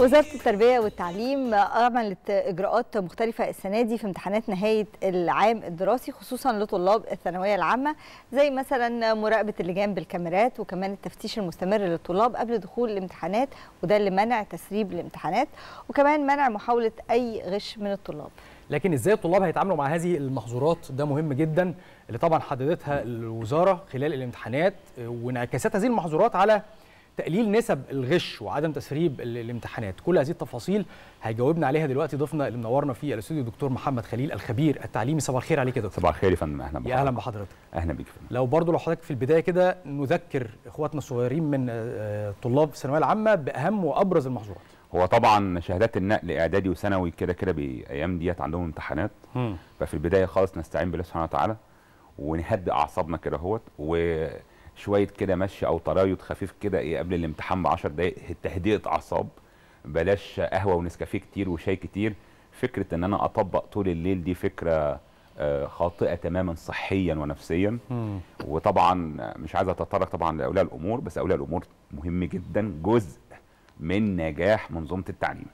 وزارة التربية والتعليم عملت إجراءات مختلفة السنة دي في امتحانات نهاية العام الدراسي خصوصا لطلاب الثانوية العامة زي مثلا مراقبة اللجان بالكاميرات وكمان التفتيش المستمر للطلاب قبل دخول الامتحانات وده لمنع تسريب الامتحانات وكمان منع محاولة أي غش من الطلاب. لكن إزاي الطلاب هيتعاملوا مع هذه المحظورات؟ ده مهم جدا اللي طبعا حددتها الوزارة خلال الامتحانات وانعكاسات هذه المحظورات على تقليل نسب الغش وعدم تسريب ال- الامتحانات. كل هذه التفاصيل هيجاوبنا عليها دلوقتي ضيفنا اللي منورنا في الاستوديو دكتور محمد خليل الخبير التعليمي. صباح الخير عليك يا دكتور. صباح الخير يا فندم. أهلا يا أهلا بحضرتك. أهلا بيك فندم. لو برضو لو حضرتك في البداية كده نذكر إخواتنا الصغيرين من آه، طلاب الثانوية العامة بأهم وأبرز المحظورات. هو طبعا شهادات النقل إعدادي وثانوي كده كده بايام ديت عندهم امتحانات. ففي البداية خالص نستعين بالله سبحانه وتعالى ونهدئ أعصابنا كده أهوت. وشويه كده مشي أو ترايض خفيف كده إيه قبل الامتحان ب 10 دقائق تهدئه أعصاب بلاش قهوة ونسكافيه كتير وشاي كتير. فكرة إن أنا أطبق طول الليل دي فكرة آه، خاطئة تماما صحيا ونفسيا. وطبعا مش عايز أتطرق طبعا لأولياء الأمور بس أولياء الأمور مهم جدا جزء من نجاح منظومة التعليم.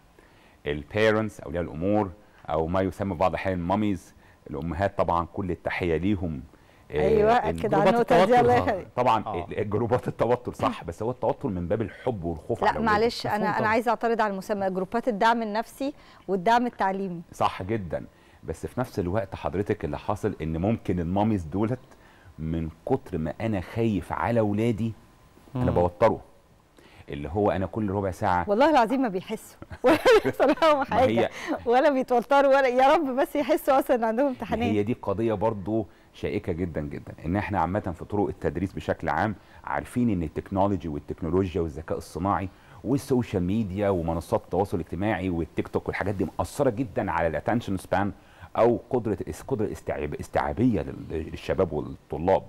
ال parents أولياء الأمور أو ما يسمى في بعض الأحيان mommies الأمهات طبعا كل التحية ليهم آه، أيوة، أكد على النقطة دي، الله آه، يخليك. طبعا آه. جروبات التوتر صح بس هو التوتر من باب الحب والخوف لا. معلش أنا أنا عايزة أعترض على المسمى. جروبات الدعم النفسي والدعم التعليمي. صح جدا. بس في نفس الوقت حضرتك اللي حاصل إن ممكن الماميز دولت من كتر ما أنا خايف على ولادي أنا. بوتره. اللي هو أنا كل ربع ساعة والله العظيم ما بيحسوا. ولا بيحصل لهم ما حاجة. ولا بيتوتروا ولا يا رب بس يحسوا أصلا إن عندهم امتحانات هي دي قضية برضو شائكة جدا جدا. إن إحنا عامة في طرق التدريس بشكل عام عارفين إن التكنولوجي والتكنولوجيا والذكاء الصناعي وال social media ومنصات التواصل الاجتماعي والتيك توك والحاجات دي مأثرة جدا على ال attention span أو قدرة قدرة استيعاب استيعابية لل- للشباب والطلاب.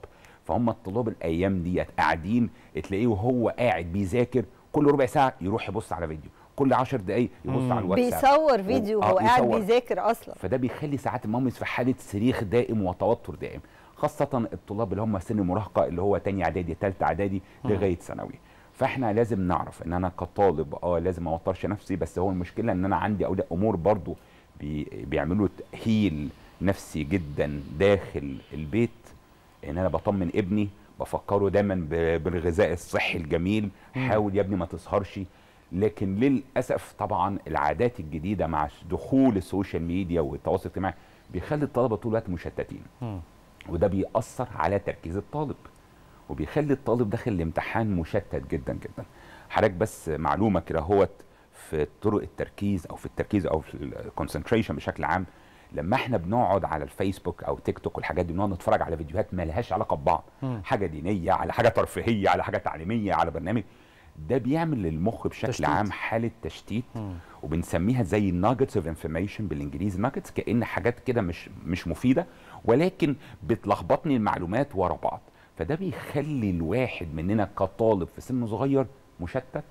فهم الطلاب الأيام ديت قاعدين تلاقيه وهو قاعد بيذاكر كل ربع ساعة يروح يبص على فيديو. كل 10 دقائق يبص على الواتساب بيصور فيديو و- آه، وهو قاعد. بيذاكر أصلا فده بيخلي ساعات ال mommies في حالة صريخ دائم وتوتر دائم خاصة الطلاب اللي هم سن المراهقة اللي هو تاني إعدادي تالتة إعدادي. لغاية ثانوي فإحنا لازم نعرف إن أنا كطالب آه لازم ما أوترش نفسي بس هو المشكلة إن أنا عندي أولياء أمور برضو بي بيعملوا تأهيل نفسي جدا داخل البيت إن أنا بطمن ابني بفكره دايما بالغذاء الصحي الجميل. حاول يا ابني ما تسهرش لكن للأسف طبعا العادات الجديدة مع دخول ال social media والتواصل الاجتماعي بيخلي الطلبة طول الوقت مشتتين. وده بيأثر على تركيز الطالب وبيخلي الطالب داخل الامتحان مشتت جدا جدا. حضرتك بس معلومة كده هوت في طرق التركيز أو في التركيز أو في ال concentration بشكل عام لما إحنا بنقعد على الفيسبوك أو تيك توك والحاجات دي بنقعد نتفرج على فيديوهات ما لهاش علاقة ببعض. حاجة دينية على حاجة ترفيهية على حاجة تعليمية على برنامج. ده بيعمل للمخ بشكل تشتيت. عام حالة تشتيت مم. وبنسميها زي nuggets of information بالإنجليزي nuggets كأن حاجات كده مش مش مفيدة ولكن بتلخبطني المعلومات ورا بعض فده بيخلي الواحد مننا كطالب في سن صغير مشتت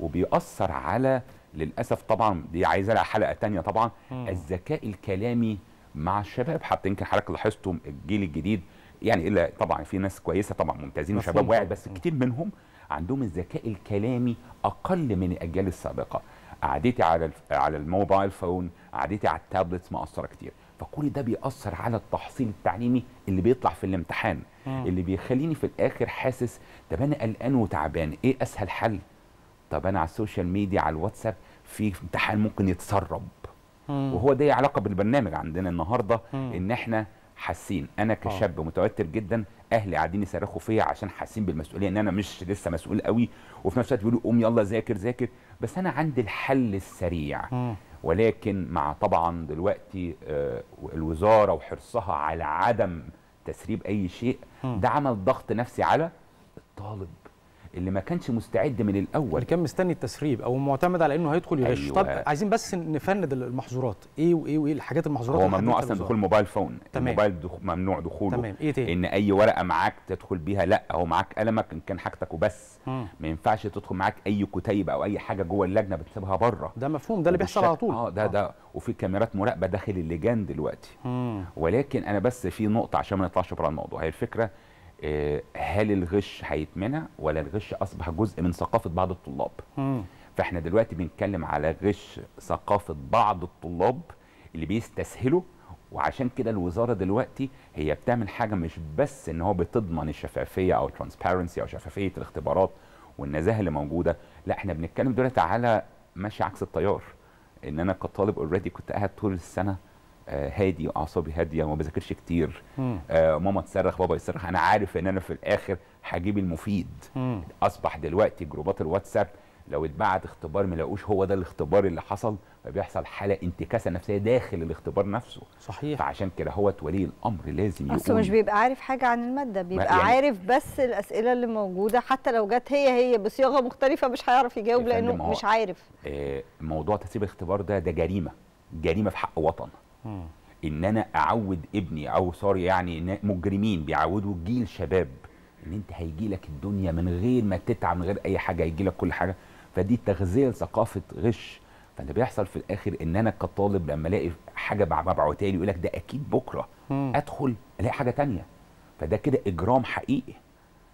وبيأثر على للأسف طبعا دي عايزة لها حلقة تانية طبعا مم. الذكاء الكلامي مع الشباب حتى يمكن حضرتك لاحظتم الجيل الجديد يعني إلا طبعا في ناس كويسة طبعا ممتازين وشباب واعي طبعاً. بس كتير منهم عندهم الذكاء الكلامي أقل من الأجيال السابقة قعدتي على على ال mobile phone قعدتي على ال tablets مأثره كتير فكل ده بيأثر على التحصيل التعليمي اللي بيطلع في الامتحان مم. اللي بيخليني في الآخر حاسس طب أنا قلقان وتعبان إيه أسهل حل طب أنا على ال social media على الواتساب في امتحان ممكن يتسرب مم. وهو ده علاقة بالبرنامج عندنا النهارده مم. إن إحنا حاسين. أنا كشاب متوتر جدا أهلي قاعدين يصرخوا فيا عشان حاسين بالمسؤولية إن أنا مش لسه مسؤول قوي. وفي نفس الوقت بيقولوا قوم يلا ذاكر ذاكر. بس أنا عندي الحل السريع. مم. ولكن مع طبعا دلوقتي آه، الوزارة وحرصها على عدم تسريب أي شيء مم. ده عمل ضغط نفسي على الطالب. اللي ما كانش مستعد من الأول اللي كان مستني التسريب أو معتمد على إنه هيدخل يغش أيوة. طب عايزين بس نفند المحظورات إيه وايه وايه الحاجات المحظورات هو ممنوع أصلا؟ دخول موبايل فون تمام. الموبايل دخ... ممنوع دخوله تمام. إيه تاني؟ إن أي ورقة معاك تدخل بيها لأ هو معاك قلمك إن كان حاجتك وبس. ما ينفعش تدخل معاك أي كتيب أو أي حاجة جوه اللجنة بتسيبها بره ده مفهوم ده اللي بيحصل على طول آه ده ده وفي كاميرات مراقبة داخل اللجان دلوقتي مم. ولكن أنا بس في نقطة عشان ما نطلعش بره الموضوع هي الفكرة آه، هل الغش هيتمنع ولا الغش أصبح جزء من ثقافة بعض الطلاب مم. فإحنا دلوقتي بنتكلم على غش ثقافة بعض الطلاب اللي بيستسهلوا وعشان كده الوزارة دلوقتي هي بتعمل حاجة مش بس إن هو بتضمن الشفافية أو transparency أو شفافية الاختبارات والنزاهة اللي موجودة لا إحنا بنتكلم دلوقتي على ماشي عكس التيار إن أنا كطالب already كنت قاعد طول السنة آه، هادي وأعصابي هادية وما بذاكرش كتير. آه ماما تصرخ بابا يصرخ. أنا عارف إن أنا في الآخر هجيب المفيد. مم. أصبح دلوقتي جروبات الواتساب لو اتبعت اختبار ما لقوش هو ده الاختبار اللي حصل فبيحصل حالة انتكاسة نفسية داخل الاختبار نفسه. صحيح. فعشان كده هو ولي الأمر لازم يقول اصله مش بيبقى عارف حاجة عن المادة بيبقى يعني- عارف بس الأسئلة اللي موجودة. حتى لو جت هي هي بصياغه مختلفة مش هيعرف يجاوب لأنه هو- مش عارف. آه موضوع تسريب الاختبار ده ده جريمة. جريمة في حق وطن. مم. إن أنا أعود ابني أو سوري يعني مجرمين بيعودوا جيل شباب إن أنت هيجي لك الدنيا من غير ما تتعب من غير أي حاجة هيجي لك كل حاجة فدي تغذية لثقافة غش فاللي بيحصل في الآخر إن أنا كطالب لما ألاقي حاجة مبعوتها لي يقول لك ده أكيد بكرة مم. أدخل ألاقي حاجة تانية فده كده إجرام حقيقي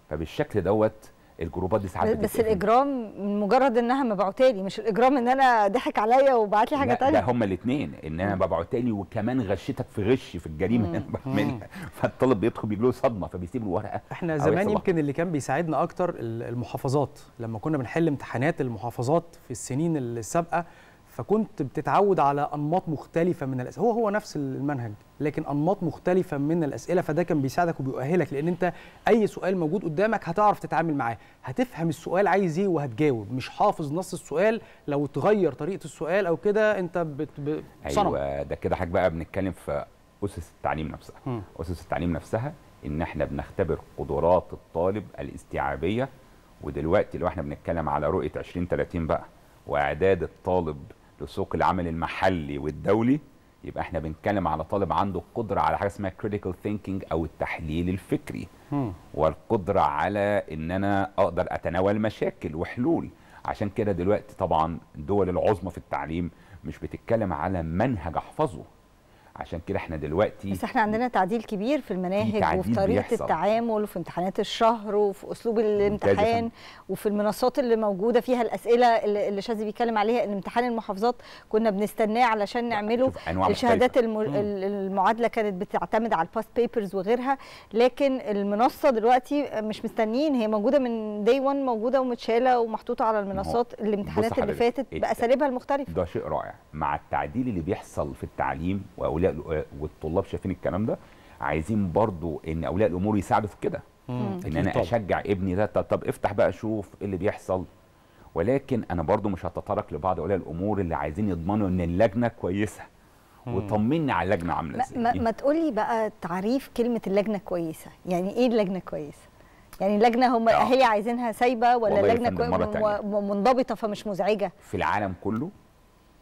فبالشكل دوت الجروبات دي ساعات بس. الإجرام مجرد إنها مبعوتالي مش الإجرام إن أنا ضحك عليا وبعت لي حاجة لا تانية. ده هما الاثنين إن أنا ببعتها لي وكمان غشتك في غش في الجريمة. اللي أنا بعملها فالطالب بيدخل بيجي له صدمة فبيسيب الورقه إحنا زمان يمكن اللي كان بيساعدنا أكتر ال- المحافظات. لما كنا بنحل امتحانات المحافظات في السنين السابقة فكنت بتتعود على أنماط مختلفة من الاسئله هو هو نفس المنهج لكن أنماط مختلفة من الأسئلة فده كان بيساعدك وبيؤهلك لأن أنت أي سؤال موجود قدامك هتعرف تتعامل معاه هتفهم السؤال عايز إيه وهتجاوب مش حافظ نص السؤال لو تغير طريقة السؤال أو كده أنت بت... ب... أيوه ده كده حضرتك بقى بنتكلم في أسس التعليم نفسها مم. أسس التعليم نفسها إن إحنا بنختبر قدرات الطالب الاستيعابية ودلوقتي لو إحنا بنتكلم على رؤية 2030 بقى وإعداد الطالب لسوق العمل المحلي والدولي يبقى إحنا بنتكلم على طالب عنده قدره على حاجة اسمها critical thinking أو التحليل الفكري. والقدرة على إن أنا أقدر أتناول مشاكل وحلول. عشان كده دلوقتي طبعا الدول العظمى في التعليم مش بتتكلم على منهج أحفظه. عشان كده إحنا دلوقتي بس إحنا عندنا تعديل كبير في المناهج تعديل وفي طريقة بيحصل. التعامل وفي امتحانات الشهر وفي أسلوب الامتحان. وفي المنصات اللي موجودة فيها الأسئلة اللي شاذي بيتكلم عليها ان امتحان المحافظات كنا بنستناه علشان نعمله الشهادات. الم... المعادلة كانت بتعتمد على ال past papers وغيرها لكن المنصة دلوقتي مش مستنيين هي موجودة من دي 1 موجودة ومتشالة ومحطوطة على المنصات الامتحانات اللي فاتت إيه- بأساليبها المختلفة ده شيء رائع مع التعديل اللي بيحصل في التعليم وأولياء والطلاب شايفين الكلام ده عايزين برضو إن أولياء الأمور يساعدوا في كده. إن أنا طبعاً. أشجع ابني ده طب, طب افتح بقى شوف إيه اللي بيحصل. ولكن أنا برضو مش هتطرق لبعض أولياء الأمور اللي عايزين يضمنوا إن اللجنة كويسة. وطمني على اللجنة عاملة ما, إزاي. ما, ما تقولي بقى تعريف كلمة اللجنة كويسة. يعني إيه اللجنة كويسة؟ يعني اللجنة هم الاهالي عايزينها سايبة ولا والله يا اللجنة فندم مرة كوي- تانية. م- منضبطة فمش مزعجة؟ في العالم كله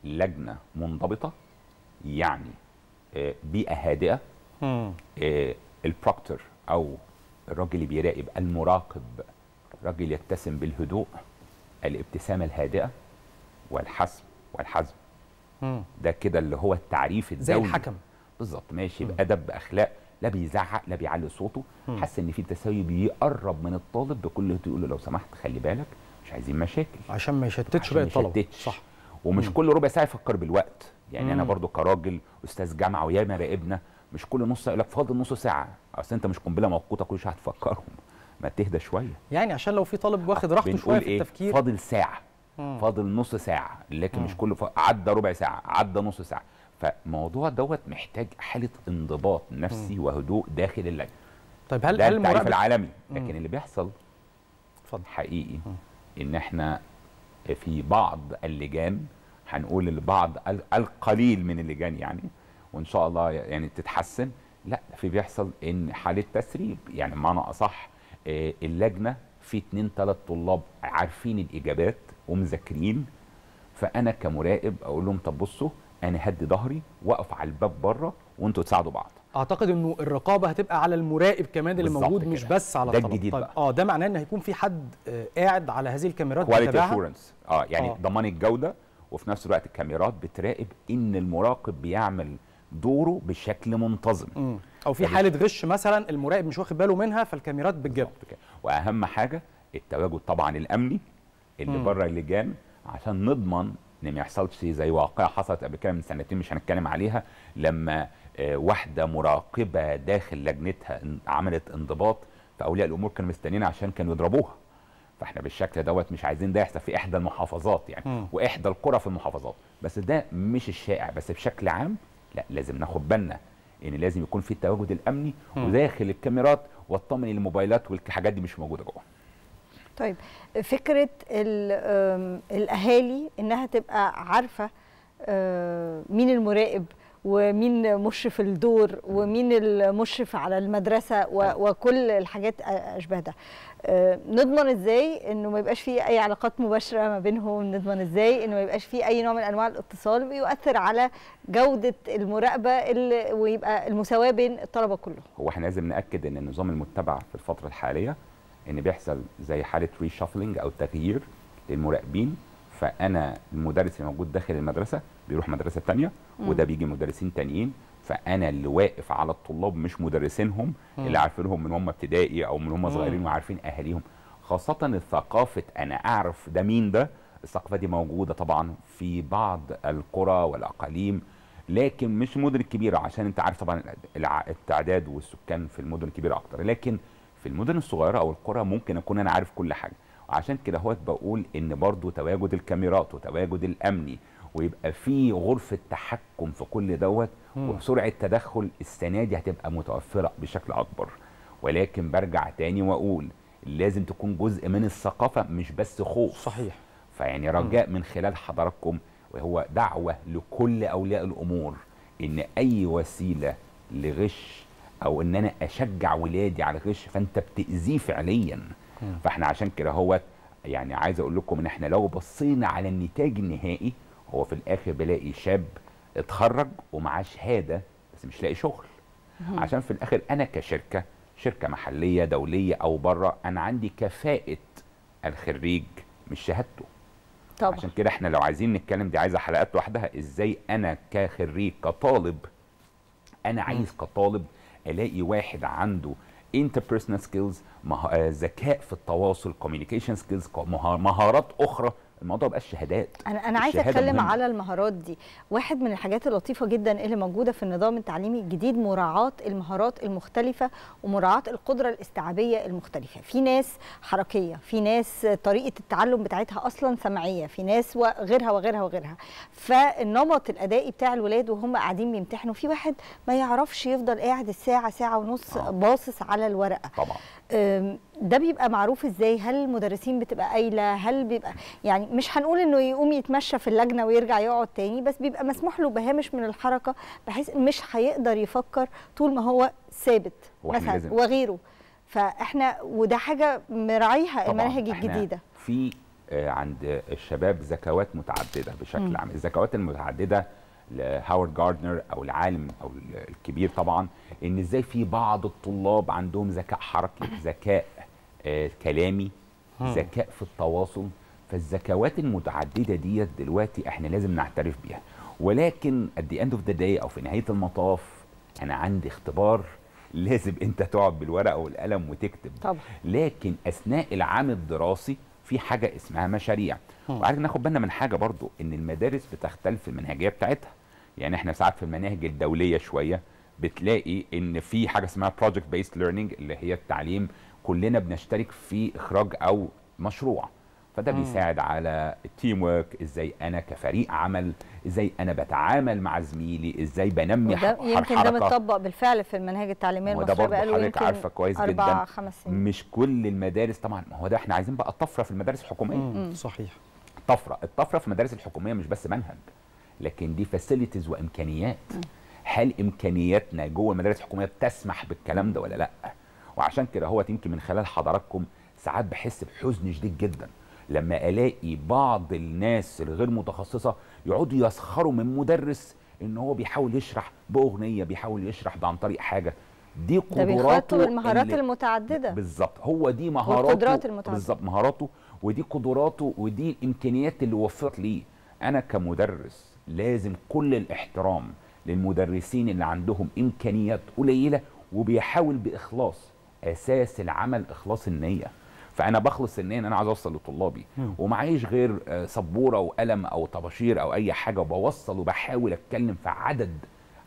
لجنة منضبطة يعني بيئة هادئة. مم. آه، البروكتور أو الراجل اللي بيراقب المراقب راجل يتسم بالهدوء الابتسامة الهادئة والحسم والحزم. مم. ده كده اللي هو التعريف زي الدولي. الحكم. بالظبط ماشي بأدب بأخلاق لا بيزعق لا بيعلي صوته. مم. حاسس إن في تساوي بيقرب من الطالب بكل هدوء يقول له لو سمحت خلي بالك مش عايزين مشاكل. عشان ما يشتتش باقي الطلبة. صح. ومش كل ربع ساعة يفكر بالوقت. يعني أنا مم. برضو كراجل أستاذ جامعة وياما راقبنا مش كل نص ساعه يقول لك فاضل نص ساعة. أصل أنت مش قنبلة موقوتة كل شوية هتفكرهم. ما تهدى شوية. يعني عشان لو في طالب واخد راحته شوية في إيه؟ التفكير. فاضل ساعة. مم. فاضل نص ساعة. لكن مش مم. كله ف... عدى ربع ساعة عدى نص ساعة. فالموضوع دوت محتاج حالة انضباط نفسي وهدوء داخل اللجنة. طيب هل ده التعريف المراقبة- العالمي. مم. لكن اللي بيحصل اتفضل. حقيقي إن إحنا في بعض اللجان هنقول البعض ال- القليل من اللجان يعني وإن شاء الله يعني تتحسن لا في بيحصل إن حالة تسريب يعني بمعنى أصح آه، اللجنة في اتنين تلات طلاب عارفين الإجابات ومذاكرين فأنا كمراقب أقول لهم طب بصوا أنا هدي ظهري وأقف على الباب بره وأنتوا تساعدوا بعض أعتقد إنه الرقابة هتبقى على المراقب كمان اللي موجود مش كده. بس على ده الجديد طيب. آه ده معناه إن هيكون في حد آه، قاعد على هذه الكاميرات كواليتي آه يعني. آه. ضمان الجودة وفي نفس الوقت الكاميرات بتراقب إن المراقب بيعمل دوره بشكل منتظم مم. أو في فبالت- حالة غش مثلا المراقب مش واخد باله منها فالكاميرات بتجيب وأهم حاجة التواجد طبعا الأمني اللي. بره اللجان عشان نضمن إن ما يحصلش زي واقعة حصلت قبل كده من سنتين مش هنتكلم عليها لما آه، واحدة مراقبة داخل لجنتها عملت انضباط فأولياء الأمور كانوا مستنيين عشان كانوا يضربوها فاحنا بالشكل دوت مش عايزين ده يحصل في احدى المحافظات يعني مم. واحدى القرى في المحافظات بس ده مش الشائع بس بشكل عام لا لازم ناخد بالنا إن لازم يكون في التواجد الأمني مم. وداخل الكاميرات واطمن الموبايلات والحاجات دي مش موجودة جوه طيب فكرة الأهالي إنها تبقى عارفة آه، مين المراقب ومين مشرف الدور ومين المشرف على المدرسة و- وكل الحاجات أشبه ده نضمن إزاي انه ما يبقاش في اي علاقات مباشرة ما بينهم نضمن إزاي انه ما يبقاش في اي نوع من انواع الاتصال بيؤثر على جودة المراقبة اللي ويبقى المساواة بين الطلبة كلهم هو إحنا لازم نأكد إن النظام المتبع في الفترة الحالية إن بيحصل زي حالة ريشافلنج أو تغيير للمراقبين فأنا المدرس اللي موجود داخل المدرسة بيروح مدرسة مم. وده بيجي مدرسين تانيين فأنا اللي واقف على الطلاب مش مدرسينهم. اللي عارفينهم من هم ابتدائي أو من هم. صغيرين وعارفين أهاليهم خاصة الثقافة أنا أعرف ده مين ده الثقافة دي موجودة طبعا في بعض القرى والأقاليم لكن مش المدن الكبيره عشان أنت عارف طبعا التعداد والسكان في المدن الكبيره أكتر لكن في المدن الصغيرة أو القرى ممكن أكون أنا عارف كل حاجة وعشان كده هو بقول إن برضو تواجد الكاميرات وتواجد الامني ويبقى في غرفة تحكم في كل دوت. وسرعه تدخل السنة دي هتبقى متوفرة بشكل أكبر. ولكن برجع تاني وأقول لازم تكون جزء من الثقافة مش بس خوف. صحيح. فيعني رجاء من خلال حضراتكم وهو دعوة لكل أولياء الأمور إن أي وسيلة لغش أو إن أنا أشجع ولادي على الغش فأنت بتأذيه فعليا. فإحنا عشان كده هو يعني عايز أقول لكم إن إحنا لو بصينا على النتاج النهائي هو في الآخر بلاقي شاب اتخرج ومعاه شهاده بس مش لاقي شغل. عشان في الآخر أنا كشركة شركة محلية دولية أو بره أنا عندي كفاءة الخريج مش شهادته. طبعا. عشان كده إحنا لو عايزين نتكلم دي عايزة حلقات لوحدها إزاي أنا كخريج كطالب أنا عايز كطالب ألاقي واحد عنده interpersonal skills مه... آه، ذكاء في التواصل communication skills مه... مهارات أخرى الموضوع بقى شهادات أنا أنا عايزة أتكلم مهمة. على المهارات دي. واحد من الحاجات اللطيفة جدا اللي موجودة في النظام التعليمي الجديد مراعاة المهارات المختلفة ومراعاة القدرة الاستيعابية المختلفة. في ناس حركية في ناس طريقة التعلم بتاعتها أصلا سمعية في ناس وغيرها وغيرها وغيرها. فالنمط الأدائي بتاع الولاد وهم قاعدين بيمتحنوا في واحد ما يعرفش يفضل قاعد الساعة ساعة ونص باصص على الورقة. طبعا. ده بيبقى معروف إزاي؟ هل المدرسين بتبقى قايلة؟ هل بيبقى يعني مش هنقول إنه يقوم يتمشى في اللجنة ويرجع يقعد تاني بس بيبقى مسموح له بهامش من الحركة بحيث مش هيقدر يفكر طول ما هو ثابت مثلا لازم- وغيره. فاحنا وده حاجة مراعيها المناهج الجديدة. في آه، عند الشباب ذكوات متعددة بشكل. عام. الذكوات المتعددة لهاورد جاردنر أو العالم أو الكبير طبعا إن إزاي في بعض الطلاب عندهم ذكاء حركي ذكاء آه، كلامي. ذكاء في التواصل. فالذكوات المتعددة ديت دلوقتي إحنا لازم نعترف بيها. ولكن at the end of the day أو في نهاية المطاف أنا عندي اختبار لازم أنت تقعد بالورقة والقلم وتكتب. طبعا. لكن أثناء العام الدراسي في حاجة اسمها مشاريع. مم. وعايز ناخد بالنا من حاجة برضو إن المدارس بتختلف المنهجية بتاعتها. يعني إحنا ساعات في المناهج الدولية شوية بتلاقي إن في حاجة اسمها project based learning اللي هي التعليم كلنا بنشترك في إخراج أو مشروع فده مم. بيساعد على التيم ورك إزاي أنا كفريق عمل إزاي أنا بتعامل مع زميلي إزاي بنمي وده يمكن ده. مطبق بالفعل في المناهج التعليمية المصرية بقاله حضرتك يمكن عارفة كويس أربع جدا خمس سنين مش كل المدارس طبعا ما هو ده إحنا عايزين بقى الطفره في المدارس الحكومية مم. صحيح طفرة الطفرة في المدارس الحكومية مش بس منهج لكن دي فاسيلتيز وإمكانيات. هل إمكانياتنا جوه المدارس الحكومية بتسمح بالكلام ده ولا لأ؟ وعشان كده هو يمكن من خلال حضراتكم ساعات بحس بحزن شديد جدا لما ألاقي بعض الناس الغير متخصصة يقعدوا يسخروا من مدرس إن هو بيحاول يشرح بأغنية بيحاول يشرح عن طريق حاجة. دي قدراته المهارات المتعددة. بالظبط. هو دي مهاراته والقدرات المتعددة. بالظبط مهاراته ودي قدراته ودي الامكانيات اللي وفرت ليه أنا كمدرس لازم كل الاحترام للمدرسين اللي عندهم إمكانيات قليلة وبيحاول بإخلاص أساس العمل إخلاص النية فأنا بخلص النية إن أنا عايز أوصل لطلابي. ومعيش غير آه، سبورة وقلم أو طباشير أو أي حاجة وبوصل وبحاول أتكلم في عدد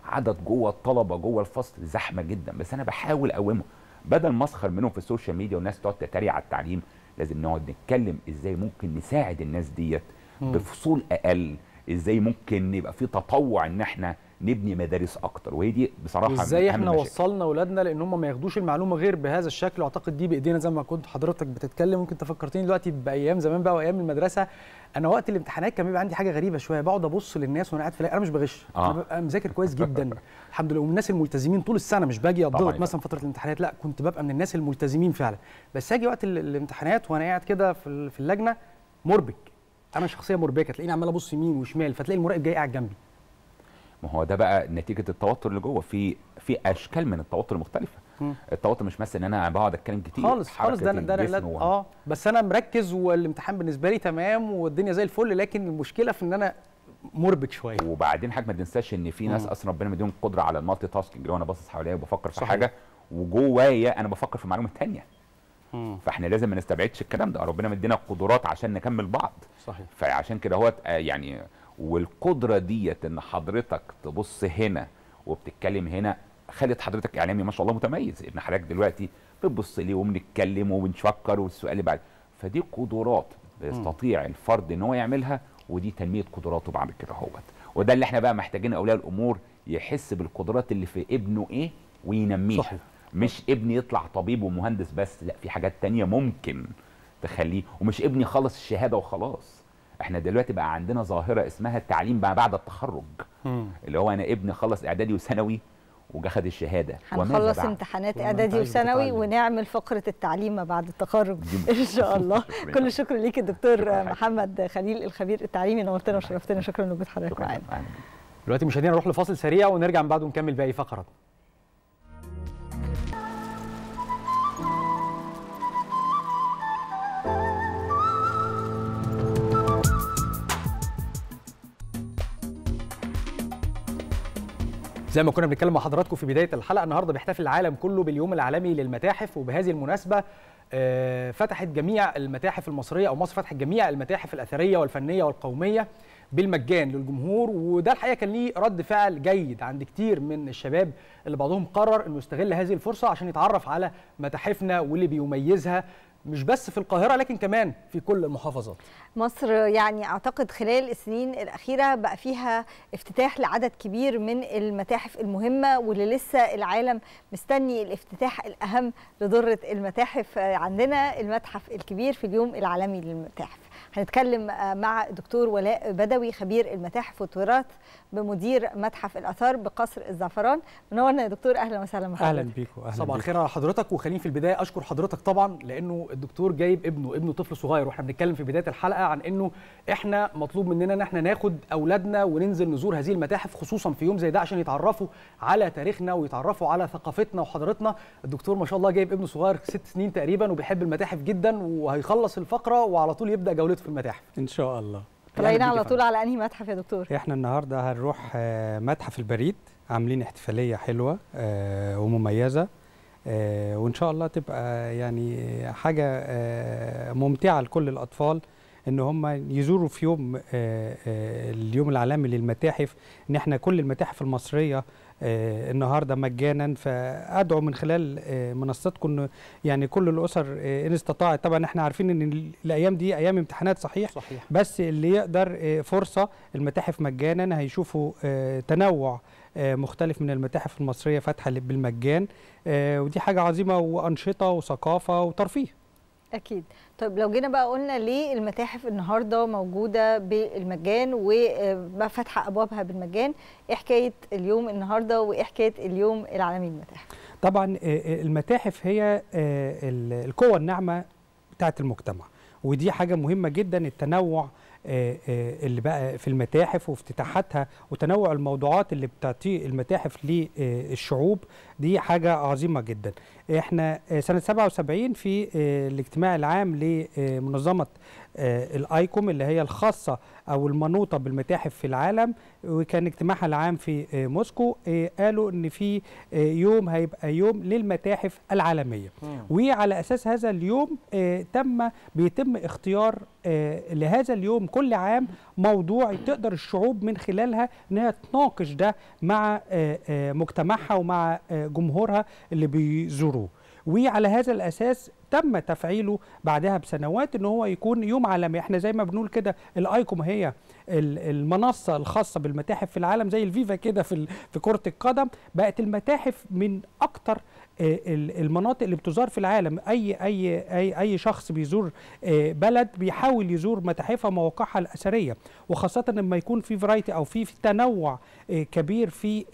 عدد جوه الطلبة جوه الفصل زحمة جدا بس أنا بحاول اقومهم بدل ما أسخر منهم في السوشيال ميديا والناس تقعد تتريق على التعليم لازم نقعد نتكلم إزاي ممكن نساعد الناس ديت. بفصول أقل إزاي ممكن يبقى في تطوع ان إحنا نبني مدارس أكتر؟ وهي دي بصراحة أهم إحنا المشاكل. وصلنا اولادنا لأن هم ما ياخدوش المعلومة غير بهذا الشكل واعتقد دي بإيدينا زي ما كنت حضرتك بتتكلم. ممكن تفكرتني دلوقتي بأيام زمان بقى وأيام المدرسة. أنا وقت الامتحانات كان بيبقى عندي حاجة غريبة شوية. بقعد أبص للناس وأنا قاعد في أنا مش بغش. آه. أنا ببقى مذاكر كويس جدا. الحمد لله. ومن الناس الملتزمين طول السنة مش باجي طبعاً. أتضغط مثلا فترة الامتحانات. لا كنت ببقى من الناس الملتزمين فعلا. بس أجي وقت ال- الامتحانات وأنا قاعد كده في اللجنة مربك. أنا شخصيه مربكه تلاقيني عمال ابص يمين وشمال فتلاقي المراقب جاي قاعد جنبي ما هو ده بقى نتيجة التوتر اللي جوه في في أشكال من التوتر مختلفة مم. التوتر مش مثلا إن أنا بقعد أتكلم كتير خالص خالص ده ده و- آه بس أنا مركز والامتحان بالنسبة لي تمام والدنيا زي الفل لكن المشكلة في إن أنا مربك شوية وبعدين حاجة ما تنساش إن في ناس. أصلا ربنا مديهم قدرة على ال multitasking اللي هو أنا باصص حواليا وبفكر في صحيح. حاجة وجوايا أنا بفكر في معلومة فاحنا لازم ما نستبعدش الكلام ده. ربنا مدينا قدرات عشان نكمل بعض. صحيح. فعشان كده هو يعني والقدرة ديت إن حضرتك تبص هنا وبتتكلم هنا خلت حضرتك إعلامي ما شاء الله متميز. ان حضرتك دلوقتي بتبص ليه وبنتكلم وبنفكر والسؤال اللي بعد. فدي قدرات يستطيع الفرد إن هو يعملها ودي تنمية قدراته بعد كده هوت وده اللي إحنا بقى محتاجين أولياء الأمور يحس بالقدرات اللي في ابنه إيه؟ وينميها. صحيح. مش ابني يطلع طبيب ومهندس بس لا في حاجات تانية ممكن تخليه. ومش ابني خلص الشهادة وخلاص. إحنا دلوقتي بقى عندنا ظاهرة اسمها التعليم بقى بعد التخرج. اللي هو أنا ابني خلص إعدادي وثانوي وجا خد الشهاده هنخلص؟ امتحانات إعدادي عايز وثانوي. ونعمل فقرة التعليم ما بعد التخرج. إن شاء الله. كل الشكر ليك الدكتور شكراً. محمد خليل الخبير. التعليمي نورتنا وشرفتنا. شكرا لوجود حضرتك. معانا دلوقتي مشاهدينا نروح لفاصل سريع ونرجع من بعده نكمل باقي فقرات زي ما كنا بنتكلم مع حضراتكم في بداية الحلقة النهارده بيحتفل العالم كله باليوم العالمي للمتاحف وبهذه المناسبة آه، فتحت جميع المتاحف المصرية أو مصر فتحت جميع المتاحف الأثرية والفنية والقومية بالمجان للجمهور. وده الحقيقة كان ليه رد فعل جيد عند كتير من الشباب اللي بعضهم قرر إنه يستغل هذه الفرصة عشان يتعرف على متاحفنا واللي بيميزها. مش بس في القاهرة لكن كمان في كل المحافظات. مصر يعني أعتقد خلال السنين الأخيرة بقى فيها افتتاح لعدد كبير من المتاحف المهمة واللي لسه العالم مستني الافتتاح الأهم لدرة المتاحف. عندنا المتحف الكبير في اليوم العالمي للمتاحف. هنتكلم مع الدكتور ولاء بدوي خبير المتاحف والتراث بمدير متحف الآثار بقصر الزعفران. منورنا يا دكتور أهلا وسهلا بحضرتك. أهلا بيكم أهلا صباح. الخير على حضرتك وخليني في البداية أشكر حضرتك طبعا لأنه الدكتور جايب ابنه ابنه طفل صغير وإحنا بنتكلم في بداية الحلقة عن إنه إحنا مطلوب مننا إن إحنا ناخد أولادنا وننزل نزور هذه المتاحف خصوصا في يوم زي ده عشان يتعرفوا على تاريخنا ويتعرفوا على ثقافتنا وحضارتنا الدكتور ما شاء الله جايب ابنه صغير ست سنين تقريبا وبيحب المتاحف جدا وهيخلص الفقرة وعلى طول يبدأ جولته في المتاحف. إن شاء الله. طلعنا على طول على أنهي متحف يا دكتور؟ إحنا النهارده هنروح آه، متحف البريد. عاملين احتفالية حلوة آه، ومميزة آه، وإن شاء الله تبقى يعني حاجة ممتعة لكل الأطفال. إن هم يزوروا في يوم آه، آه، اليوم العالمي للمتاحف. إن إحنا كل المتاحف المصرية آه، النهارده مجانا. فأدعو من خلال منصتكم يعني كل الأسر إن استطاعت. طبعا إحنا عارفين إن ال- الأيام دي أيام امتحانات صحيح؟ صحيح. بس اللي يقدر فرصة المتاحف مجانا. هيشوفوا تنوع مختلف من المتاحف المصرية فاتحة بالمجان. ودي حاجة عظيمة وأنشطة وثقافة وترفيه. أكيد. طيب لو جينا بقى قلنا ليه المتاحف النهارده موجودة بالمجان وفاتحه أبوابها بالمجان إيه حكاية اليوم النهارده وإيه حكاية اليوم العالمي للمتاحف؟ طبعا آه، المتاحف هي آه، ال- القوة الناعمة بتاعت المجتمع ودي حاجة مهمة جدا التنوع آه، آه، اللي بقى في المتاحف وافتتاحاتها وتنوع الموضوعات اللي بتعطيه المتاحف للشعوب دي حاجة عظيمة جدا. إحنا آه، سنة 77 في آه، الاجتماع العام لمنظمة آه، الأيكوم اللي هي الخاصة أو المنوطة بالمتاحف في العالم وكان اجتماعها العام في آه، موسكو آه، قالوا إن في آه، يوم هيبقى يوم للمتاحف العالمية. وعلى أساس هذا اليوم آه، تم بيتم اختيار آه، لهذا اليوم كل عام موضوع تقدر الشعوب من خلالها إنها تناقش ده مع آه، آه، مجتمعها ومع آه، جمهورها اللي بيزوروه. وعلى هذا الأساس تم تفعيله بعدها بسنوات إن هو يكون يوم عالمي. إحنا زي ما بنقول كده الـ ICOM هي ال- المنصة الخاصة بالمتاحف في العالم زي الفيفا كده في في كرة القدم. بقت المتاحف من أكتر آه، ال- المناطق اللي بتزار في العالم. اي اي اي أي شخص بيزور آه، بلد بيحاول يزور متاحفها ومواقعها الأثرية. وخاصة لما يكون في variety أو في تنوع آه، كبير في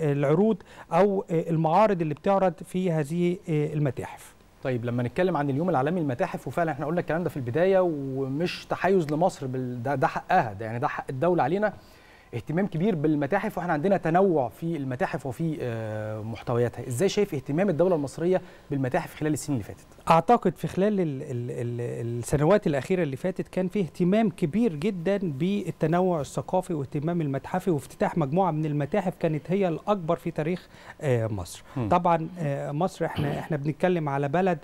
العروض أو المعارض اللي بتعرض في هذه المتاحف. طيب لما نتكلم عن اليوم العالمي للمتاحف وفعلا إحنا قلنا الكلام ده في البداية ومش تحيز لمصر. ده, ده حقها ده يعني ده حق الدولة علينا اهتمام كبير بالمتاحف وإحنا عندنا تنوع في المتاحف وفي آه، محتوياتها. إزاي شايف اهتمام الدولة المصرية بالمتاحف خلال السنين اللي فاتت؟ أعتقد في خلال ال ال ال السنوات الأخيرة اللي فاتت كان في اهتمام كبير جدا بالتنوع الثقافي واهتمام المتحفي وافتتاح مجموعة من المتاحف كانت هي الأكبر في تاريخ آه، مصر. مم. طبعا آه، مصر إحنا إحنا بنتكلم على بلد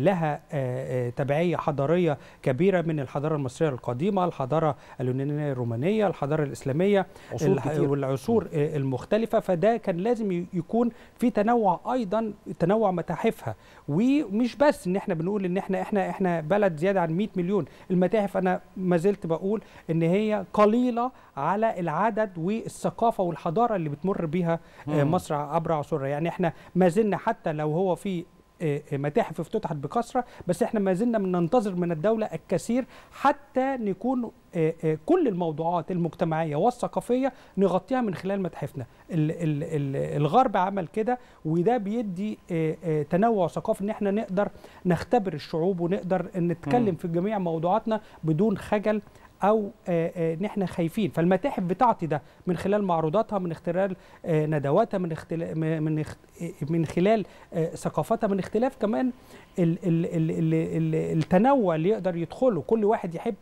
لها تبعية حضارية كبيرة من الحضارة المصرية القديمة الحضارة اليونانية الرومانية الحضارة الإسلامية كتير. والعصور آه، المختلفة فده كان لازم يكون في تنوع أيضا تنوع متاحفها ومش بس إن إحنا بنقول إن إحنا إحنا إحنا بلد زيادة عن 100 مليون المتاحف أنا ما زلت بقول إن هي قليلة على العدد والثقافة والحضارة اللي بتمر بيها آه،. مصر عبر عصورها يعني إحنا ما زلنا حتى لو هو في متاحف افتتحت بكثرة بس إحنا ما زلنا بننتظر من الدولة الكثير حتى نكون آه، آه، كل الموضوعات المجتمعية والثقافية نغطيها من خلال متاحفنا ال- ال- ال- الغرب عمل كده وده بيدي آه، آه، تنوع ثقافي إن إحنا نقدر نختبر الشعوب ونقدر نتكلم. في جميع موضوعاتنا بدون خجل أو آه، آه، إن إحنا خايفين. فالمتاحف بتعطي ده من خلال معروضاتها من خلال آه، ندواتها من من من خلال ثقافتها من اختلاف كمان ال ال ال ال ال التنوع اللي يقدر يدخله. كل واحد يحب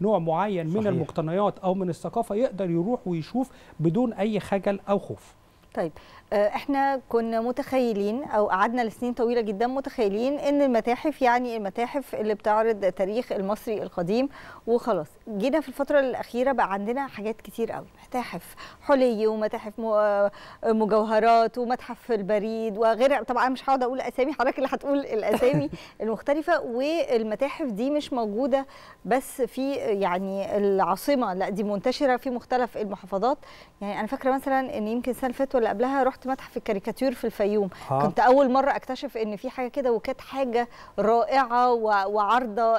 نوع معين من صحيح. المقتنيات أو من الثقافة يقدر يروح ويشوف بدون أي خجل أو خوف. طيب إحنا كنا متخيلين أو قعدنا لسنين طويلة جدا متخيلين ان المتاحف يعني المتاحف اللي بتعرض تاريخ المصري القديم وخلاص. جينا في الفترة الأخيرة بقى عندنا حاجات كتير قوي. متاحف حلي ومتاحف آه، مجوهرات ومتحف البريد وغيرها. طبعا مش هقعد أقول أسامي حضرتك اللي هتقول الأسامي المختلفة. والمتاحف دي مش موجودة بس في يعني العاصمة لا دي منتشرة في مختلف المحافظات. يعني أنا فاكرة مثلا إن يمكن السنة اللي فاتت ولا قبلها رحت متحف الكاريكاتير في الفيوم آه. كنت أول مرة أكتشف إن في حاجة كده وكانت حاجة رائعة وعارضة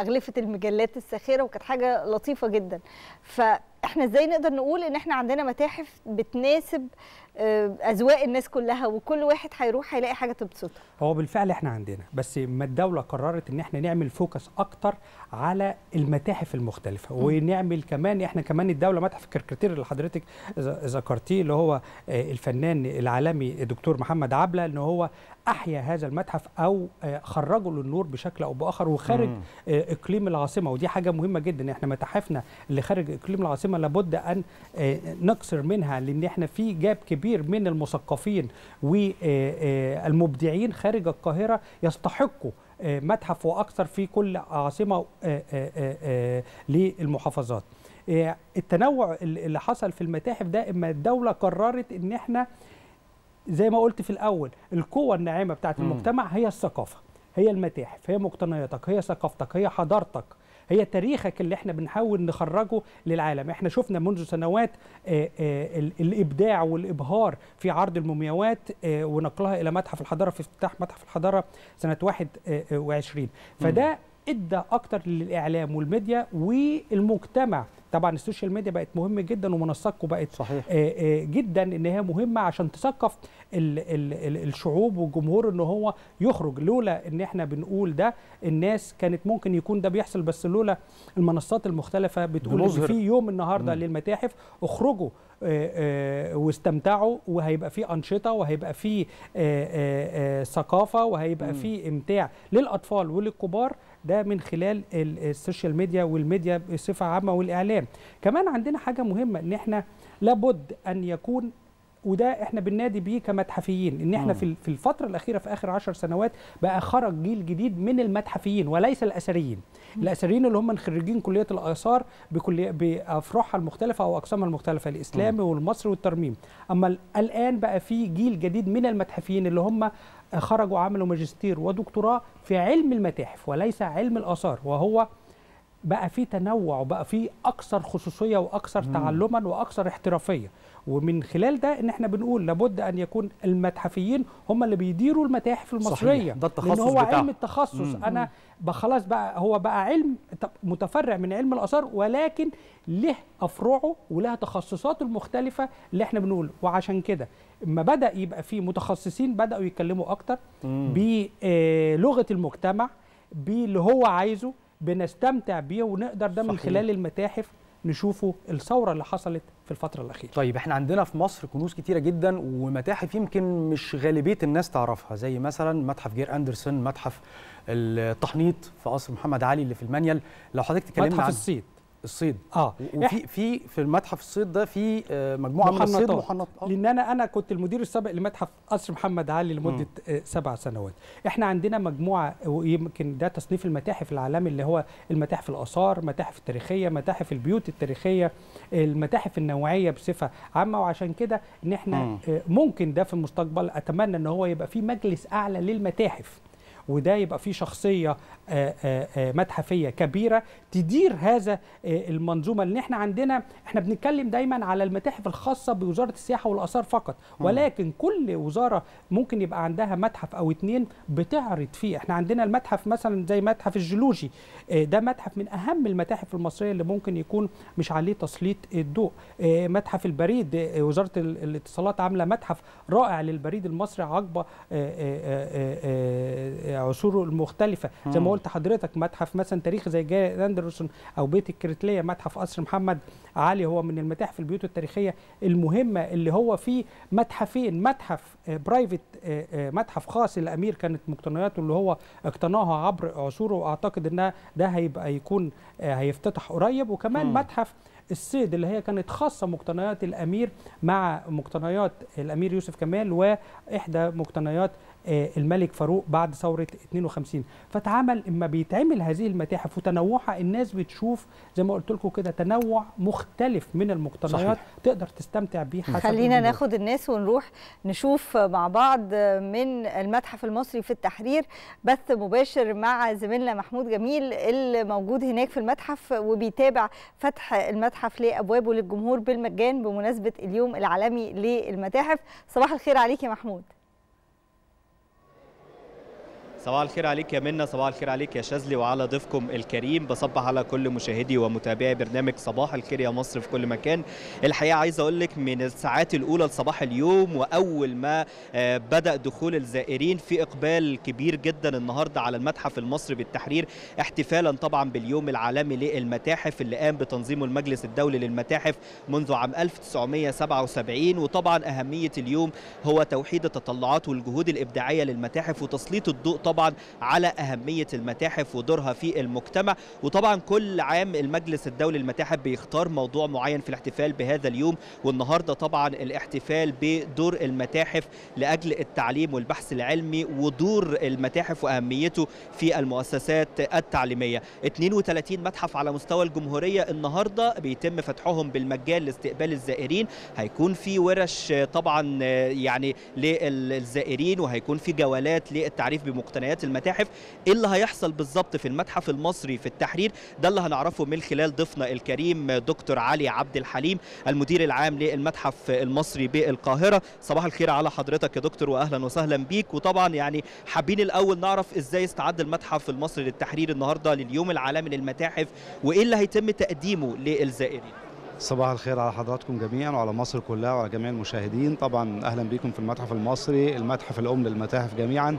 أغلفة المجلات الساخره وكانت حاجة لطيفة جدا فإحنا إزاي نقدر نقول إن إحنا عندنا متاحف بتناسب أذواق الناس كلها وكل واحد هيروح هيلاقي حاجة تبسطه هو بالفعل إحنا عندنا بس ما الدولة قررت إن إحنا نعمل focus أكتر على المتاحف المختلفة مم. ونعمل كمان إحنا كمان الدولة متحف الكاريكاتير اللي حضرتك ذكرتيه اللي هو آه، الفنان العالمي الدكتور محمد عبلة إن هو أحيا هذا المتحف أو آه، خرجه للنور بشكل أو بآخر وخارج مم. آه، إقليم العاصمة ودي حاجة مهمة جدا إحنا متاحفنا اللي خارج إقليم العاصمة لابد أن آه، نقصر منها لأن إحنا في جاب كبير من المثقفين والمبدعين خارج القاهرة يستحقوا آه، متحف وأكثر في كل عاصمة آه، آه، للمحافظات. التنوع اللي حصل في المتاحف ده إما الدولة قررت إن إحنا زي ما قلت في الأول القوة الناعمة بتاعت. المجتمع هي الثقافة هي المتاحف هي مقتنياتك هي ثقافتك هي حضارتك هي تاريخك اللي إحنا بنحاول نخرجه للعالم. إحنا شفنا منذ سنوات آه، آه، ال- الإبداع والإبهار في عرض المومياوات آه، ونقلها إلى متحف الحضارة في افتتاح متحف الحضارة سنة 21 فده إدى أكتر للإعلام والميديا والمجتمع طبعا السوشيال ميديا بقت مهمه جدا ومنصاتكم بقت صحيح. آه، آه، جدا إن هي مهمة عشان تثقف ال ال ال الشعوب والجمهور إن هو يخرج لولا إن إحنا بنقول ده الناس كانت ممكن يكون ده بيحصل بس لولا المنصات المختلفة بتقول إن. في يوم النهارده مم. للمتاحف اخرجوا آه، واستمتعوا وهيبقى في أنشطة وهيبقى في ثقافة وهيبقى. في إمتاع للأطفال وللكبار ده من خلال ال- السوشيال ميديا والميديا بصفة عامة والإعلام. كمان عندنا حاجة مهمة إن إحنا لابد أن يكون وده إحنا بننادي بيه كمتحفيين إن إحنا مم. في في الفترة الأخيرة في آخر عشر سنوات بقى خرج جيل جديد من المتحفيين وليس الأثريين. الأثريين اللي هم من خريجين كلية الآثار بكلية بافرعها المختلفة أو أقسامها المختلفة الإسلامي والمصري والترميم. أما ال- الآن بقى في جيل جديد من المتحفيين اللي هم خرجوا عملوا ماجستير ودكتوراه في علم المتاحف وليس علم الآثار وهو بقى في تنوع وبقى في أكثر خصوصية وأكثر مم. تعلما وأكثر احترافية ومن خلال ده إن إحنا بنقول لابد أن يكون المتحفيين هم اللي بيديروا المتاحف المصرية صحيح. ده التخصص لأن هو بتاعهم. علم التخصص مم. أنا خلاص بقى هو بقى علم متفرع من علم الآثار ولكن له افرعه ولها تخصصاته المختلفة اللي إحنا بنقول وعشان كده اما بدأ يبقى في متخصصين بدأوا يتكلموا أكتر. بلغه المجتمع باللي هو عايزه بنستمتع بيه ونقدر ده من. خلال المتاحف نشوفه الثورة اللي حصلت في الفترة الأخيرة طيب إحنا عندنا في مصر كنوز كتيرة جدا ومتاحف يمكن مش غالبية الناس تعرفها زي مثلا متحف جير أندرسون متحف التحنيط في قصر محمد علي اللي في المنيل لو حضرتك تكلمنا متحف عن الصيد الصيد. آه. وفي في في المتحف الصيد ده في آه، مجموعة من الصيد. محنط آه. لأن أنا أنا كنت المدير السابق لمتحف قصر محمد علي لمدة آه، سبع سنوات. إحنا عندنا مجموعة ويمكن ده تصنيف المتاحف العالمي اللي هو المتاحف الآثار متاحف التاريخية متاحف البيوت التاريخية المتاحف النوعية بصفة عامة. وعشان كده إن إحنا مم. آه، ممكن ده في المستقبل أتمنى إن هو يبقى في مجلس أعلى للمتاحف. وده يبقى فيه شخصية آه، آه، آه، متحفية كبيرة تدير هذا المنظومة. لأن إحنا عندنا إحنا بنتكلم دايما على المتاحف الخاصة بوزارة السياحة والآثار فقط. ولكن كل وزارة ممكن يبقى عندها متحف أو اتنين بتعرض فيه. إحنا عندنا المتحف مثلا زي متحف الجيولوجي ده متحف من أهم المتاحف المصرية اللي ممكن يكون مش عليه تسليط الضوء. متحف البريد وزارة ال- الاتصالات عاملة متحف رائع للبريد المصري عبر آه، آه، آه، آه، آه، عصوره المختلفة زي ما. قلت حضرتك متحف مثلا تاريخي زي جاير اندرسون أو بيت الكريتلية متحف قصر محمد علي هو من المتاحف البيوت التاريخية المهمة اللي هو فيه متحفين متحف آه، برايفت آه، آه، متحف خاص الامير كانت مقتنياته اللي هو اقتناها عبر عصوره وأعتقد إن ده هيبقى يكون آه، هيفتتح قريب وكمان مم. متحف الصيد اللي هي كانت خاصة مقتنيات الأمير مع مقتنيات الأمير يوسف كمال وإحدى مقتنيات آه، الملك فاروق بعد ثورة 52 فتعمل إما بيتعمل هذه المتاحف وتنوعها الناس بتشوف زي ما قلت لكم كده تنوع مختلف من المقتنيات صحيح. تقدر تستمتع بيه حسب خلينا الجمهور. ناخد الناس ونروح نشوف مع بعض من المتحف المصري في التحرير بث مباشر مع زميلنا محمود جميل اللي موجود هناك في المتحف وبيتابع فتح المتحف لأبوابه للجمهور بالمجان بمناسبة اليوم العالمي للمتاحف صباح الخير عليك يا محمود صباح الخير عليك يا منى صباح الخير عليك يا شاذلي وعلى ضيفكم الكريم. بصبح على كل مشاهدي ومتابعي برنامج صباح الخير يا مصر في كل مكان. الحقيقة عايز أقول لك من الساعات الأولى لصباح اليوم وأول ما آه، بدأ دخول الزائرين في إقبال كبير جدا النهارده على المتحف المصري بالتحرير احتفالا طبعا باليوم العالمي للمتاحف اللي قام بتنظيمه المجلس الدولي للمتاحف منذ عام 1977 وطبعا أهمية اليوم هو توحيد التطلعات والجهود الإبداعية للمتاحف وتسليط الضوء طبعا على أهمية المتاحف ودورها في المجتمع. وطبعا كل عام المجلس الدولي للمتاحف بيختار موضوع معين في الاحتفال بهذا اليوم. والنهاردة طبعا الاحتفال بدور المتاحف لأجل التعليم والبحث العلمي ودور المتاحف وأهميته في المؤسسات التعليمية. 32 متحف على مستوى الجمهورية النهارده بيتم فتحهم بالمجان لاستقبال الزائرين. هيكون في ورش طبعا يعني للزائرين وهيكون في جولات للتعريف بمقتنيات ومقتنيات المتاحف إيه اللي هيحصل بالظبط في المتحف المصري في التحرير. ده اللي هنعرفه من خلال ضيفنا الكريم دكتور علي عبد الحليم المدير العام للمتحف المصري بالقاهرة. صباح الخير على حضرتك يا دكتور واهلا وسهلا بيك. وطبعا يعني حابين الأول نعرف إزاي استعد المتحف المصري للتحرير النهارده لليوم العالمي للمتاحف وإيه اللي هيتم تقديمه للزائرين؟ صباح الخير على حضراتكم جميعا وعلى مصر كلها وعلى جميع المشاهدين. طبعا أهلا بكم في المتحف المصري المتحف الأم للمتاحف جميعا.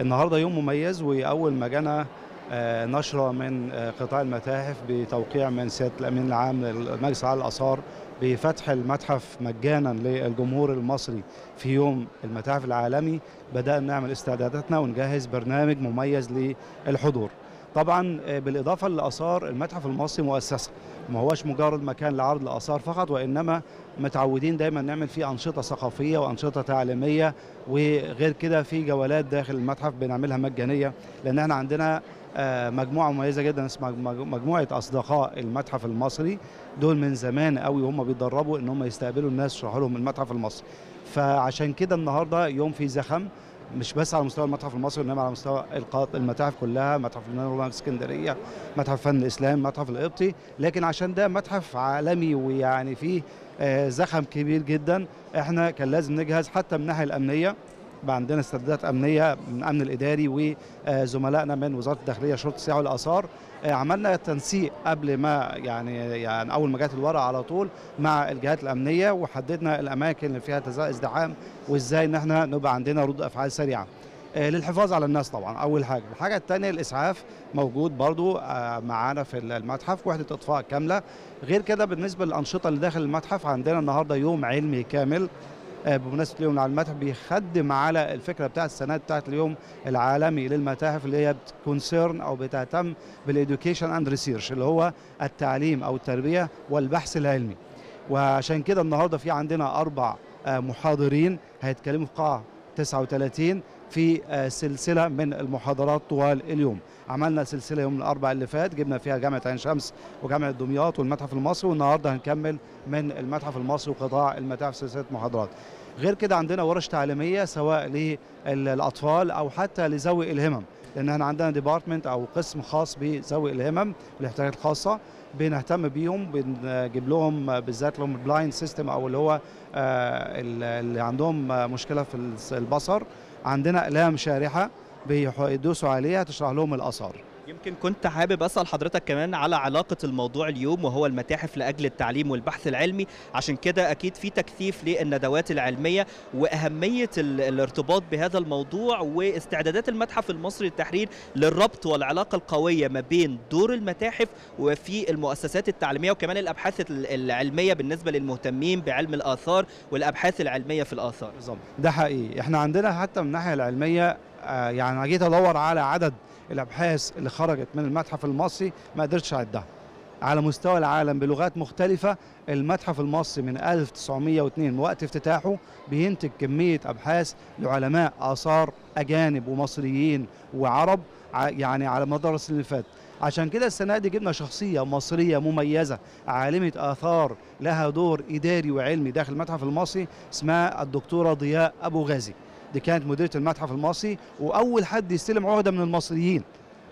النهارده يوم مميز وأول ما جانا آه، نشرة من آه، قطاع المتاحف بتوقيع من سيادة الأمين العام للمجلس العام للاثار بفتح المتحف مجانا للجمهور المصري في يوم المتاحف العالمي. بدأنا نعمل استعداداتنا ونجهز برنامج مميز للحضور. طبعا آه، بالإضافة للاثار المتحف المصري مؤسسة ما هوش مجرد مكان لعرض الاثار فقط وإنما متعودين دايما نعمل فيه أنشطة ثقافية وأنشطة تعليمية وغير كده في جولات داخل المتحف بنعملها مجانية لأن إحنا عندنا آه، مجموعة مميزة جدا اسمها مج- مجموعة أصدقاء المتحف المصري. دول من زمان قوي وهم بيتدربوا إن هم يستقبلوا الناس يشرحوا لهم المتحف المصري. فعشان كده النهارده يوم فيه زخم مش بس على مستوى المتحف المصري إنما على مستوى المتاحف كلها متحف النهر اسكندرية متحف فن الإسلام متحف القبطي. لكن عشان ده متحف عالمي ويعني فيه زخم كبير جدا. إحنا كان لازم نجهز حتى من الناحيه الأمنية. بقى عندنا استعدادات أمنية من الامن الإداري وزملائنا من وزارة الداخلية شرطة السياحة والآثار. آه، عملنا تنسيق قبل ما يعني يعني أول ما جت الورقة على طول مع الجهات الأمنية وحددنا الأماكن اللي فيها ازدحام وإزاي إن إحنا نبقى عندنا ردود أفعال سريعة. آه، للحفاظ على الناس طبعا أول حاجة. الحاجة الثانية الإسعاف موجود برضو آه، معانا في المتحف وحدة إطفاء كاملة. غير كده بالنسبة للأنشطة اللي داخل المتحف عندنا النهارده يوم علمي كامل. آه، بمناسبة اليوم العالمي للمتحف بيخدم على الفكرة بتاعت السنة بتاعت اليوم العالمي للمتاحف اللي هي concern أو بتهتم بال education and research اللي هو التعليم أو التربية والبحث العلمي. وعشان كده النهارده في عندنا أربع آه، محاضرين هيتكلموا في قاعة 39 في آه، سلسلة من المحاضرات طوال اليوم. عملنا سلسلة يوم الأربعاء اللي فات جبنا فيها جامعة عين شمس وجامعة دمياط والمتحف المصري والنهاردة هنكمل من المتحف المصري وقطاع المتاحف سلسلة محاضرات. غير كده عندنا ورش تعليمية سواء للأطفال أو حتى لذوي الهمم لأن إحنا عندنا ديبارتمنت أو قسم خاص بذوي الهمم والاحتياجات الخاصة بنهتم بيهم بنجيب لهم بالذات لهم ال blind system أو اللي هو آه، اللي عندهم مشكلة في البصر. عندنا أقلام شارحة بيدوسوا عليها تشرح لهم الآثار. يمكن كنت حابب أسأل حضرتك كمان على علاقة الموضوع اليوم وهو المتاحف لأجل التعليم والبحث العلمي. عشان كده أكيد في تكثيف للندوات العلمية وأهمية ال- الارتباط بهذا الموضوع واستعدادات المتحف المصري للتحرير للربط والعلاقة القوية ما بين دور المتاحف وفي المؤسسات التعليمية وكمان الأبحاث ال- العلمية بالنسبة للمهتمين بعلم الآثار والأبحاث العلمية في الآثار. ده حقيقي. إحنا عندنا حتى من الناحية العلمية آه، يعني جيت أدور على عدد الأبحاث اللي خرجت من المتحف المصري ما قدرتش أعدها. على مستوى العالم بلغات مختلفة المتحف المصري من 1902 وقت افتتاحه بينتج كمية أبحاث لعلماء آثار أجانب ومصريين وعرب يعني على مدار السنين اللي فاتت. عشان كده السنة دي جبنا شخصية مصرية مميزة عالمة آثار لها دور إداري وعلمي داخل المتحف المصري اسمها الدكتورة ضياء أبو غازي. دي كانت مديرة المتحف المصري وأول حد يستلم عهدة من المصريين.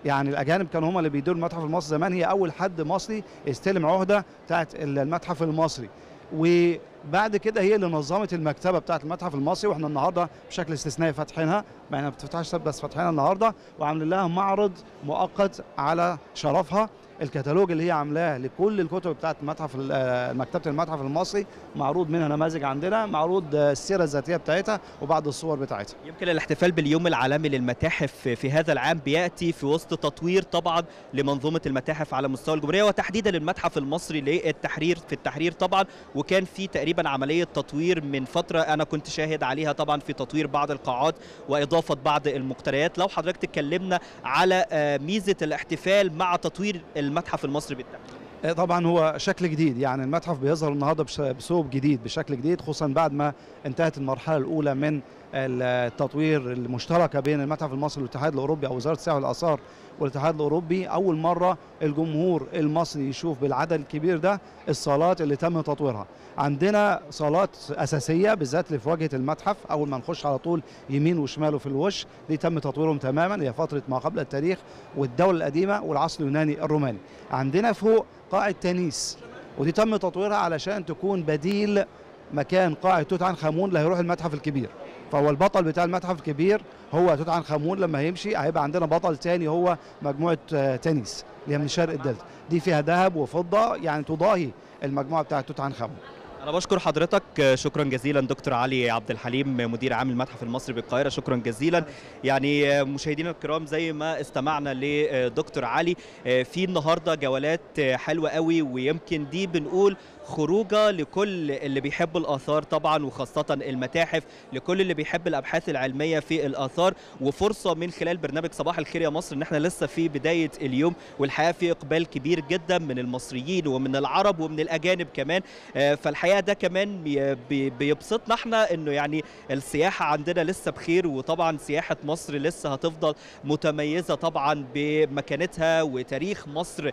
يعني الأجانب كانوا هم اللي بيديروا المتحف المصري زمان هي أول حد مصري يستلم عهدة بتاعت المتحف المصري. وبعد كده هي اللي نظمت المكتبة بتاعت المتحف المصري وإحنا النهارده بشكل استثنائي فاتحينها. ما إحنا ما بتفتحش بس فاتحينها النهارده وعاملين لها معرض مؤقت على شرفها. الكتالوج اللي هي عاملاه لكل الكتب بتاعت المتحف ال- آه، مكتبة المتحف المصري معروض منها نماذج عندنا معروض آه، السيرة الذاتية بتاعتها وبعض الصور بتاعتها. يمكن الاحتفال باليوم العالمي للمتاحف في هذا العام بيأتي في وسط تطوير طبعا لمنظومة المتاحف على مستوى الجمهورية وتحديدا المتحف المصري للتحرير في التحرير طبعا. وكان في تقريبا عملية تطوير من فترة أنا كنت شاهد عليها طبعا في تطوير بعض القاعات وإضافة بعض المقتريات. لو حضرتك تكلمنا على آه، ميزة الاحتفال مع تطوير المتحف المصري بالتحرير آه، طبعا هو شكل جديد. يعني المتحف بيظهر النهارده بثوب جديد بشكل جديد خصوصا بعد ما انتهت المرحلة الأولى من التطوير المشتركه بين المتحف المصري والاتحاد الأوروبي أو وزارة السياحه والآثار والاتحاد الأوروبي. أول مرة الجمهور المصري يشوف بالعدد الكبير ده الصالات اللي تم تطويرها. عندنا صالات أساسية بالذات اللي في واجهة المتحف. أول ما نخش على طول يمين وشماله في الوش دي تم تطويرهم تماما. هي فترة ما قبل التاريخ والدولة القديمة والعصر اليوناني الروماني. عندنا فوق قاعة تانيس ودي تم تطويرها علشان تكون بديل مكان قاعة توت عنخ آمون اللي هيروح المتحف الكبير. فهو البطل بتاع المتحف الكبير هو توت عنخ امون لما هيمشي هيبقى عندنا بطل تاني هو مجموعة آه، تانيس اللي هي من شرق الدلتا. دي فيها ذهب وفضة يعني تضاهي المجموعة بتاعة توت عنخ امون أنا بشكر حضرتك شكرا جزيلا دكتور علي عبد الحليم مدير عام المتحف المصري بالقاهرة. شكرا جزيلا. يعني مشاهدينا الكرام زي ما استمعنا لدكتور علي في النهارده جولات حلوة قوي ويمكن دي بنقول خروجة لكل اللي بيحب الآثار طبعا وخاصة المتاحف لكل اللي بيحب الأبحاث العلمية في الآثار. وفرصة من خلال برنامج صباح الخير يا مصر إن إحنا لسه في بداية اليوم والحقيقة في إقبال كبير جدا من المصريين ومن العرب ومن الأجانب كمان. آه، فالحقيقة ده كمان بي- بي- بيبسطنا إحنا إنه يعني السياحة عندنا لسه بخير وطبعا سياحة مصر لسه هتفضل متميزة طبعا بمكانتها وتاريخ مصر آه،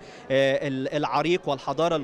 ال- العريق والحضارة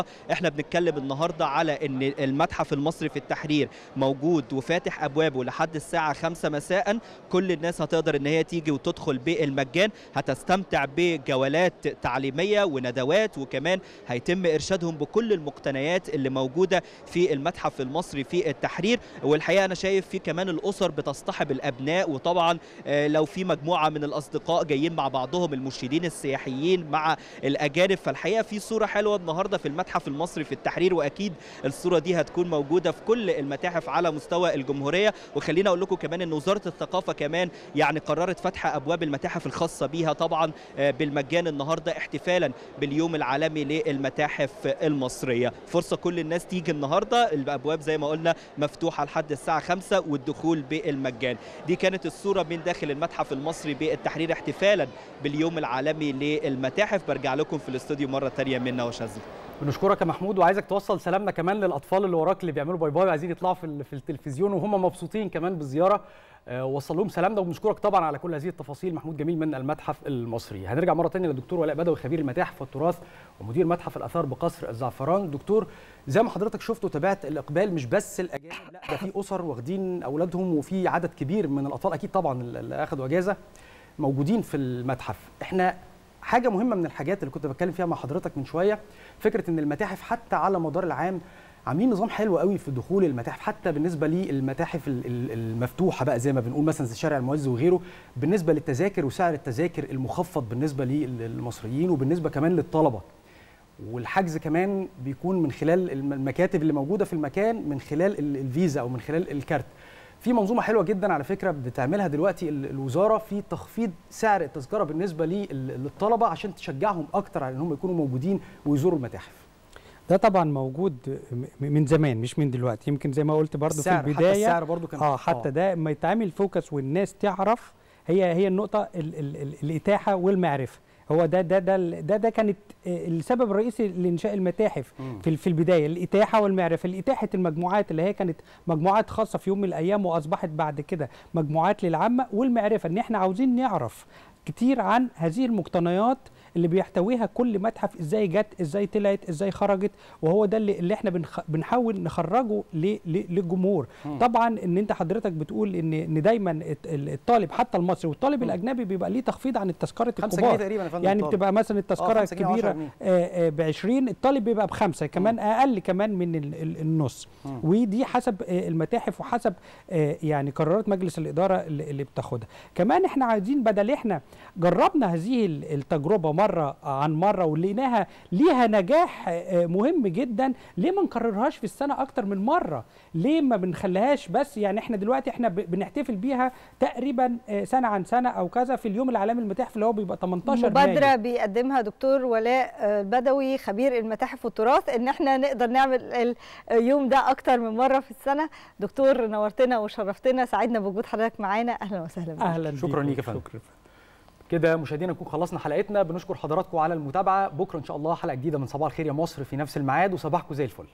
العريقه إحنا بنتكلم النهارده على إن المتحف المصري في التحرير موجود وفاتح أبوابه لحد الساعة 5 مساء. كل الناس هتقدر إن هي تيجي وتدخل بالمجان. هتستمتع بجولات تعليمية وندوات وكمان هيتم إرشادهم بكل المقتنيات اللي موجودة في المتحف المصري في التحرير. والحقيقة أنا شايف في كمان الأسر بتصطحب الأبناء. وطبعا آه، لو في مجموعة من الأصدقاء جايين مع بعضهم المرشدين السياحيين مع الأجانب فالحقيقة في صورة حلوة النهارده في المتحف المصري في التحرير وأكيد الصورة دي هتكون موجودة في كل المتاحف على مستوى الجمهورية. وخلينا أقول لكم كمان إن وزارة الثقافة كمان يعني قررت فتح أبواب المتاحف الخاصة بيها طبعا آه، بالمجان النهارده احتفالا باليوم العالمي للمتاحف المصرية. فرصة كل الناس تيجي النهارده الأبواب زي ما قلنا مفتوحة لحد الساعة 5 والدخول بالمجان. دي كانت الصورة من داخل المتحف المصري بالتحرير احتفالا باليوم العالمي للمتاحف. برجع لكم في الاستوديو مرة ثانية منا وشاذلي بنشكرك يا محمود وعايزك توصل سلامنا كمان للأطفال اللي وراك اللي بيعملوا bye bye وعايزين يطلعوا في في التلفزيون وهم مبسوطين كمان بالزيارة. آه، وصل لهم سلامنا وبنشكرك طبعا على كل هذه التفاصيل. محمود جميل من المتحف المصري. هنرجع مرة ثانية للدكتور ولاء بدوي خبير المتاحف والتراث ومدير متحف الآثار بقصر الزعفران. دكتور زي ما حضرتك شفت وتابعت الإقبال مش بس الأجانب لا ده في أسر واخدين أولادهم وفي عدد كبير من الأطفال أكيد طبعا اللي اخذوا أجازة موجودين في المتحف. إحنا حاجة مهمة من الحاجات اللي كنت بتكلم فيها مع حضرتك من شوية فكرة إن المتاحف حتى على مدار العام عاملين نظام حلو قوي في دخول المتاحف حتى بالنسبة للمتاحف ال- ال- المفتوحة بقى زي ما بنقول مثلا زي شارع المعز وغيره بالنسبة للتذاكر وسعر التذاكر المخفض بالنسبة للمصريين وبالنسبة كمان للطلبة. والحجز كمان بيكون من خلال الم- المكاتب اللي موجودة في المكان من خلال ال- الفيزا أو من خلال الكارت. في منظومة حلوة جدا على فكرة بتعملها دلوقتي ال- الوزارة في تخفيض سعر التذكرة بالنسبة لل- للطلبة عشان تشجعهم أكتر على إنهم يكونوا موجودين ويزوروا المتاحف. ده طبعا موجود من زمان مش من دلوقتي. يمكن زي ما قلت برضو في السعر، حتى البداية السعر برضو كان- آه حتى آه. ده لما يتعمل فوكس والناس تعرف. هي هي النقطة ال ال ال الإتاحة والمعرفة. هو ده ده ده ده, ده كانت آه، السبب الرئيسي لإنشاء المتاحف. في في البداية الإتاحة والمعرفة الإتاحة المجموعات اللي هي كانت مجموعات خاصة في يوم من الأيام وأصبحت بعد كده مجموعات للعامة والمعرفة إن إحنا عاوزين نعرف كتير عن هذه المقتنيات اللي بيحتويها كل متحف إزاي جت إزاي طلعت إزاي خرجت وهو ده اللي, اللي إحنا بنخ... بنحاول نخرجه ل... ل... للجمهور مم. طبعا إن أنت حضرتك بتقول إن إن دايما الطالب حتى المصري والطالب الأجنبي بيبقى ليه تخفيض عن التذكرة الكبار جنيه تقريبا يعني الطالب. بتبقى مثلا آه، التذكرة الكبيرة جنيه. ب 20 الطالب بيبقى بخمسة كمان أقل كمان من ال- ال- النص مم. ودي حسب آه، المتاحف وحسب آه، يعني قرارات مجلس الإدارة اللي بتاخدها كمان إحنا عايزين بدل إحنا جربنا هذه ال- التجربة مرة عن مرة ولقيناها ليها نجاح آه، مهم جدا. ليه ما نكررهاش في السنة أكتر من مرة؟ ليه ما بنخليهاش بس؟ يعني إحنا دلوقتي إحنا بنحتفل بيها تقريبا آه، سنة عن سنة أو كذا في اليوم العالمي للمتاحف اللي هو بيبقى 18 مايو. مبادرة بيقدمها دكتور ولاء آه، البدوي خبير المتاحف والتراث إن إحنا نقدر نعمل اليوم ده أكتر من مرة في السنة. دكتور نورتنا وشرفتنا سعدنا بوجود حضرتك معانا. أهلا وسهلا. بك أهلا شكرا ليك يا فندم. كده مشاهدينا نكون خلصنا حلقتنا. بنشكر حضراتكم على المتابعة. بكرة إن شاء الله حلقة جديدة من صباح الخير يا مصر في نفس الميعاد وصباحكم زي الفل.